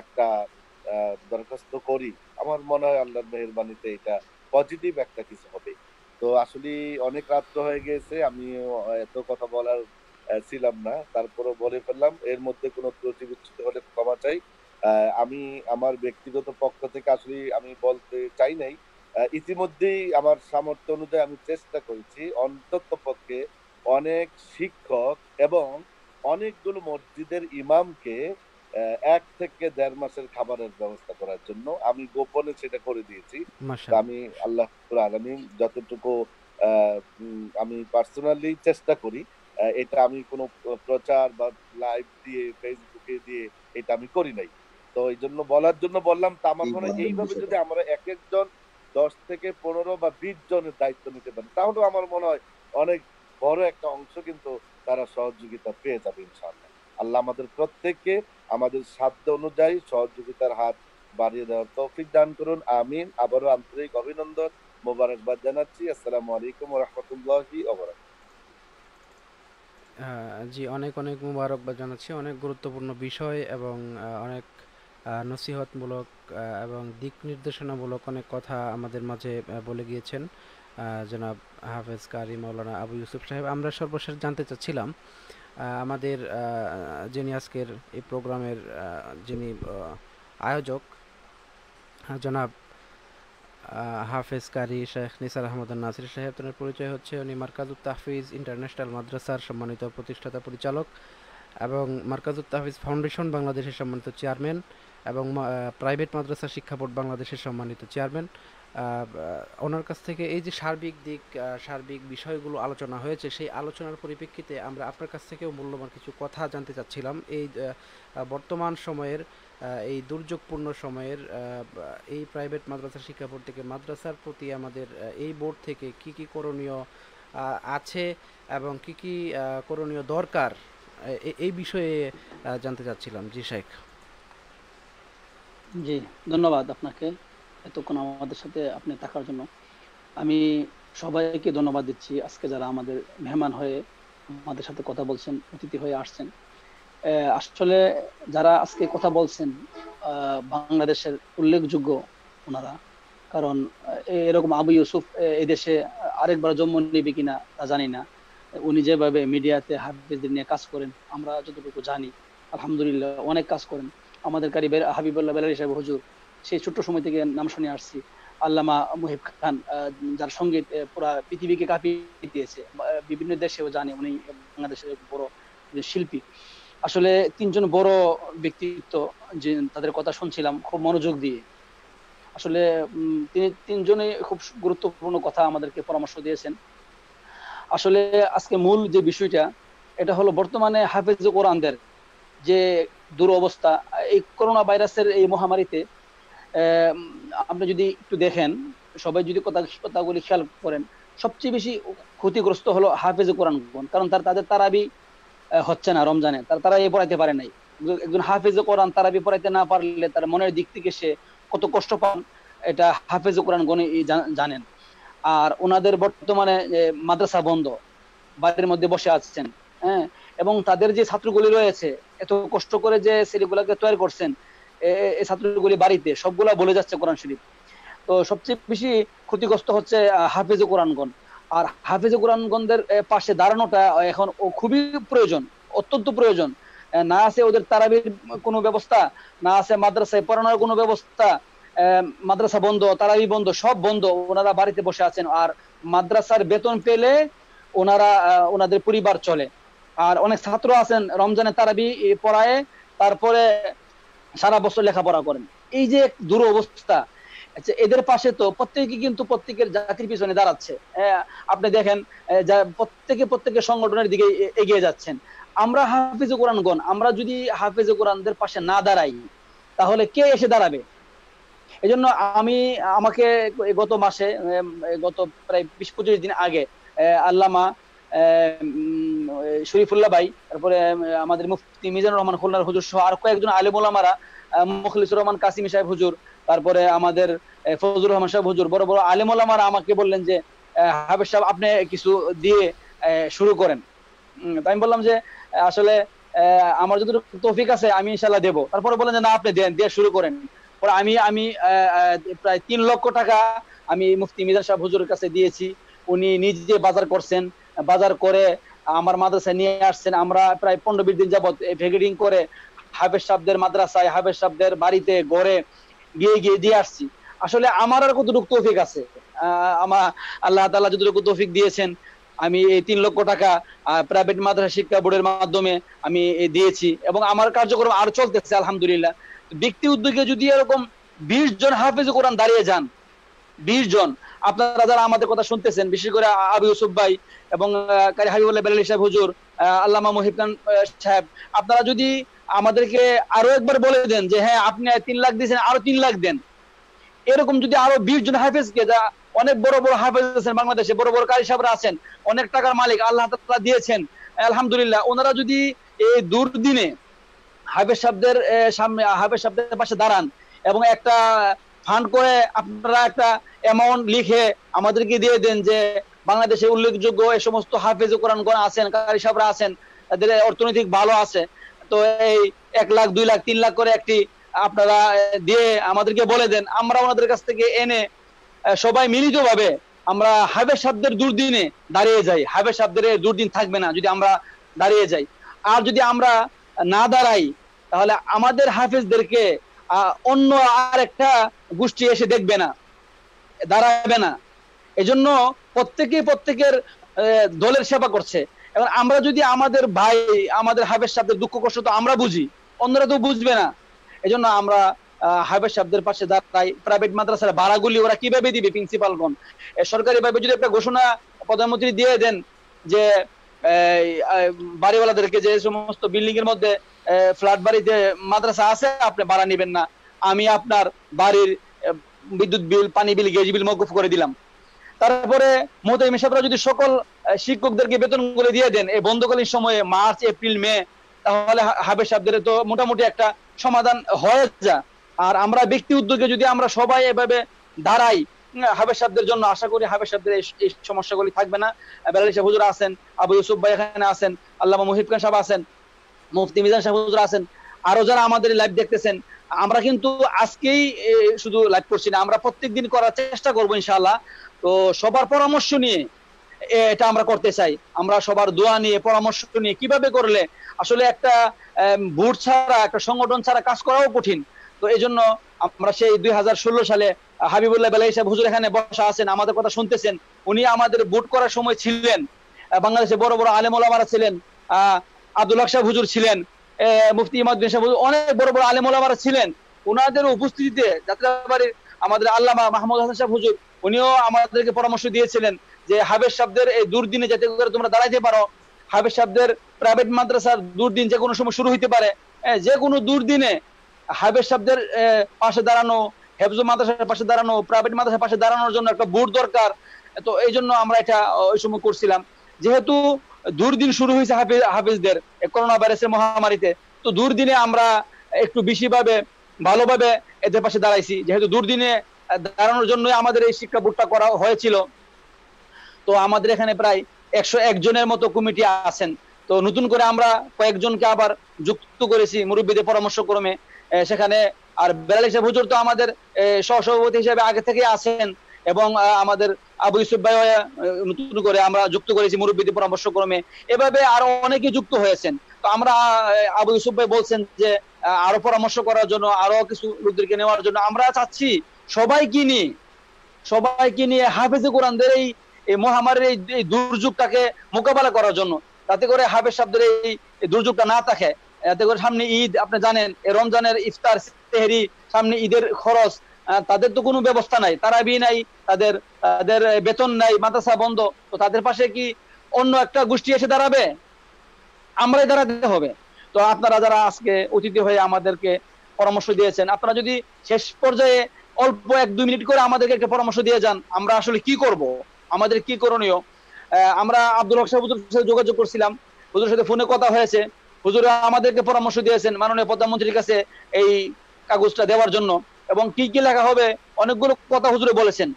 একটা দরখাস্ত করি, আমার মনে হয় আল্লাহর মেহরবানিতে এটা পজিটিভ একটা কিছু হবে। তো আসলে অনেক রাত্র হয়ে গেছে, আমি এত কথা বলার ছিলাম না। তারপরও বলে ফেললাম, এর মধ্যে কোনো ত্রুটি বিচ্ছুত হলে ক্ষমা চাই। আমি আমার ব্যক্তিগত পক্ষ থেকে আসলে আমি বলতে চাই নাই। ইতিমধ্যেই আমার সামর্থ্য অনুযায়ী আমি চেষ্টা করেছি অন্তত পক্ষে অনেক শিক্ষক এবং অনেকগুলো মসজিদের ইমামকে এক থেকে দেড় মাসের খাবারের ব্যবস্থা করার জন্য আমি গোপনে সেটা করে দিয়েছি। আমি আল্লাহ আলমী যতটুকু আহ, আমি পার্সোনালি চেষ্টা করি এটা আমি কোনো প্রচার বা লাইভ দিয়ে ফেসবুকে দিয়ে এটা আমি করি নাই। তো এই জন্য বলার জন্য বললাম তা আমার মনে হয় এইভাবে যদি আমরা এক একজন দশ থেকে পনেরো বা বিশ জনের দায়িত্ব নিতে পারি তাহলে আমার মনে হয় অনেক বড় একটা অংশ কিন্তু তারা সহযোগিতা পেয়ে যাবে ইনশাআল্লাহ। আল্লাহ আমাদের প্রত্যেককে আমাদের সাধ্য অনুযায়ী সহযোগিতার হাত বাড়িয়ে দেওয়ার তৌফিক দান করুন আমিন। আবারও আন্তরিক অভিনন্দন মোবারকবাদ জানাচ্ছি। আসসালামু আলাইকুম রহমতুল্লাহি জি অনেক অনেক মুবারকবাদ জানাচ্ছি। অনেক গুরুত্বপূর্ণ বিষয় এবং আহ, অনেক নসিহতমূলক এবং দিক নির্দেশনামূলক অনেক কথা আমাদের মাঝে বলে গিয়েছেন জনাব হাফেজ কারি মৌলানা আবু ইউসুফ সাহেব। আমরা সর্বশেষ জানতে চাচ্ছিলাম আমাদের যিনি আজকের এই প্রোগ্রামের যিনি আয়োজক জনাব হাফেজ কারি শেখ নিসার আহমদ নাসির সাহেব। তার পরিচয় হচ্ছে উনি মার্কাজুত তাহফিজ ইন্টারন্যাশনাল মাদ্রাসার সম্মানিত প্রতিষ্ঠাতা পরিচালক এবং মার্কাজুত তাহফিজ ফাউন্ডেশন বাংলাদেশের সম্মানিত চেয়ারম্যান। এবং প্রাইভেট মাদ্রাসা শিক্ষা বোর্ড বাংলাদেশের সম্মানিত চেয়ারম্যান। ওনার কাছ থেকে এই যে সার্বিক দিক সার্বিক বিষয়গুলো আলোচনা হয়েছে, সেই আলোচনার পরিপ্রেক্ষিতে আমরা আপনার কাছ থেকেও মূল্যবান কিছু কথা জানতে চাচ্ছিলাম। এই বর্তমান সময়ের এই দুর্যোগপূর্ণ সময়ের এই প্রাইভেট মাদ্রাসা শিক্ষা বোর্ড থেকে মাদ্রাসার প্রতি আমাদের এই বোর্ড থেকে কি কি করণীয় আছে এবং কি কি করণীয় দরকার এই বিষয়ে জানতে চাচ্ছিলাম। জি, শেখ। জি ধন্যবাদ আপনাকে এতক্ষণ আমাদের সাথে আপনি থাকার জন্য। আমি সবাইকে ধন্যবাদ দিচ্ছি আজকে যারা আমাদের মেহমান হয়ে আমাদের সাথে কথা বলছেন অতিথি হয়ে আসছেন। আসলে যারা আজকে কথা বলছেন বাংলাদেশের উল্লেখযোগ্য ওনারা কারণ এরকম আবু ইউসুফ আহ, এই দেশে আরেকবার জন্ম নেবে কিনা তা জানি না। উনি যেভাবে মিডিয়াতে হাফিজদের নিয়ে কাজ করেন আমরা যতটুকু জানি আলহামদুলিল্লাহ অনেক কাজ করেন। আমাদের কারি হাবিবুল্লাহ বেলারি সাহেব, হুজুর, সেই ছোট্ট সময় থেকে নাম শুনে আসছি। আল্লামা মুহিব খান যার সংগীত পুরা পৃথিবীকে কাঁপিয়ে দিয়েছে। বিভিন্ন দেশেও জানে, উনি বাংলাদেশের বড় শিল্পী। আসলে তিনজন বড় ব্যক্তিত্ব যে তাদের কথা শুনছিলাম, খুব মনোযোগ দিয়ে। আসলে তিনি তিনজনে খুব গুরুত্বপূর্ণ কথা আমাদেরকে পরামর্শ দিয়েছেন। আসলে, আজকে মূল যে বিষয়টা, এটা হলো বর্তমানে হাফেজ কোরআনদের যে দুরবস্থা। এই করোনা ভাইরাসের এই মহামারীতে আপনি যদি একটু দেখেন, সবাই যদি কথা, কথাগুলি খেয়াল করেন, সবচেয়ে বেশি ক্ষতিগ্রস্ত হলো হাফেজ কোরআনগণ কারণ তার, তাদের তারাবি হচ্ছে না রমজানে। তার তারা এ পড়াইতে পারে নাই। একজন হাফেজ কোরআন তারাবি পড়াইতে না পারলে তার মনের দিক থেকে সে কত কষ্ট পান, এটা হাফেজ কোরআন গণে জানেন। আর ওনাদের বর্তমানে মাদ্রাসা বন্ধ, বাড়ির মধ্যে বসে আছেন হ্যাঁ? এবং তাদের যে ছাত্রগুলি রয়েছে, এত কষ্ট করে যে ছেলেগুলাকে তৈরি করছেন এই ছাত্রগুলি বাড়িতে, সবগুলা বলে যাচ্ছে কোরআন শরীফ। তো সবচেয়ে বেশি ক্ষতিগ্রস্ত হচ্ছে হাফেজে কোরআনগণ। আর হাফেজে কোরআনগণদের পাশে দাঁড়ানোটা এখন খুবই প্রয়োজন, অত্যন্ত প্রয়োজন। না আছে ওদের তারাবির কোনো ব্যবস্থা, না আছে মাদ্রাসায় পড়ানোর কোনো ব্যবস্থা মাদ্রাসা বন্ধ, তারাবি বন্ধ, সব বন্ধ, ওনারা বাড়িতে বসে আছেন। আর মাদ্রাসার বেতন পেলে ওনারা ওনাদের পরিবার চলে। আর অনেক ছাত্র আছেন রমজানে তারাবি পড়ায়, তারপরে সারা বছর লেখাপড়া করেন। এই যে এক দুরবস্থা আচ্ছা এদের পাশে তো প্রত্যেকে কিন্তু প্রত্যেকের জাতির পিছনে দাঁড়াচ্ছে। আপনি দেখেন প্রত্যেকে প্রত্যেকের সংগঠনের দিকে এগিয়ে যাচ্ছেন। আমরা হাফিজে কোরআনগণ, আমরা যদি হাফিজে কোরআনদের পাশে না দাঁড়াই, তাহলে কে এসে দাঁড়াবে? এই জন্য আমি, আমাকে গত মাসে গত প্রায় বিশ পঁচিশ দিন আগে আল্লামা শরীফুল্লাহ ভাই তারপরে আমাদের মুফতি মিজানুর রহমান খুলনার হুজুর সহ আর কয়েকজন আলেম ওলামারা মুখলিসুর রহমান কাসিমি সাহেব হুজুর তারপরে আমাদের আহ, ফজলুর রহমান সাহেব হুজুর বড় বড় আলেম ওলামারা আমাকে বললেন যে হাফেজ সাহেব আপনি কিছু দিয়ে শুরু করেন। আমি বললাম যে আসলে আমার যদি তৌফিক আছে আমি ইনশাল্লাহ দেবো। তারপরে বললেন যে না আপনি দেন দিয়ে শুরু করেন। পরে আমি আমি প্রায় তিন লক্ষ টাকা আমি মুফতি মিজান সাহেব হুজুরের কাছে দিয়েছি। উনি নিজে বাজার করছেন। বাজার করে আমার মাদ্রাসায় নিয়ে আসছেন। আমরা প্রায় পনেরো বিশ দিন যাবত ভেগেডিং করে হাফেজ সাহেবদের মাদ্রাসায়, হাফেজ সাহেবদের বাড়িতে গড়ে গিয়ে গিয়ে দিয়ে আসছি। আসলে আমার আর কতটুকু তৌফিক আছে? আমার আল্লাহ তাআলা যতটুকু তৌফিক দিয়েছেন, আমি এই তিন লক্ষ টাকা প্রাইভেট মাদ্রাসা শিক্ষা বোর্ডের মাধ্যমে আমি দিয়েছি এবং আমার কার্যক্রম আর চলতেছে, আলহামদুলিল্লাহ। ব্যক্তি উদ্যোগে যদি এরকম বিশ জন হাফেজ কোরআন দাঁড়িয়ে যান, বিশ জন আপনারা যারা আমাদের কথা শুনতেছেন, বিশেষ করে আবু ইউসুফ ভাই এবং কারি হাবিবুল্লাহ বেলালি সাহেব হুজুর আল্লামা মহিব খান সাহেব, আপনারা যদি আমাদেরকে আরও একবার বলে দেন যে হ্যাঁ আপনি তিন লাখ দিয়েছেন, আরও তিন লাখ দেন। এরকম যদি আরও বিশ জন হাফেজকে যা অনেক বড় বড় হাফেজ আছেন বাংলাদেশে, বড় বড় কারি সাহেবরা আছেন, অনেক টাকার মালিক আল্লাহ তাআলা দিয়েছেন, আলহামদুলিল্লাহ, ওনারা যদি এই দুর্দিনে হাফেজ সাহেবদের সামনে, হাফেজ সাহেবদের পাশে দাঁড়ান এবং একটা ফান্ড করে আপনারা একটা অ্যামাউন্ট লিখে আমাদেরকে দিয়ে দেন যে বাংলাদেশে উল্লেখযোগ্য এই সমস্ত হাফেজ কোরআন কোরআন আছেন, কারি সাহেবরা আছেন, তাদের অর্থনৈতিক ভালো আছে। তো এই এক লাখ, দুই লাখ, তিন লাখ করে একটি আপনারা দিয়ে আমাদেরকে বলে দেন। আমরা ওনাদের কাছ থেকে এনে সবাই মিলিত ভাবে আমরা হাফেজ শব্দের দুর্দিনে দাঁড়িয়ে যাই। হাফেজ শব্দের দুর্দিন থাকবে না যদি আমরা দাঁড়িয়ে যাই। আর যদি আমরা না দাঁড়াই, তাহলে আমাদের হাফেজদেরকে অন্য আর একটা গোষ্ঠী এসে দেখবে না, দাঁড়াবে না। এজন্য প্রত্যেকে প্রত্যেকের দলের সেবা করছে। এবং আমরা যদি আমাদের ভাই, আমাদের হাবের সাহেবদের দুঃখ কষ্ট তো আমরা বুঝি, অন্যরা তো বুঝবে না। এজন্য আমরা হাফেজ সাহেবদের পাশে দাঁড়াই। প্রাইভেট মাদ্রাসার ভাড়াগুলি ওরা কীভাবে দিবে প্রিন্সিপালগণ সরকারি ভাবে যদি একটা ঘোষণা প্রধানমন্ত্রী দিয়ে দেন যে বাড়িওয়ালাদেরকে যে সমস্ত বিল্ডিং এর মধ্যে ফ্ল্যাট বাড়িতে মাদ্রাসা আছে, আপনি ভাড়া নেবেন না। আমি আপনার বাড়ির বিদ্যুৎ বিল, পানি বিল, গ্যাস বিল মকুফ করে দিলাম। তারপরে মোহতামিম সাহেবরা যদি সকল শিক্ষকদেরকে বেতন করে দিয়ে দেন, এই বন্ধকালীন সময়ে মার্চ, এপ্রিল, মে, তাহলে হা- হাফেজ সাহেবদের তো মোটামুটি একটা সমাধান হয়ে যা আর আমরা ব্যক্তি উদ্যোগে যদি আমরা সবাই এভাবে দাঁড়াই উম, জন্য আশা করি হাফেজ এই- সমস্যাগুলি থাকবে না। বেলালি সাহেব হুজুর আছেন আবু ইউসুফ ভাই এখানে আছেন আল্লামা মুহিব খান সাহেব আছেন মুফতি মিজান সাহেব হুজুর আছেন আরও যারা আমাদের লাইভ দেখতেছেন আমরা কিন্তু আজকেই শুধু লাইভ করছি না আমরা প্রত্যেকদিন করার চেষ্টা করব ইনশাআল্লাহ। তো সবার পরামর্শ নিয়ে এটা আমরা করতে চাই। আমরা সবার দোয়া নিয়ে পরামর্শ নিয়ে কীভাবে করলে আসলে একটা বুট ছাড়া একটা সংগঠন ছাড়া কাজ করাও কঠিন। তো এই জন্য আমরা সেই দুই হাজার ষোলো সালে হাবিবুল্লাহ বেলাই সাহেব হুজুর এখানে বসা আছেন, আমাদের কথা শুনতেছেন। উনি আমাদের বুট করার সময় ছিলেন বাংলাদেশে বড় বড় আলেম ওলামারা ছিলেন, আহ, আব্দুল সাহেব হুজুর ছিলেন মুফতি ইমাদুদ্দিন সাহেব অনেক বড় বড় আলেম ওলামারা ছিলেন। ওনাদের উপস্থিতিতে যাত্রাবাড়ির আমাদের আল্লামা মাহমুদ হাসান সাহেব হুজুর, উনিও আমাদেরকে পরামর্শ দিয়েছিলেন যে হাবেশ শব্দের এই দুর্দিনে যাতে করে তোমরা দাঁড়াইতে পারো। হাবেশ শব্দের প্রাইভেট মাদ্রাসার দুর্দিন যে কোনো সময় শুরু হইতে পারে যে কোনো দুর্দিনে হাবেশ শব্দের পাশে দাঁড়ানো হেফজ মাদ্রাসার পাশে দাঁড়ানো প্রাইভেট মাদ্রাসার পাশে দাঁড়ানোর জন্য একটা বুট দরকার। তো এই জন্য আমরা এটা ওই সময় করছিলাম। যেহেতু দুর্দিন শুরু হয়েছে হাফিজ হাফিজদের করোনা ভাইরাসের মহামারীতে তো দুর্দিনে আমরা একটু বেশিভাবে ভালোভাবে এদের পাশে দাঁড়াইছি। যেহেতু দুর্দিনে দাঁড়ানোর জন্য আমাদের এই শিক্ষা বোর্ডটা করা হয়েছিল। তো আমাদের এখানে প্রায় একশো একজনের মতো কমিটি আছেন। তো নতুন করে আমরা কয়েকজনকে আবার যুক্ত করেছি মুরব্বীদের পরামর্শ ক্রমে আহ, সেখানে আর বেলাল হিসেবে হুজুর তো আমাদের সহসভাপতি হিসেবে আগে থেকে আছেন এবং আমাদের আবু ইউসুফ ভাই নতুন করে আমরা যুক্ত করেছি মুরব্বীদের পরামর্শ ক্রমে এভাবে আরও অনেকে যুক্ত হয়েছেন। তো আমরা আবু ইউসুফ ভাই বলছেন যে আরও পরামর্শ করার জন্য, আরও কিছু লোকদেরকে নেওয়ার জন্য আমরা চাচ্ছি সবাই সবাইকে নিয়ে সবাইকে নিয়ে হাফেজে কোরআনদের এই মহামারীর এই দুর্যোগটাকে মোকাবেলা করার জন্য। তাতে করে হাফেজ এই এই দুর্যোগটা না থাকে। যাতে করে সামনে ঈদ, আপনি জানেন রমজানের ইফতার, সেহরি, সামনে ঈদের খরচ তাদের তো কোনো ব্যবস্থা নাই তারা বি নাই, তাদের তাদের বেতন নাই, মাদ্রাসা বন্ধ, তো তাদের পাশে কি অন্য একটা গোষ্ঠী এসে দাঁড়াবে? আমরাই দাঁড়াতে হবে। তো আপনারা যারা আজকে অতিথি হয়ে আমাদেরকে পরামর্শ দিয়েছেন, আপনারা যদি শেষ পর্যায়ে অল্প এক, দুই মিনিট করে আমাদেরকে একটা পরামর্শ দিয়ে যান, আমরা আসলে কি করব? আমাদের কি করণীয়? আমরা আব্দুল হক সাহেব সাথে যোগাযোগ করছিলাম, হুজুরের সাথে ফোনে কথা হয়েছে হুজুর আমাদেরকে পরামর্শ দিয়েছেন মাননীয় প্রধানমন্ত্রীর কাছে এই কাগজটা দেওয়ার জন্য। এবং কি কি লেখা হবে অনেকগুলো কথা হুজুরে বলেছেন।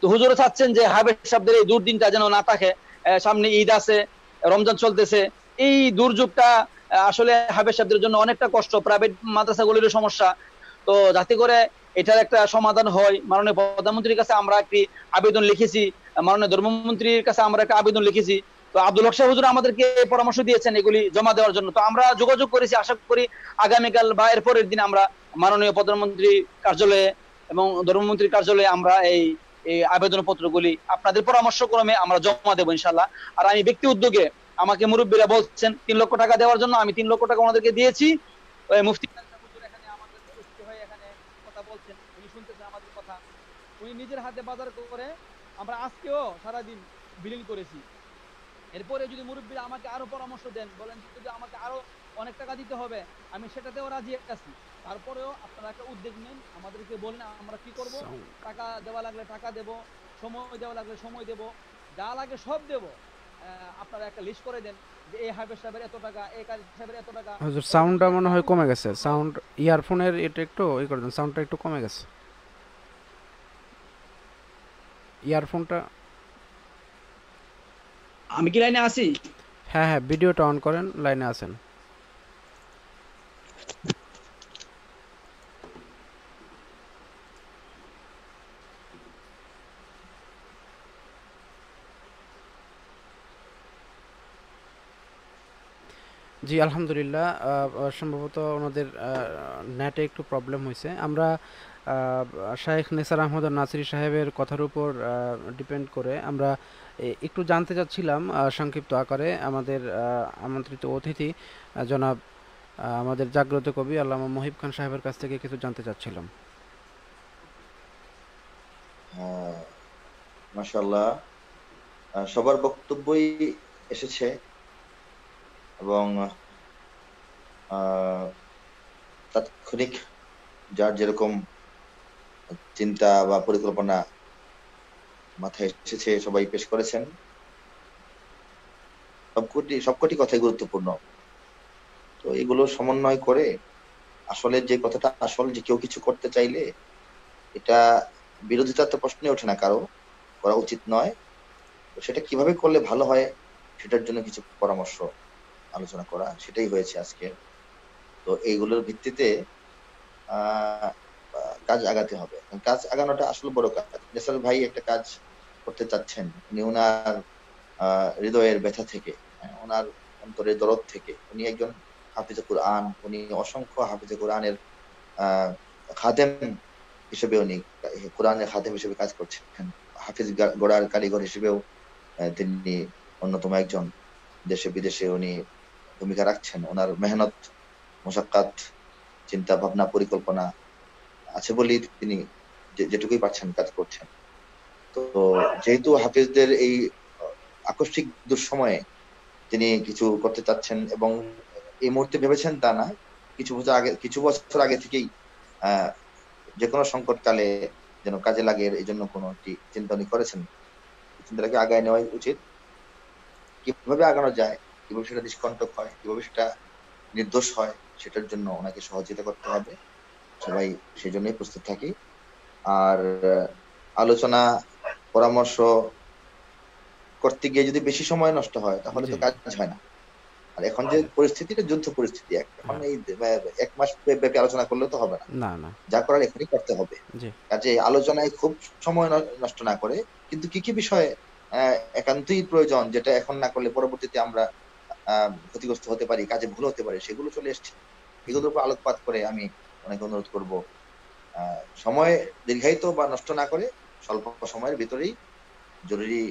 তো হুজুরে চাচ্ছেন যে হাবের শব্দের এই দুর্দিনটা যেন না থাকে। সামনে ঈদ আছে, রমজান চলতেছে। এই দুর্যোগটা আসলে হাবের শব্দের জন্য অনেকটা কষ্ট। প্রাইভেট মাদ্রাসাগুলির সমস্যা। তো যাতে করে এটার একটা সমাধান হয়, মাননীয় প্রধানমন্ত্রীর কাছে আমরা একটি আবেদন লিখেছি। মাননীয় ধর্মমন্ত্রীর কাছে আমরা একটা আবেদন লিখেছি। তো আব্দুল হক সাহেব হুজুর আমাদেরকে পরামর্শ দিয়েছেন এগুলি জমা দেওয়ার জন্য। তো আমরা যোগাযোগ করেছি, আশা করি আগামীকাল বা এর পরের দিন আমরা মাননীয় প্রধানমন্ত্রী কার্যালয়ে এবং ধর্মমন্ত্রীর কার্যালয়ে আমরা এই এই আবেদন পত্রগুলি আপনাদের পরামর্শ ক্রমে আমরা জমা দেবো ইনশাল্লাহ আর আমি ব্যক্তি উদ্যোগে আমাকে মুরব্বীরা বলছেন, তিন লক্ষ টাকা দেওয়ার জন্য আমি তিন লক্ষ টাকা ওনাদেরকে দিয়েছি। মুফতি নিজের হাতে বাজার করে আমরা আজকেও সারাদিন বিলিং করেছি। এরপরে যদি মুরব্বীরা আমাকে আরও পরামর্শ দেন বলেন যে যদি আমাকে আরও অনেক টাকা দিতে হবে। আমি সেটাতেও রাজি আছি। তারপরেও আপনারা একটা উদ্যোগ নিন আমাদেরকে বলেন আমরা কি করব। টাকা দেওয়া লাগলে টাকা দেব সময় দেওয়া লাগলে সময় দেব যা লাগে সব দেব। আপনারা একটা লিস্ট করে দেন যে এই হাইবে সাহেবের এত টাকা এই কাজ সাহেবের এত টাকা। হুজুর সাউন্ডটা মনে হয় কমে গেছে। সাউন্ড ইয়ারফোনের এটা একটু ই করে দেন সাউন্ডটা একটু কমে গেছে। ইয়ারফোনটা আমি কি লাইনে আছি? হ্যাঁ হ্যাঁ ভিডিওটা অন করেন, লাইনে আছেন। জি, আলহামদুলিল্লাহ সম্ভবত ওনাদের নেটে একটু প্রবলেম হয়েছে আমরা শায়েখ নেসার আহমদ নাসিরি সাহেবের কথার উপর ডিপেন্ড করে আমরা একটু জানতে চাচ্ছিলাম সংক্ষিপ্ত আকারে আমাদের আমন্ত্রিত অতিথি জনাব আমাদের জাগ্রত কবি আল্লামা মহিব খান সাহেবের কাছ থেকে কিছু জানতে চাচ্ছিলাম। হ্যাঁ, মাশাআল্লাহ সবার বক্তব্যই এসেছে এবং তাৎক্ষণিক যার যেরকম চিন্তা বা পরিকল্পনা মাথায় এসেছে, সবাই পেশ করেছেন। সবকটি সবকটি কথাই গুরুত্বপূর্ণ। তো এগুলো সমন্বয় করে আসলে যে কথাটা আসল, যে কেউ কিছু করতে চাইলে এটা বিরোধিতার তো প্রশ্নে ওঠে না কারও, করা উচিত নয়। তো সেটা কীভাবে করলে ভালো হয় সেটার জন্য কিছু পরামর্শ আলোচনা করা, সেটাই হয়েছে আজকে। তো এইগুলোর ভিত্তিতে কাজ আগাতে হবে। কাজ আগানোটা আসলে বড় কাজ। নেসার ভাই একটা কাজ করতে চাচ্ছেন উনি ওনার হৃদয়ের ব্যথা থেকে হ্যাঁ, ওনার অন্তরের দরদ থেকে। উনি একজন হাফিজে কোরআন উনি অসংখ্য হাফিজে কোরআনের খাদেম হিসেবে উনি কোরআনের খাদেম হিসেবে কাজ করছেন। হাফিজ গোড়ার কারিগর হিসেবেও তিনি অন্যতম একজন। দেশে বিদেশে উনি ভূমিকা রাখছেন। ওনার মেহনত মোশাক্কাত চিন্তা ভাবনা পরিকল্পনা আছে বলেই তিনি যেটুকুই পাচ্ছেন কাজ করছেন। তো যেহেতু হাফিজদের এই আকস্মিক দুঃসময়ে তিনি কিছু করতে চাচ্ছেন এবং এই মুহূর্তে ভেবেছেন তা না, কিছু বছর আগে, কিছু বছর আগে থেকেই যে কোনো সংকটকালে যেন কাজে লাগে এই জন্য কোনো চিন্তা উনি করেছেন। চিন্তাটাকে আগায় নেওয়া উচিত। কীভাবে আগানো যায়, কীভাবে সেটা নিষ্কণ্টক হয়, কীভাবে সেটা নির্দোষ হয়, সেটার জন্য ওনাকে সহযোগিতা করতে হবে। সবাই সেই জন্যই প্রস্তুত থাকি। আর আলোচনা পরামর্শ করতে গিয়ে যদি বেশি সময় নষ্ট হয় তাহলে তো কাজ হয় না। আর এখন যে পরিস্থিতি এটা যুদ্ধ পরিস্থিতি এখন এই এক মাস ব্যাপী আলোচনা করলে তো হবে না। না না। যা করার এখনই করতে হবে। কাজে আলোচনায় খুব সময় নষ্ট না করে কিন্তু কি কি বিষয়ে একান্তই প্রয়োজন যেটা এখন না করলে পরবর্তীতে আমরা আহ, ক্ষতিগ্রস্ত হতে পারি কাজে ভুল হতে পারে সেগুলো চলে এসছে। এগুলোর উপর আলোকপাত করে আমি অনেক অনুরোধ করব। সময় দীর্ঘায়িত বা নষ্ট না করে স্বল্প সময়ের ভিতরেই জরুরি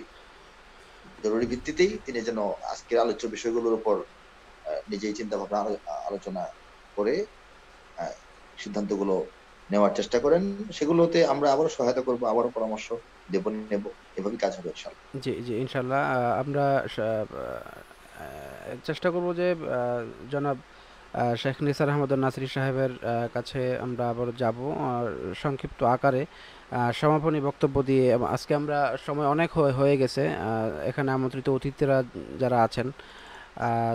জরুরি ভিত্তিতেই তিনি যেন আজকের আলোচ্য বিষয়গুলোর উপর নিজেই চিন্তা ভাবনা আলোচনা করে সিদ্ধান্তগুলো নেওয়ার চেষ্টা করেন। সেগুলোতে আমরা আবারও সহায়তা করব, আবারও পরামর্শ দেব, নেব। এভাবে কাজ হবে ইনশাল্লাহ জি জি ইনশাল্লাহ আমরা চেষ্টা করব যে জনাব শেখ নিসার আহমদ নাসরি সাহেবের কাছে আমরা আবার যাব সংক্ষিপ্ত আকারে সমাপনী বক্তব্য দিয়ে আজকে আমরা সময় অনেক হয়ে গেছে এখানে আমন্ত্রিত অতিথিরা যারা আছেন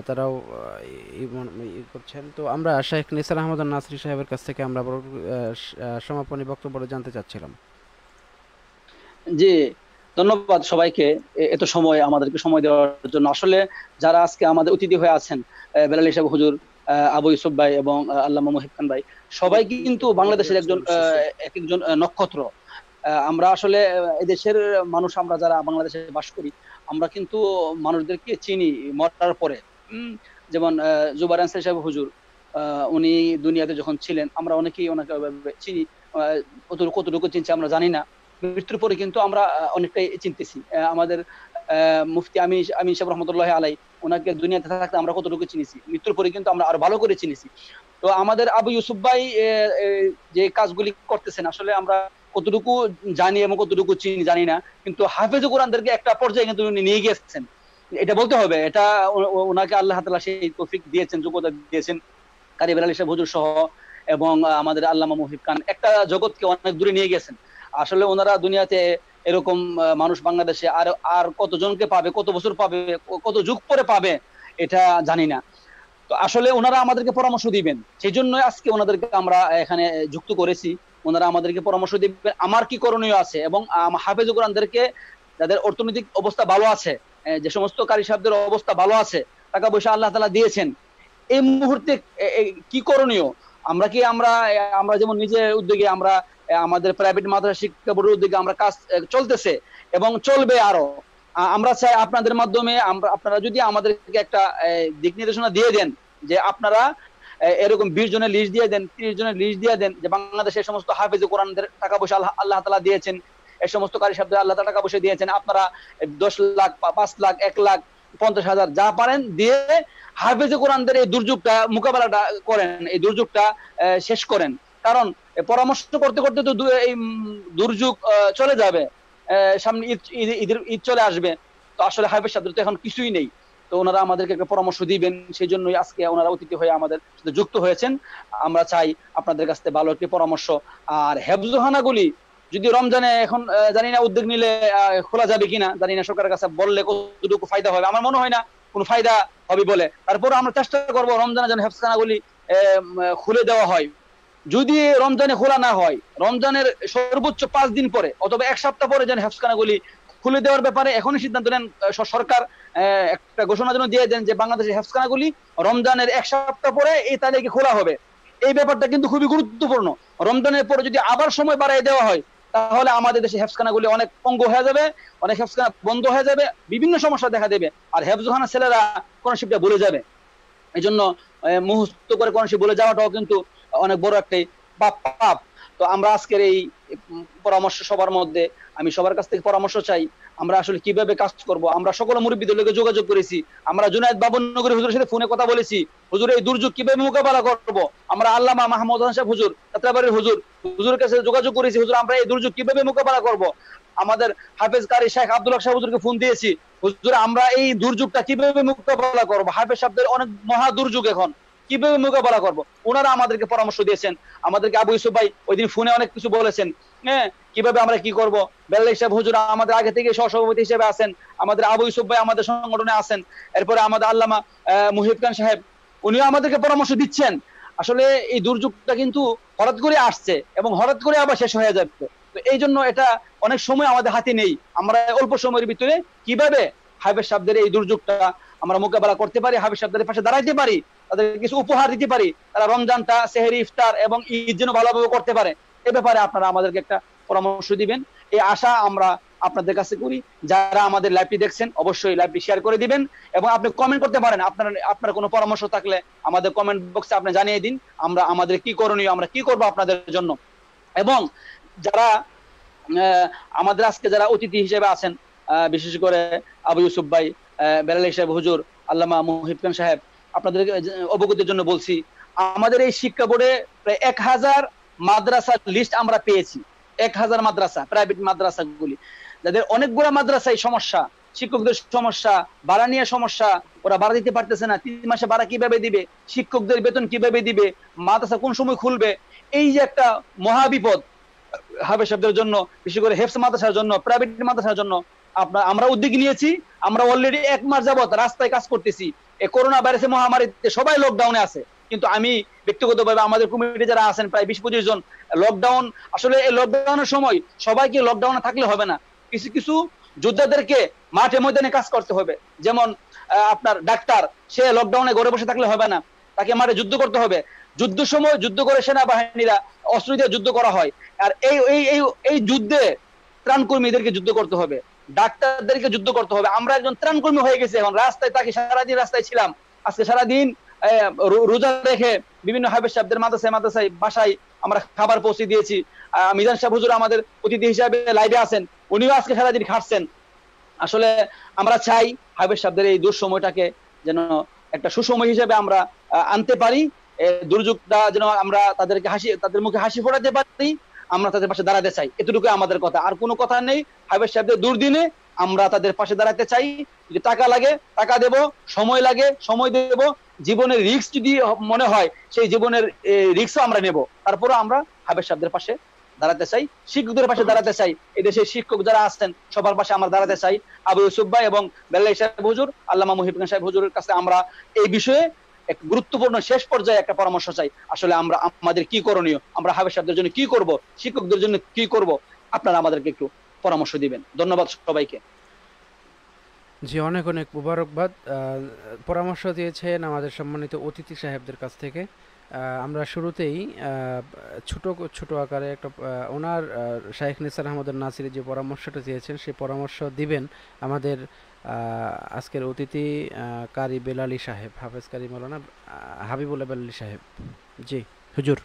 তারাও ই করছেন। তো আমরা শেখ নিসার আহমদ নাসরি সাহেবের কাছ থেকে আমরা সমাপনী বক্তব্য জানতে চাচ্ছিলাম। জি, ধন্যবাদ সবাইকে এত সময় আমাদেরকে সময় দেওয়ার জন্য। আসলে যারা আজকে আমাদের অতিথি হয়ে আছেন বেলাল সাহেব হুজুর আবু ইউসুফ ভাই এবং আল্লামা মুহিব খান ভাই। সবাই কিন্তু বাংলাদেশের একজন আহ, এক একজন নক্ষত্র। আমরা আসলে এদেশের মানুষ আমরা যারা বাংলাদেশে বাস করি আমরা কিন্তু মানুষদেরকে চিনি মরার পরে। যেমন জুবার আনসারি সাহেব হুজুর আহ, উনি দুনিয়াতে যখন ছিলেন আমরা অনেকেই ওনাকে চিনি আহ, কতটুকু চিনছি আমরা জানি না। মৃত্যুর পরে কিন্তু আমরা অনেকটাই চিনতেছি। আমাদের আহ, মুফতি আমি আমি সাহেব রহমতুল্লাহ আলাই ওনাকে দুনিয়াতে থাকতে আমরা কতটুকু চিনেছি? মৃত্যুর পরে কিন্তু আমরা আরও ভালো করে চিনেছি। তো আমাদের আবু ইউসুফ ভাই যে কাজগুলি করতেছেন, আসলে আমরা কতটুকু জানি এবং কতটুকু চিনি জানি না, কিন্তু হাফেজ কোরআনদেরকে একটা পর্যায়ে কিন্তু উনি নিয়ে গিয়েছেন। এটা বলতে হবে, এটা ওনাকে আল্লাহ তালা সেই তৌফিক দিয়েছেন, যোগ্যতা দিয়েছেন। কারি বেলাল সাহেব হুজুর সহ এবং আমাদের আল্লামা মুহিব খান, একটা জগৎকে অনেক দূরে নিয়ে গেছেন আসলে ওনারা দুনিয়াতে এরকম মানুষ বাংলাদেশে আর আর কতজনকে পাবে, কত বছর পাবে, কত যুগ পরে পাবে, এটা জানি না। তো আসলে ওনারা আমাদেরকে পরামর্শ দিবেন। সেই জন্য আজকে ওনাদেরকে আমরা এখানে যুক্ত করেছি। ওনারা আমাদেরকে পরামর্শ দিবেন। আমার কি করণীয় আছে এবং হাফেজ কোরআনদেরকে যাদের অর্থনৈতিক অবস্থা ভালো আছে যে সমস্ত কারি সাহেবদের অবস্থা ভালো আছে, টাকা পয়সা আল্লাহ তালা দিয়েছেন, এই মুহূর্তে কি করণীয়? আমরা কি আমরা আমরা যেমন নিজের উদ্যোগে আমরা আমাদের প্রাইভেট মাদ্রাসা শিক্ষা বোর্ডের উদ্যোগে আমরা কাজ চলতেছে এবং চলবে আরও। আমরা চাই আপনাদের মাধ্যমে আপনারা যদি আমাদেরকে একটা দিক নির্দেশনা দিয়ে দেন যে আপনারা এরকম বিশ জনের লিস্ট দিয়ে দেন, তিরিশ জনের লিস্ট দিয়ে দেন যে বাংলাদেশের সমস্ত হাফেজ কোরআনদের টাকা পয়সা আল্লাহ তালা দিয়েছেন, এই সমস্ত কারি শব্দ আল্লাহ টাকা পয়সা দিয়েছেন, আপনারা দশ লাখ পাঁচ লাখ, এক লাখ, পঞ্চাশ হাজার যা পারেন দিয়ে হাফেজ কোরআনদের এই দুর্যোগটা মোকাবেলাটা করেন, এই দুর্যোগটা শেষ করেন। কারণ পরামর্শ করতে করতে তো এই দুর্যোগ চলে যাবে। সামনে ঈদ, ঈদ- ঈদের, ঈদ চলে আসবে। তো আসলে হাফেজ সাহেবদের তো এখন কিছুই নেই। তো ওনারা আমাদেরকে একটা পরামর্শ দিবেন। সেই জন্যই আজকে ওনারা অতিথি হয়ে আমাদের সাথে যুক্ত হয়েছেন। আমরা চাই আপনাদের কাছ থেকে ভালো একটি পরামর্শ। আর হেফজোহানাগুলি যদি রমজানে এখন জানি না উদ্যোগ নিলে খোলা যাবে কিনা, জানি না সরকারের কাছে বললে কতটুকু ফায়দা হবে। আমার মনে হয় না কোনো ফায়দা হবে বলে। তারপর আমরা চেষ্টা করব রমজানে যেন হেফজখানাগুলি খুলে দেওয়া হয়। যদি রমজানে খোলা না হয়, রমজানের সর্বোচ্চ পাঁচ দিন পরে অথবা এক সপ্তাহ পরে যেন হেফজখানাগুলি খুলে দেওয়ার ব্যাপারে এখনই সিদ্ধান্ত নেন সরকার একটা ঘোষণা যেন দিয়ে দেন যে বাংলাদেশের হেফজখানাগুলি রমজানের এক সপ্তাহ পরে এই তারিখে খোলা হবে। এই ব্যাপারটা কিন্তু খুবই গুরুত্বপূর্ণ। রমজানের পরে যদি আবার সময় বাড়াই দেওয়া হয়, তাহলে আমাদের দেশে হেফজখানাগুলি অনেক পঙ্গু হয়ে যাবে, অনেক হেফজখানা বন্ধ হয়ে যাবে, বিভিন্ন সমস্যা দেখা দেবে, আর হেফজখানা ছেলেরা কোনশিপটা ভুলে যাবে। এই জন্য মুহূর্ত করে কোনশিপ বলে যাওয়াটাও কিন্তু অনেক বড় একটি পাপ পাপ। তো আমরা আজকের এই পরামর্শ সবার মধ্যে, আমি সবার কাছ থেকে পরামর্শ চাই, আমরা আসলে কীভাবে কাজ করব? আমরা সকল মুরব্বীদের লোকে যোগাযোগ করেছি, আমরা জুনায়দ বাবনগরী হুজুরের সাথে ফোনে কথা বলেছি, হুজুর এই দুর্যোগ কীভাবে মোকাবেলা করব? আমরা আল্লামা মাহমুদ হাসান হুজুর যাত্রাবাড়ির হুজুর, হুজুরের কাছে যোগাযোগ করেছি, হুজুর, আমরা এই দুর্যোগ কীভাবে মোকাবেলা করব? আমাদের হাফেজ কারি শেখ আব্দুল্লাহ সাহেব হুজুরকে ফোন দিয়েছি, হুজুর, আমরা এই দুর্যোগটা কীভাবে মোকাবেলা করব? হাফেজ সাহেবদের অনেক মহা দুর্যোগ এখন। কীভাবে মোকাবেলা করব? ওনারা আমাদেরকে পরামর্শ দিয়েছেন। আমাদেরকে আবু ইউসুফ ভাই ওই দিন ফোনে অনেক কিছু বলেছেন। হ্যাঁ কীভাবে আমরা কি করব? বেল্লা সাহেব হুজুর আমাদের আগে থেকে সহসভাপতি হিসেবে আছেন। আমাদের আবু ইউসুফ ভাই আমাদের সংগঠনে আছেন। এরপরে আমাদের আল্লামা মুহিব খান সাহেব, উনিও আমাদেরকে পরামর্শ দিচ্ছেন। আসলে এই দুর্যোগটা কিন্তু হঠাৎ করে আসছে এবং হঠাৎ করে আবার শেষ হয়ে যাবে তো এই জন্য এটা অনেক সময় আমাদের হাতে নেই। আমরা অল্প সময়ের ভিতরে কীভাবে হাইবের সাহেবদের এই দুর্যোগটা আমরা মোকাবেলা করতে পারি, হাবিব সাহেবদের পাশে দাঁড়াইতে পারি তাদের কিছু উপহার দিতে পারি। তারা রমজানটা সেহেরি, ইফতার এবং ঈদ যেন ভালোভাবে করতে পারে। এ ব্যাপারে আপনারা আমাদেরকে একটা পরামর্শ দিবেন। এই আশা আমরা আপনাদের কাছে করি। যারা আমাদের লাইভটি দেখছেন, অবশ্যই লাইভটি শেয়ার করে দিবেন এবং আপনি কমেন্ট করতে পারেন। আপনার আপনার কোনো পরামর্শ থাকলে আমাদের কমেন্ট বক্সে আপনি জানিয়ে দিন আমরা আমাদের কি করণীয়, আমরা কি করব আপনাদের জন্য। এবং যারা আমাদের আজকে যারা অতিথি হিসেবে আছেন বিশেষ করে আবু ইউসুফ ভাই বেলাল সাহেব হুজুর, আল্লামা মুহিব খান সাহেব আপনাদের অবগতির জন্য বলছি, আমাদের এই শিক্ষা বোর্ডে প্রায় এক হাজার মাদ্রাসার লিস্ট আমরা পেয়েছি। এক হাজার মাদ্রাসা প্রাইভেট মাদ্রাসা গুলি যাদের অনেকগুলো মাদ্রাসায় সমস্যা, শিক্ষকদের সমস্যা, ভাড়া নিয়ে সমস্যা, ওরা ভাড়া দিতে পারতেছে না। তিন মাসে ভাড়া কীভাবে দিবে? শিক্ষকদের বেতন কীভাবে দিবে? মাদ্রাসা কোন সময় খুলবে? এই যে একটা মহাবিপদ হাবেশাবদের জন্য, বিশেষ করে হেফস মাদ্রাসার জন্য প্রাইভেট মাদ্রাসার জন্য, আমরা উদ্যোগ নিয়েছি। আমরা অলরেডি এক মাস যাবত রাস্তায় কাজ করতেছি। করোনা ভাইরাসের মহামারীতে সবাই লকডাউনে আছে। কিন্তু আমি ব্যক্তিগতভাবে আমাদের কমিটি যারা আছেন, প্রায় বিশ পঁচিশ জন লকডাউন আসলে এই লকডাউনের সময় সবাইকে লকডাউনে থাকলে হবে না। কিছু কিছু যোদ্ধাদেরকে মাঠে ময়দানে কাজ করতে হবে। যেমন আপনার ডাক্তার, সে লকডাউনে ঘরে বসে থাকলে হবে না। তাকে মাঠে যুদ্ধ করতে হবে। যুদ্ধ সময় যুদ্ধ করে সেনাবাহিনীরা অস্ত্র দিয়ে যুদ্ধ করা হয়। আর এই এই এই এই যুদ্ধে ত্রাণ কর্মীদেরকে যুদ্ধ করতে হবে। ডাক্তারদেরকে যুদ্ধ করতে হবে। আমরা একজন ত্রাণ কর্মী হয়ে গেছি এখন। রাস্তায় তাকে সারাদিন রাস্তায় ছিলাম। আজকে সারাদিন রোজা রেখে বিভিন্ন হাবের সাহেবদের মাদ্রাসায় মাদ্রাসায় বাসায় আমরা খাবার পৌঁছে দিয়েছি। মিজান সাহেব হুজুর আমাদের অতিথি হিসাবে লাইভে আছেন। উনিও আজকে সারাদিন খাটছেন। আসলে আমরা চাই হাবের সাহেবদের এই দুঃসময়টাকে যেন একটা সুসময় হিসেবে আমরা আনতে পারি। দুর্যোগটা যেন আমরা তাদেরকে হাসি, তাদের মুখে হাসি ফোটাতে পারি। আমরা তাদের পাশে দাঁড়াতে চাই। এতটুকু আমাদের কথা। আর কোনো কথা নেই। হাবিব সাহেবদের দুর্দিনে আমরা তাদের পাশে দাঁড়াতে চাই। যদি টাকা লাগে, টাকা দেব, সময় লাগে, সময় দেব। জীবনের রিস্ক যদি মনে হয়, সেই জীবনের রিস্কও আমরা নেব। তারপরে আমরা হাবিব সাহেবদের পাশে দাঁড়াতে চাই। শিক্ষকদের পাশে দাঁড়াতে চাই। এদেশের শিক্ষক যারা আছেন, সবার পাশে আমরা দাঁড়াতে চাই। আবু ইউসুফ ভাই এবং বেল্লাই সাহেব হুজুর, আল্লামা মুহিবুল সাহেব হুজুরের কাছে আমরা এই বিষয়ে এক গুরুত্বপূর্ণ শেষ পর্যায়ে একটা পরামর্শ চাই। আসলে আমরা, আমাদের কি করণীয়? আমরা হাবের জন্য কি করব? শিক্ষকদের জন্য কি করব? আপনারা আমাদেরকে একটু পরামর্শ দিবেন। ধন্যবাদ সবাইকে। জি, অনেক অনেক মুবারকবাদ। পরামর্শ দিয়েছেন আমাদের সম্মানিত অতিথি সাহেবদের কাছ থেকে। আমরা শুরুতেই ছোট ছোট আকারে একটা ওনার শাইখ নিসার আহমদের নাসির যে পরামর্শটা দিয়েছেন, সেই পরামর্শ দিবেন আমাদের আজকের অতিথি কারি বেলালি সাহেব হাফেজ কারি মৌলানা আহ, হাবিবুল্লাহ বেলালি সাহেব। জি হুজুর।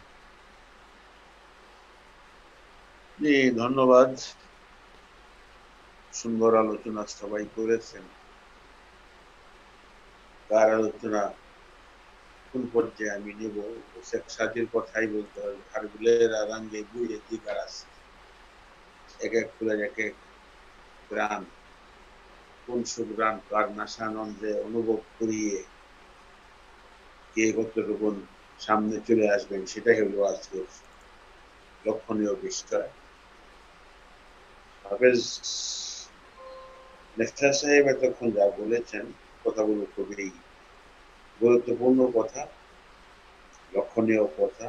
জি ধন্যবাদ। সুন্দর আলোচনা সবাই করেছেন। তার আলোচনা কোন পর্যায়ে আমি নেব। শেখ সাজির কথাই বলতে হবে। হারগুলের রাঙ্গে বুয়ে দিকার এক এক ফুলের এক এক গ্রাম কোন অনুভব করিয়ে কে কতটুকুন সামনে চলে আসবেন, সেটাই হলো আজকের লক্ষণীয় বিষয় হাফেজ সাহেব এতক্ষণ যা বলেছেন, কথাগুলো খুবই গুরুত্বপূর্ণ কথা, লক্ষণীয় কথা,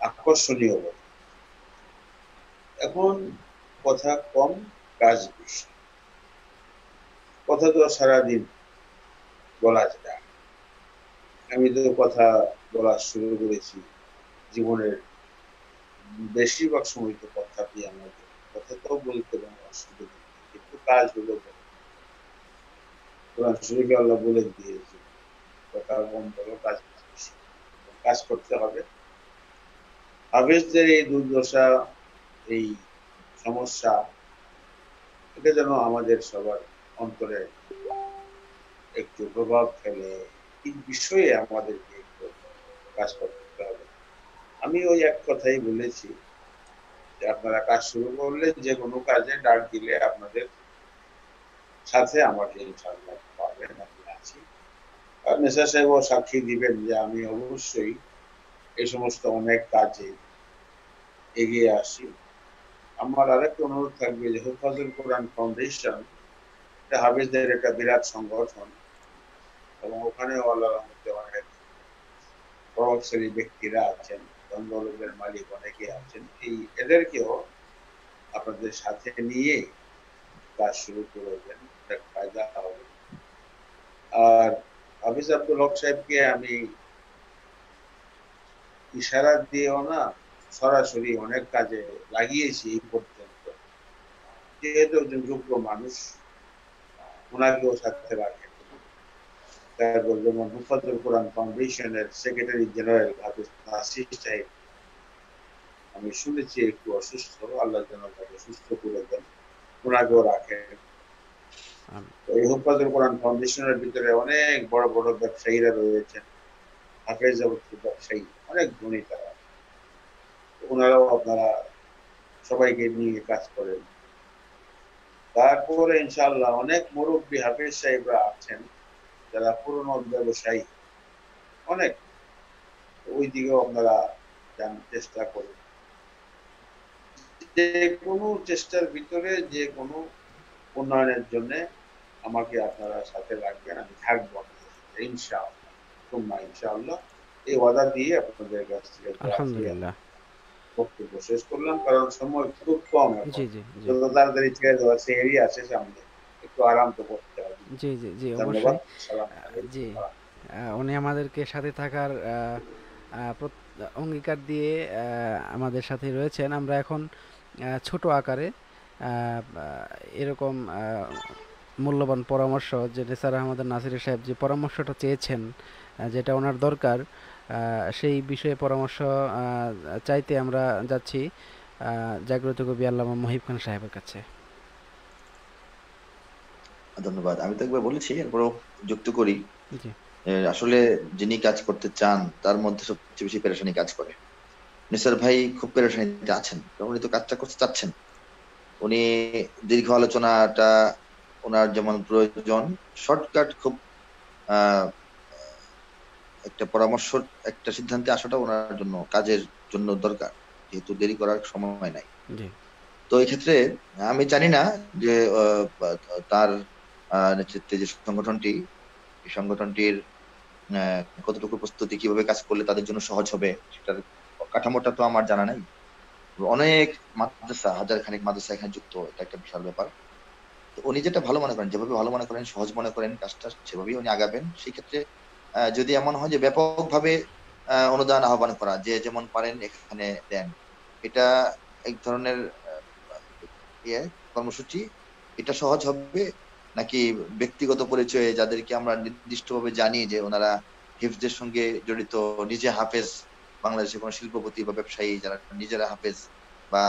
আকর্ষণীয় কথা। এখন কথা কম, কাজ বেশি। কথা তো সারাদিন বলা যায় আমি তো কথা বলা শুরু করেছি জীবনের বেশিরভাগ সময় তো কথা দিয়ে আমাদের কথা তো বলতে কোনো অসুবিধা কিন্তু কাজ হলো কোরআন শরীফে আল্লাহ বলে দিয়েছে কথা কম বলো, কাজ। কাজ করতে হবে। হাফেজদের এই দুর্দশা, এই সমস্যা, এটা যেন আমাদের সবার অন্তরে একটু প্রভাব ফেলে এই বিষয়ে আমাদেরকে একটু কাজ করতে হবে। আমি ওই এক কথাই বলেছি যে আপনারা কাজ শুরু করলে যে কোনো কাজে ডাক দিলে আপনাদের সাথে আমাকে ইনশাআল্লাহ পাবেন, আমি আছি। আর নেশা সাহেবও সাক্ষী দিবেন যে আমি অবশ্যই এই সমস্ত অনেক কাজে এগিয়ে আসি। আমার আরেকটা অনুরোধ থাকবে যে হেফাজুল কোরআন ফাউন্ডেশন হাফিজদের একটা বিরাট সংগঠন এবং ওখানেও আল্লাহ অনেক প্রভাবশালী ব্যক্তিরা আছেন দন্দলের মালিক অনেকে আছেন। এই এদেরকেও আপনাদের সাথে নিয়ে কাজ শুরু করবেন ফায়দা হবে। আর হাফিজ আব্দুল হক সাহেবকে আমি ইশারা দিয়েও না, সরাসরি অনেক কাজে লাগিয়েছি এই পর্যন্ত। যেহেতু একজন যোগ্য মানুষ ওনাকেও সাথে রাখেন তারপর যেমন মুফাজ্জল কোরআন ফাউন্ডেশনের সেক্রেটারি জেনারেল হাফিজ নাসির সাহেব আমি শুনেছি একটু অসুস্থ আল্লাহ যেন তাকে সুস্থ করে দেন ওনাকেও রাখেন। এই মুফাজ্জল কোরআন ফাউন্ডেশনের ভিতরে অনেক বড় বড় ব্যবসায়ীরা রয়েছেন হাফেজ যাবতীয় ব্যবসায়ী অনেক ধনী তারা। ওনারাও আপনারা সবাইকে নিয়ে কাজ করেন। তারপরে ইনশাআল্লাহ অনেক মুরব্বী হাফিজ সাহেবরা আছেন, যারা পুরনো ব্যবসায়ী। অনেক। ওই দিকেও আপনারা জানার চেষ্টা করুন। যে কোনো চেষ্টার ভিতরে যে কোনো উন্নয়নের জন্য আমাকে আপনারা সাথে রাখবেন, আমি থাকব ইনশাআল্লাহ। তোমরা ইনশাআল্লাহ। এই ওয়াদা দিয়ে আপনাদের কাছ থেকে আলহামদুলিল্লাহ। বক্তব্য শেষ করলাম কারণ সময় খুব কম জি জি জি। যত তাড়াতাড়ি ছেড়ে দেওয়া সে এরিয়া আছে সামনে একটু আরাম তো করতে হবে। জি জি জি অবশ্যই। জি উনি আমাদেরকে সাথে থাকার অঙ্গীকার দিয়ে আমাদের সাথে রয়েছেন। আমরা এখন ছোট আকারে এরকম মূল্যবান পরামর্শ যে নেসার আহমদ নাসির সাহেব যে পরামর্শটা চেয়েছেন যেটা ওনার দরকার সেই বিষয়ে পরামর্শ চাইতে আমরা যাচ্ছি। জাগ্রত কবি আল্লামা মহিব খান সাহেবের কাছে। ধন্যবাদ। আমি তো একবার বলেছি এরপরও যুক্ত করি। আসলে যিনি কাজ করতে চান তার মধ্যে সবচেয়ে বেশি পেরেশানি কাজ করে। নিসার ভাই খুব পেরেশানিতে আছেন কারণ উনি তো কাজটা করতে চাচ্ছেন। উনি দীর্ঘ আলোচনাটা ওনার যেমন প্রয়োজন শর্টকাট খুব আহ, একটা পরামর্শ একটা সিদ্ধান্তে আসাটা ওনার জন্য কাজের জন্য দরকার যেহেতু দেরি করার সময় নাই। তো এই ক্ষেত্রে আমি জানি না যে তার নেতৃত্বে যে সংগঠনটি এই সংগঠনটির কতটুকু প্রস্তুতি কীভাবে কাজ করলে তাদের জন্য সহজ হবে সেটার কাঠামোটা তো আমার জানা নাই। অনেক মাদ্রাসা হাজার খানিক মাদ্রাসা এখানে যুক্ত এটা একটা বিশাল ব্যাপার। তো উনি যেটা ভালো মনে করেন যেভাবে ভালো মনে করেন সহজ মনে করেন কাজটা সেভাবেই উনি আগাবেন সেই ক্ষেত্রে যদি এমন হয় যে ব্যাপকভাবে অনুদান আহ্বান করা, যে যেমন পারেন এখানে দেন। এটা এক ধরনের ইয়ে কর্মসূচি। এটা সহজ হবে নাকি ব্যক্তিগত পরিচয়ে যাদেরকে আমরা নির্দিষ্টভাবে জানি যে ওনারা হিফজের সঙ্গে জড়িত, নিজে হাফেজ বাংলাদেশে কোনো শিল্পপতি বা ব্যবসায়ী যারা নিজেরা হাফেজ বা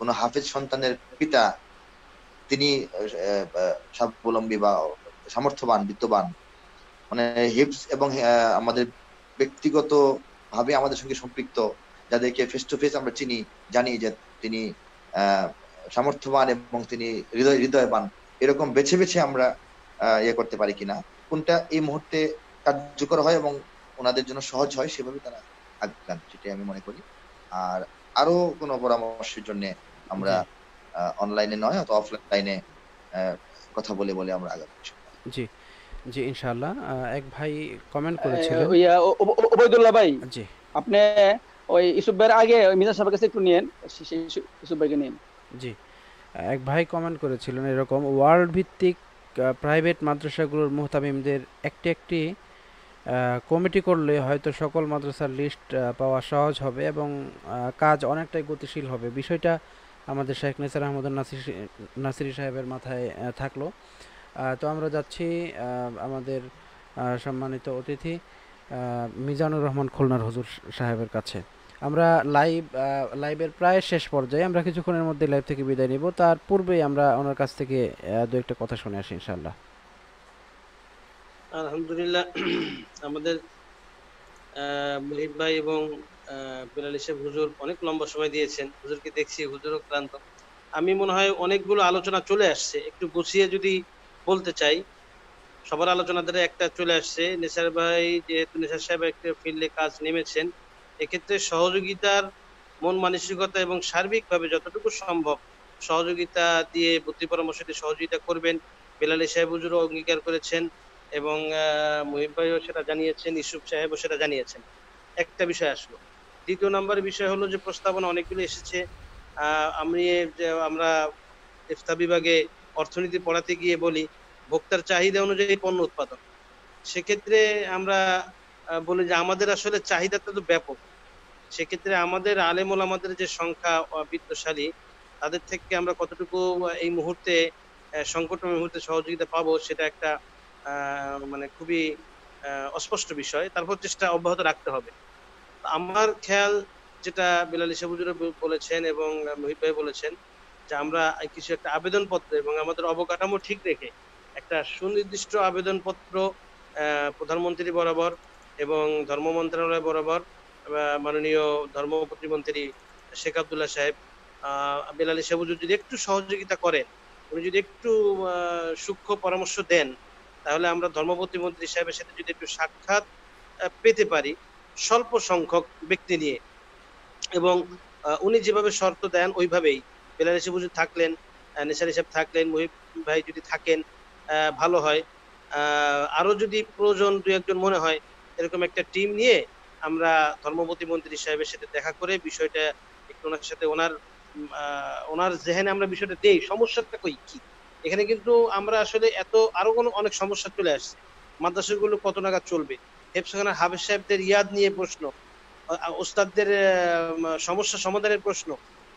কোনো হাফেজ সন্তানের পিতা, তিনি স্বাবলম্বী বা সামর্থ্যবান, বিত্তবান মানে হিফজ এবং আমাদের ব্যক্তিগত ভাবে আমাদের সঙ্গে সম্পৃক্ত যাদেরকে ফেস টু ফেস আমরা চিনি জানি যে তিনি সামর্থ্যবান এবং তিনি হৃদয় হৃদয়বান। এরকম বেছে বেছে আমরা ইয়ে করতে পারি কিনা কোনটা এই মুহূর্তে কার্যকর হয় এবং ওনাদের জন্য সহজ হয় সেভাবে তারা আগান সেটাই আমি মনে করি। আর আরও কোনো পরামর্শের জন্য আমরা অনলাইনে নয় অথবা অফলাইনে কথা বলে বলে আমরা আগাবো জি। জি ইনশাআল্লাহ। এক ভাই কমেন্ট করেছিলেন। ওই আহ, ও- ও- ওবায়দুল্লাহ ভাই জি। আপনি ওই ইসুফ ভাইয়ের আগে ওই মিজান সাহেবের কাছে একটু নিয়েন ইসুফ ভাইকে নিন জি। এক ভাই কমেন্ট করেছিলেন এরকম ওয়ার্ল্ড ভিত্তিক প্রাইভেট মাদ্রাসাগুলোর মুহতামিমদের একটি একটি কমিটি করলে হয়তো সকল মাদ্রাসার লিস্ট পাওয়া সহজ হবে এবং কাজ অনেকটাই গতিশীল হবে। বিষয়টা আমাদের শেখ নেসার আহমদ নাসির নাসিরি সাহেবের মাথায় থাকল। তো আমরা যাচ্ছি আমাদের সম্মানিত অতিথি মিজানুর রহমান খুলনার হুজুর সাহেবের কাছে। আমরা লাইভ লাইভের প্রায় শেষ পর্যায়ে আমরা কিছুক্ষণের মধ্যে লাইভ থেকে বিদায় নিব। তার পূর্বেই আমরা ওনার কাছ থেকে দু একটা কথা শুনে আসি ইনশাল্লাহ আলহামদুলিল্লাহ আমাদের আহ, ভাই এবং বিলাল ইসেফ হুজুর অনেক লম্বা সময় দিয়েছেন। হুজুরকে দেখছি হুজুরও ক্লান্ত। আমি মনে হয় অনেকগুলো আলোচনা চলে আসছে। একটু গুছিয়ে যদি বলতে চাই, সবার আলোচনা ধরে একটা চলে আসছে। নেসার ভাই যেহেতু নেসার সাহেব একটা ফিল্ডে কাজ নেমেছেন, এক্ষেত্রে সহযোগিতার মন মানসিকতা এবং সার্বিকভাবে যতটুকু সম্ভব সহযোগিতা দিয়ে বুদ্ধি পরামর্শ দিয়ে সহযোগিতা করবেন। বেলালি সাহেব হুজুরও অঙ্গীকার করেছেন এবং মুহিব ভাইও সেটা জানিয়েছেন ইসুফ সাহেবও সেটা জানিয়েছেন। একটা বিষয় আসলো। দ্বিতীয় নম্বর বিষয় হলো যে, প্রস্তাবনা অনেকগুলো এসেছে। আমি আমরা ইফতা বিভাগে অর্থনীতি পড়াতে গিয়ে বলি, ভোক্তার চাহিদা অনুযায়ী পণ্য উৎপাদন। সেক্ষেত্রে আমরা বলি যে আমাদের আসলে চাহিদাটা তো ব্যাপক। সেক্ষেত্রে আমাদের আলেমুল আমাদের যে সংখ্যা বিত্তশালী, তাদের থেকে আমরা কতটুকু এই মুহূর্তে সংকটময় মুহূর্তে সহযোগিতা পাবো সেটা একটা মানে খুবই অস্পষ্ট বিষয়। তারপর চেষ্টা অব্যাহত রাখতে হবে। আমার খেয়াল, যেটা বিলাল ইসাবুজুর বলেছেন এবং মহিব ভাই বলেছেন যে আমরা কিছু একটা আবেদনপত্র এবং আমাদের অবকাঠামো ঠিক রেখে একটা সুনির্দিষ্ট আবেদনপত্র প্রধানমন্ত্রী বরাবর এবং ধর্ম মন্ত্রণালয় বরাবর মাননীয় ধর্ম প্রতিমন্ত্রী শেখ আবদুল্লাহ সাহেব বিলাল ইসাবুজুর যদি একটু সহযোগিতা করেন, উনি যদি একটু সূক্ষ্ম পরামর্শ দেন, তাহলে আমরা ধর্মপতি মন্ত্রী সাহেবের সাথে যদি একটু সাক্ষাৎ পেতে পারি স্বল্প সংখ্যক ব্যক্তি নিয়ে। এবং উনি যেভাবে শর্ত দেন, ওইভাবেই বেলাল হিসেবে থাকলেন নেশার হিসাব থাকলেন মহিব ভাই যদি থাকেন ভালো হয়। আহ, আরও যদি প্রয়োজন দু একজন মনে হয় এরকম একটা টিম নিয়ে আমরা ধর্মপতি মন্ত্রী সাহেবের সাথে দেখা করে বিষয়টা একটু ওনার সাথে ওনার ওনার জেহেনে আমরা বিষয়টা দেই। সমস্যাটা কই? কি? এখানে কিন্তু আমরা আসলে এত আরও কোনো অনেক সমস্যা চলে আসছে। মাদ্রাসাগুলো কত নাগাদ চলবে? হেফসাখানার হাফেজ সাহেবদের ইয়াদ নিয়ে প্রশ্ন ওস্তাদদের সমস্যা সমাধানের প্রশ্ন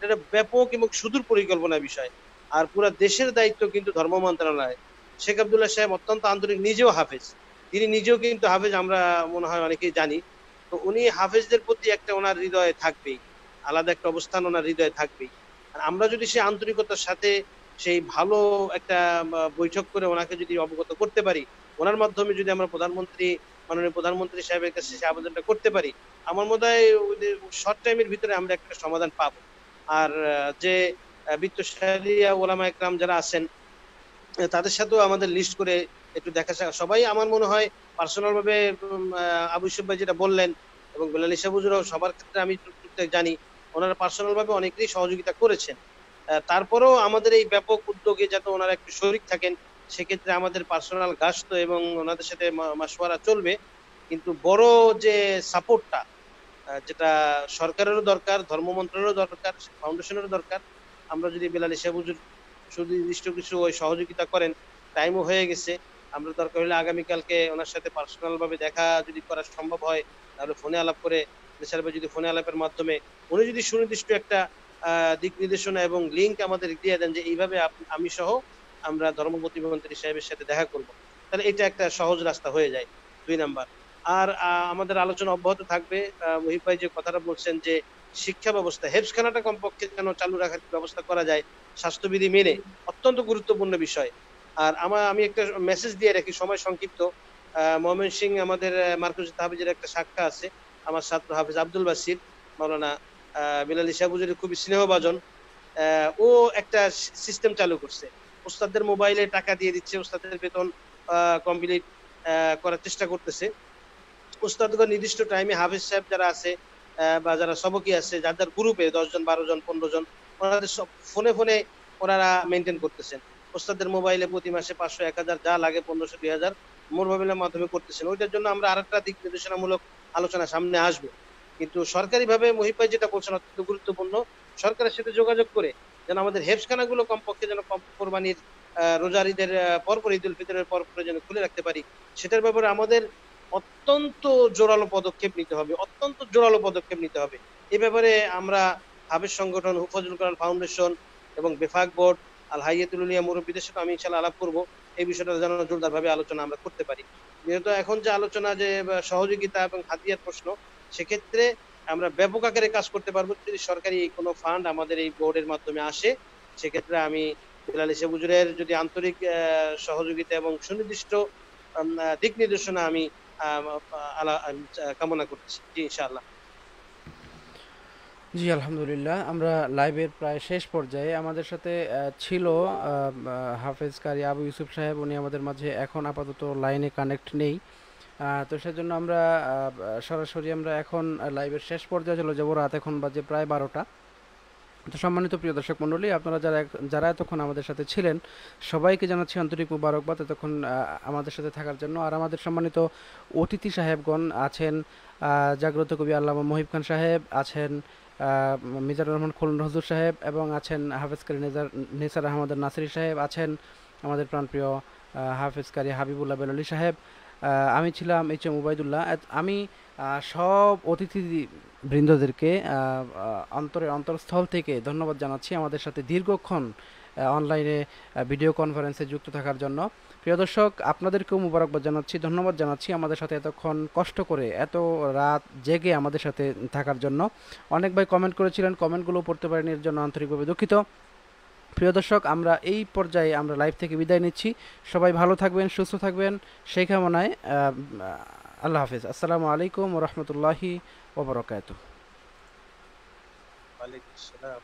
এটা ব্যাপক এবং সুদূর পরিকল্পনা বিষয়। আর পুরা দেশের দায়িত্ব কিন্তু ধর্ম মন্ত্রণালয়। শেখ আবদুল্লাহ সাহেব অত্যন্ত আন্তরিক, নিজেও হাফেজ। তিনি নিজেও কিন্তু হাফেজ, আমরা মনে হয় অনেকেই জানি। তো উনি হাফেজদের প্রতি একটা ওনার হৃদয়ে থাকবেই। আলাদা একটা অবস্থান ওনার হৃদয়ে থাকবেই। আর আমরা যদি সেই আন্তরিকতার সাথে সেই ভালো একটা বৈঠক করে ওনাকে যদি অবগত করতে পারি, ওনার মাধ্যমে যদি আমরা প্রধানমন্ত্রী, মাননীয় প্রধানমন্ত্রী সাহেবের কাছে সেই আবেদনটা করতে পারি, আমার মনে হয় শর্ট টাইমের ভিতরে আমরা একটা সমাধান পাবো। আর যে বিত্তশালী ওলামা একরাম যারা আছেন তাদের সাথেও আমাদের লিস্ট করে একটু দেখা সবাই আমার মনে হয় পার্সোনাল ভাবে আবু ভাই যেটা বললেন এবং বেলাল ইসাবুজুরও সবার ক্ষেত্রে আমি জানি, ওনারা পার্সোনাল ভাবে অনেকেই সহযোগিতা করেছেন। তারপরেও আমাদের এই ব্যাপক উদ্যোগে যাতে ওনারা একটু শরিক থাকেন, সেক্ষেত্রে আমাদের পার্সোনাল গাছতো এবং ওনাদের সাথে মা- মাসওয়ারা চলবে। কিন্তু বড় যে সাপোর্টটা যেটা সরকারেরও দরকার ধর্ম মন্ত্রণালয়েরও দরকার, ফাউন্ডেশনেরও দরকার। আমরা যদি বেলাল ইসাবুজুর সুনির্দিষ্ট কিছু ওই সহযোগিতা করেন, টাইমও হয়ে গেছে। আমরা দরকার হলে আগামীকালকে ওনার সাথে পার্সোনালভাবে দেখা যদি করা সম্ভব হয়, তাহলে ফোনে আলাপ করে ভাই যদি ফোনে আলাপের মাধ্যমে উনি যদি সুনির্দিষ্ট একটা দিক নির্দেশনা এবং লিঙ্ক আমাদের দিয়ে দেন যে এইভাবে আমি সহ আমরা ধর্ম প্রতিমন্ত্রী সাহেবের সাথে দেখা করব। তাহলে এটা একটা সহজ রাস্তা হয়ে যায়। দুই নাম্বার। আর আমাদের আলোচনা অব্যাহত থাকবে। ভাই যে কথাটা বলছেন যে শিক্ষা ব্যবস্থা হেফসখানাটা কমপক্ষে যেন চালু রাখার ব্যবস্থা করা যায় স্বাস্থ্যবিধি মেনে অত্যন্ত গুরুত্বপূর্ণ বিষয়। আর আমার আমি একটা মেসেজ দিয়ে রাখি সময় সংক্ষিপ্ত। মোহাম্মদ সিং আমাদের মার্কুজ তাহাবিজের একটা সাক্ষা আছে আমার ছাত্র হাফিজ আব্দুল বাসির মাওলানা আহ, বিলাল ইসাবুজের খুবই স্নেহভাজন। ও একটা সিস্টেম চালু করছে। ওস্তাদদের মোবাইলে টাকা দিয়ে দিচ্ছে ওস্তাদের বেতন কমপ্লিট করার চেষ্টা করতেছে। ওস্তাদগণ নির্দিষ্ট টাইমে হাফিজ সাহেব যারা আছে বা যারা সবকি আছে যার গ্রুপে দশ জন বারো জন পনেরো জন ওনাদের সব ফোনে ফোনে ওনারা মেনটেন করতেছেন। ওস্তাদের মোবাইলে প্রতি মাসে পাঁচশো এক হাজার যা লাগে পনেরোশো দুই হাজার মোবাইলের মাধ্যমে করতেছেন। ওইটার জন্য আমরা আরেকটা দিক নির্দেশনামূলক আলোচনা সামনে আসবে। কিন্তু সরকারি ভাবে মহিপাই যেটা বলছেন অত্যন্ত গুরুত্বপূর্ণ সরকারের সাথে যোগাযোগ করে যেন আমাদের হেফসখানাগুলো কমপক্ষে যেন কোরবানির আহ, রোজার ঈদের আহ, পরপর ঈদ উল ফিতরের পরপর যেন খুলে রাখতে পারি সেটার ব্যাপারে আমাদের অত্যন্ত জোরালো পদক্ষেপ নিতে হবে, অত্যন্ত জোরালো পদক্ষেপ নিতে হবে। এ ব্যাপারে আমরা হাফেজ সংগঠন, হুফাজুল কোরআন ফাউন্ডেশন এবং বেফাক বোর্ড, আল হাইয়াতুল উলিয়া মুরব্বীদের সাথে আমি ইনশাল্লাহ আলাপ করব। এই বিষয়টা যেন জোরদার ভাবে আলোচনা আমরা করতে পারি। যেহেতু এখন যে আলোচনা যে সহযোগিতা এবং হাতিয়ার প্রশ্ন, সেক্ষেত্রে আমরা ব্যাপক আকারে কাজ করতে পারব। যদি সরকারি কোনো ফান্ড আমাদের এই বোর্ডের মাধ্যমে আসে, সেক্ষেত্রে আমি বিলাল ইসেবুজুরের যদি আন্তরিক সহযোগিতা এবং সুনির্দিষ্ট দিক নির্দেশনা আমি কামনা করছি। জি, ইনশাআল্লাহ। জি, আলহামদুলিল্লাহ। আমরা লাইভের প্রায় শেষ পর্যায়ে আমাদের সাথে ছিল হাফেজ কারি আবু ইউসুফ সাহেব। উনি আমাদের মাঝে এখন আপাতত লাইনে কানেক্ট নেই। তো সেজন্য আমরা সরাসরি আমরা এখন লাইভের শেষ পর্যায়ে চলে যাব। রাত এখন বাজে প্রায় বারোটা। তো সম্মানিত প্রিয় দর্শক মণ্ডলী, আপনারা যারা যারা এতক্ষণ আমাদের সাথে ছিলেন, সবাইকে জানাচ্ছি আন্তরিক মুবারকবাদ এতক্ষণ আমাদের সাথে থাকার জন্য। আর আমাদের সম্মানিত অতিথি সাহেবগণ আছেন জাগ্রত কবি আল্লামা মহিব খান সাহেব, আছেন মিজানুর রহমান খুলন হজুর সাহেব এবং আছেন হাফেজ কারি নেজার, নিসার আহমদ নাসিরি সাহেব আছেন, আমাদের প্রাণপ্রিয় হাফেজ কারি হাবিবুল্লাহ বেলালি সাহেব। আমি ছিলাম এইচ এম উবাইদুল্লাহ এত- আমি সব অতিথি বৃন্দদেরকে অন্তরের অন্তরস্থল থেকে ধন্যবাদ জানাচ্ছি আমাদের সাথে দীর্ঘক্ষণ অনলাইনে ভিডিও কনফারেন্সে যুক্ত থাকার জন্য। প্রিয় দর্শক, আপনাদেরকেও মুবারকবাদ জানাচ্ছি, ধন্যবাদ জানাচ্ছি আমাদের সাথে এতক্ষণ কষ্ট করে, এত রাত জেগে আমাদের সাথে থাকার জন্য। অনেক ভাই কমেন্ট করেছিলেন কমেন্টগুলো পড়তে পারেনি এর জন্য আন্তরিকভাবে দুঃখিত। প্রিয় দর্শক, আমরা এই পর্যায়ে আমরা লাইভ থেকে বিদায় নিচ্ছি। সবাই ভালো থাকবেন, সুস্থ থাকবেন। সেই কামনায় আল্লাহ হাফিজ আসসালামু আলাইকুম রহমতুল্লাহি ওবরকাত ওয়ালাইকুম আসসালাম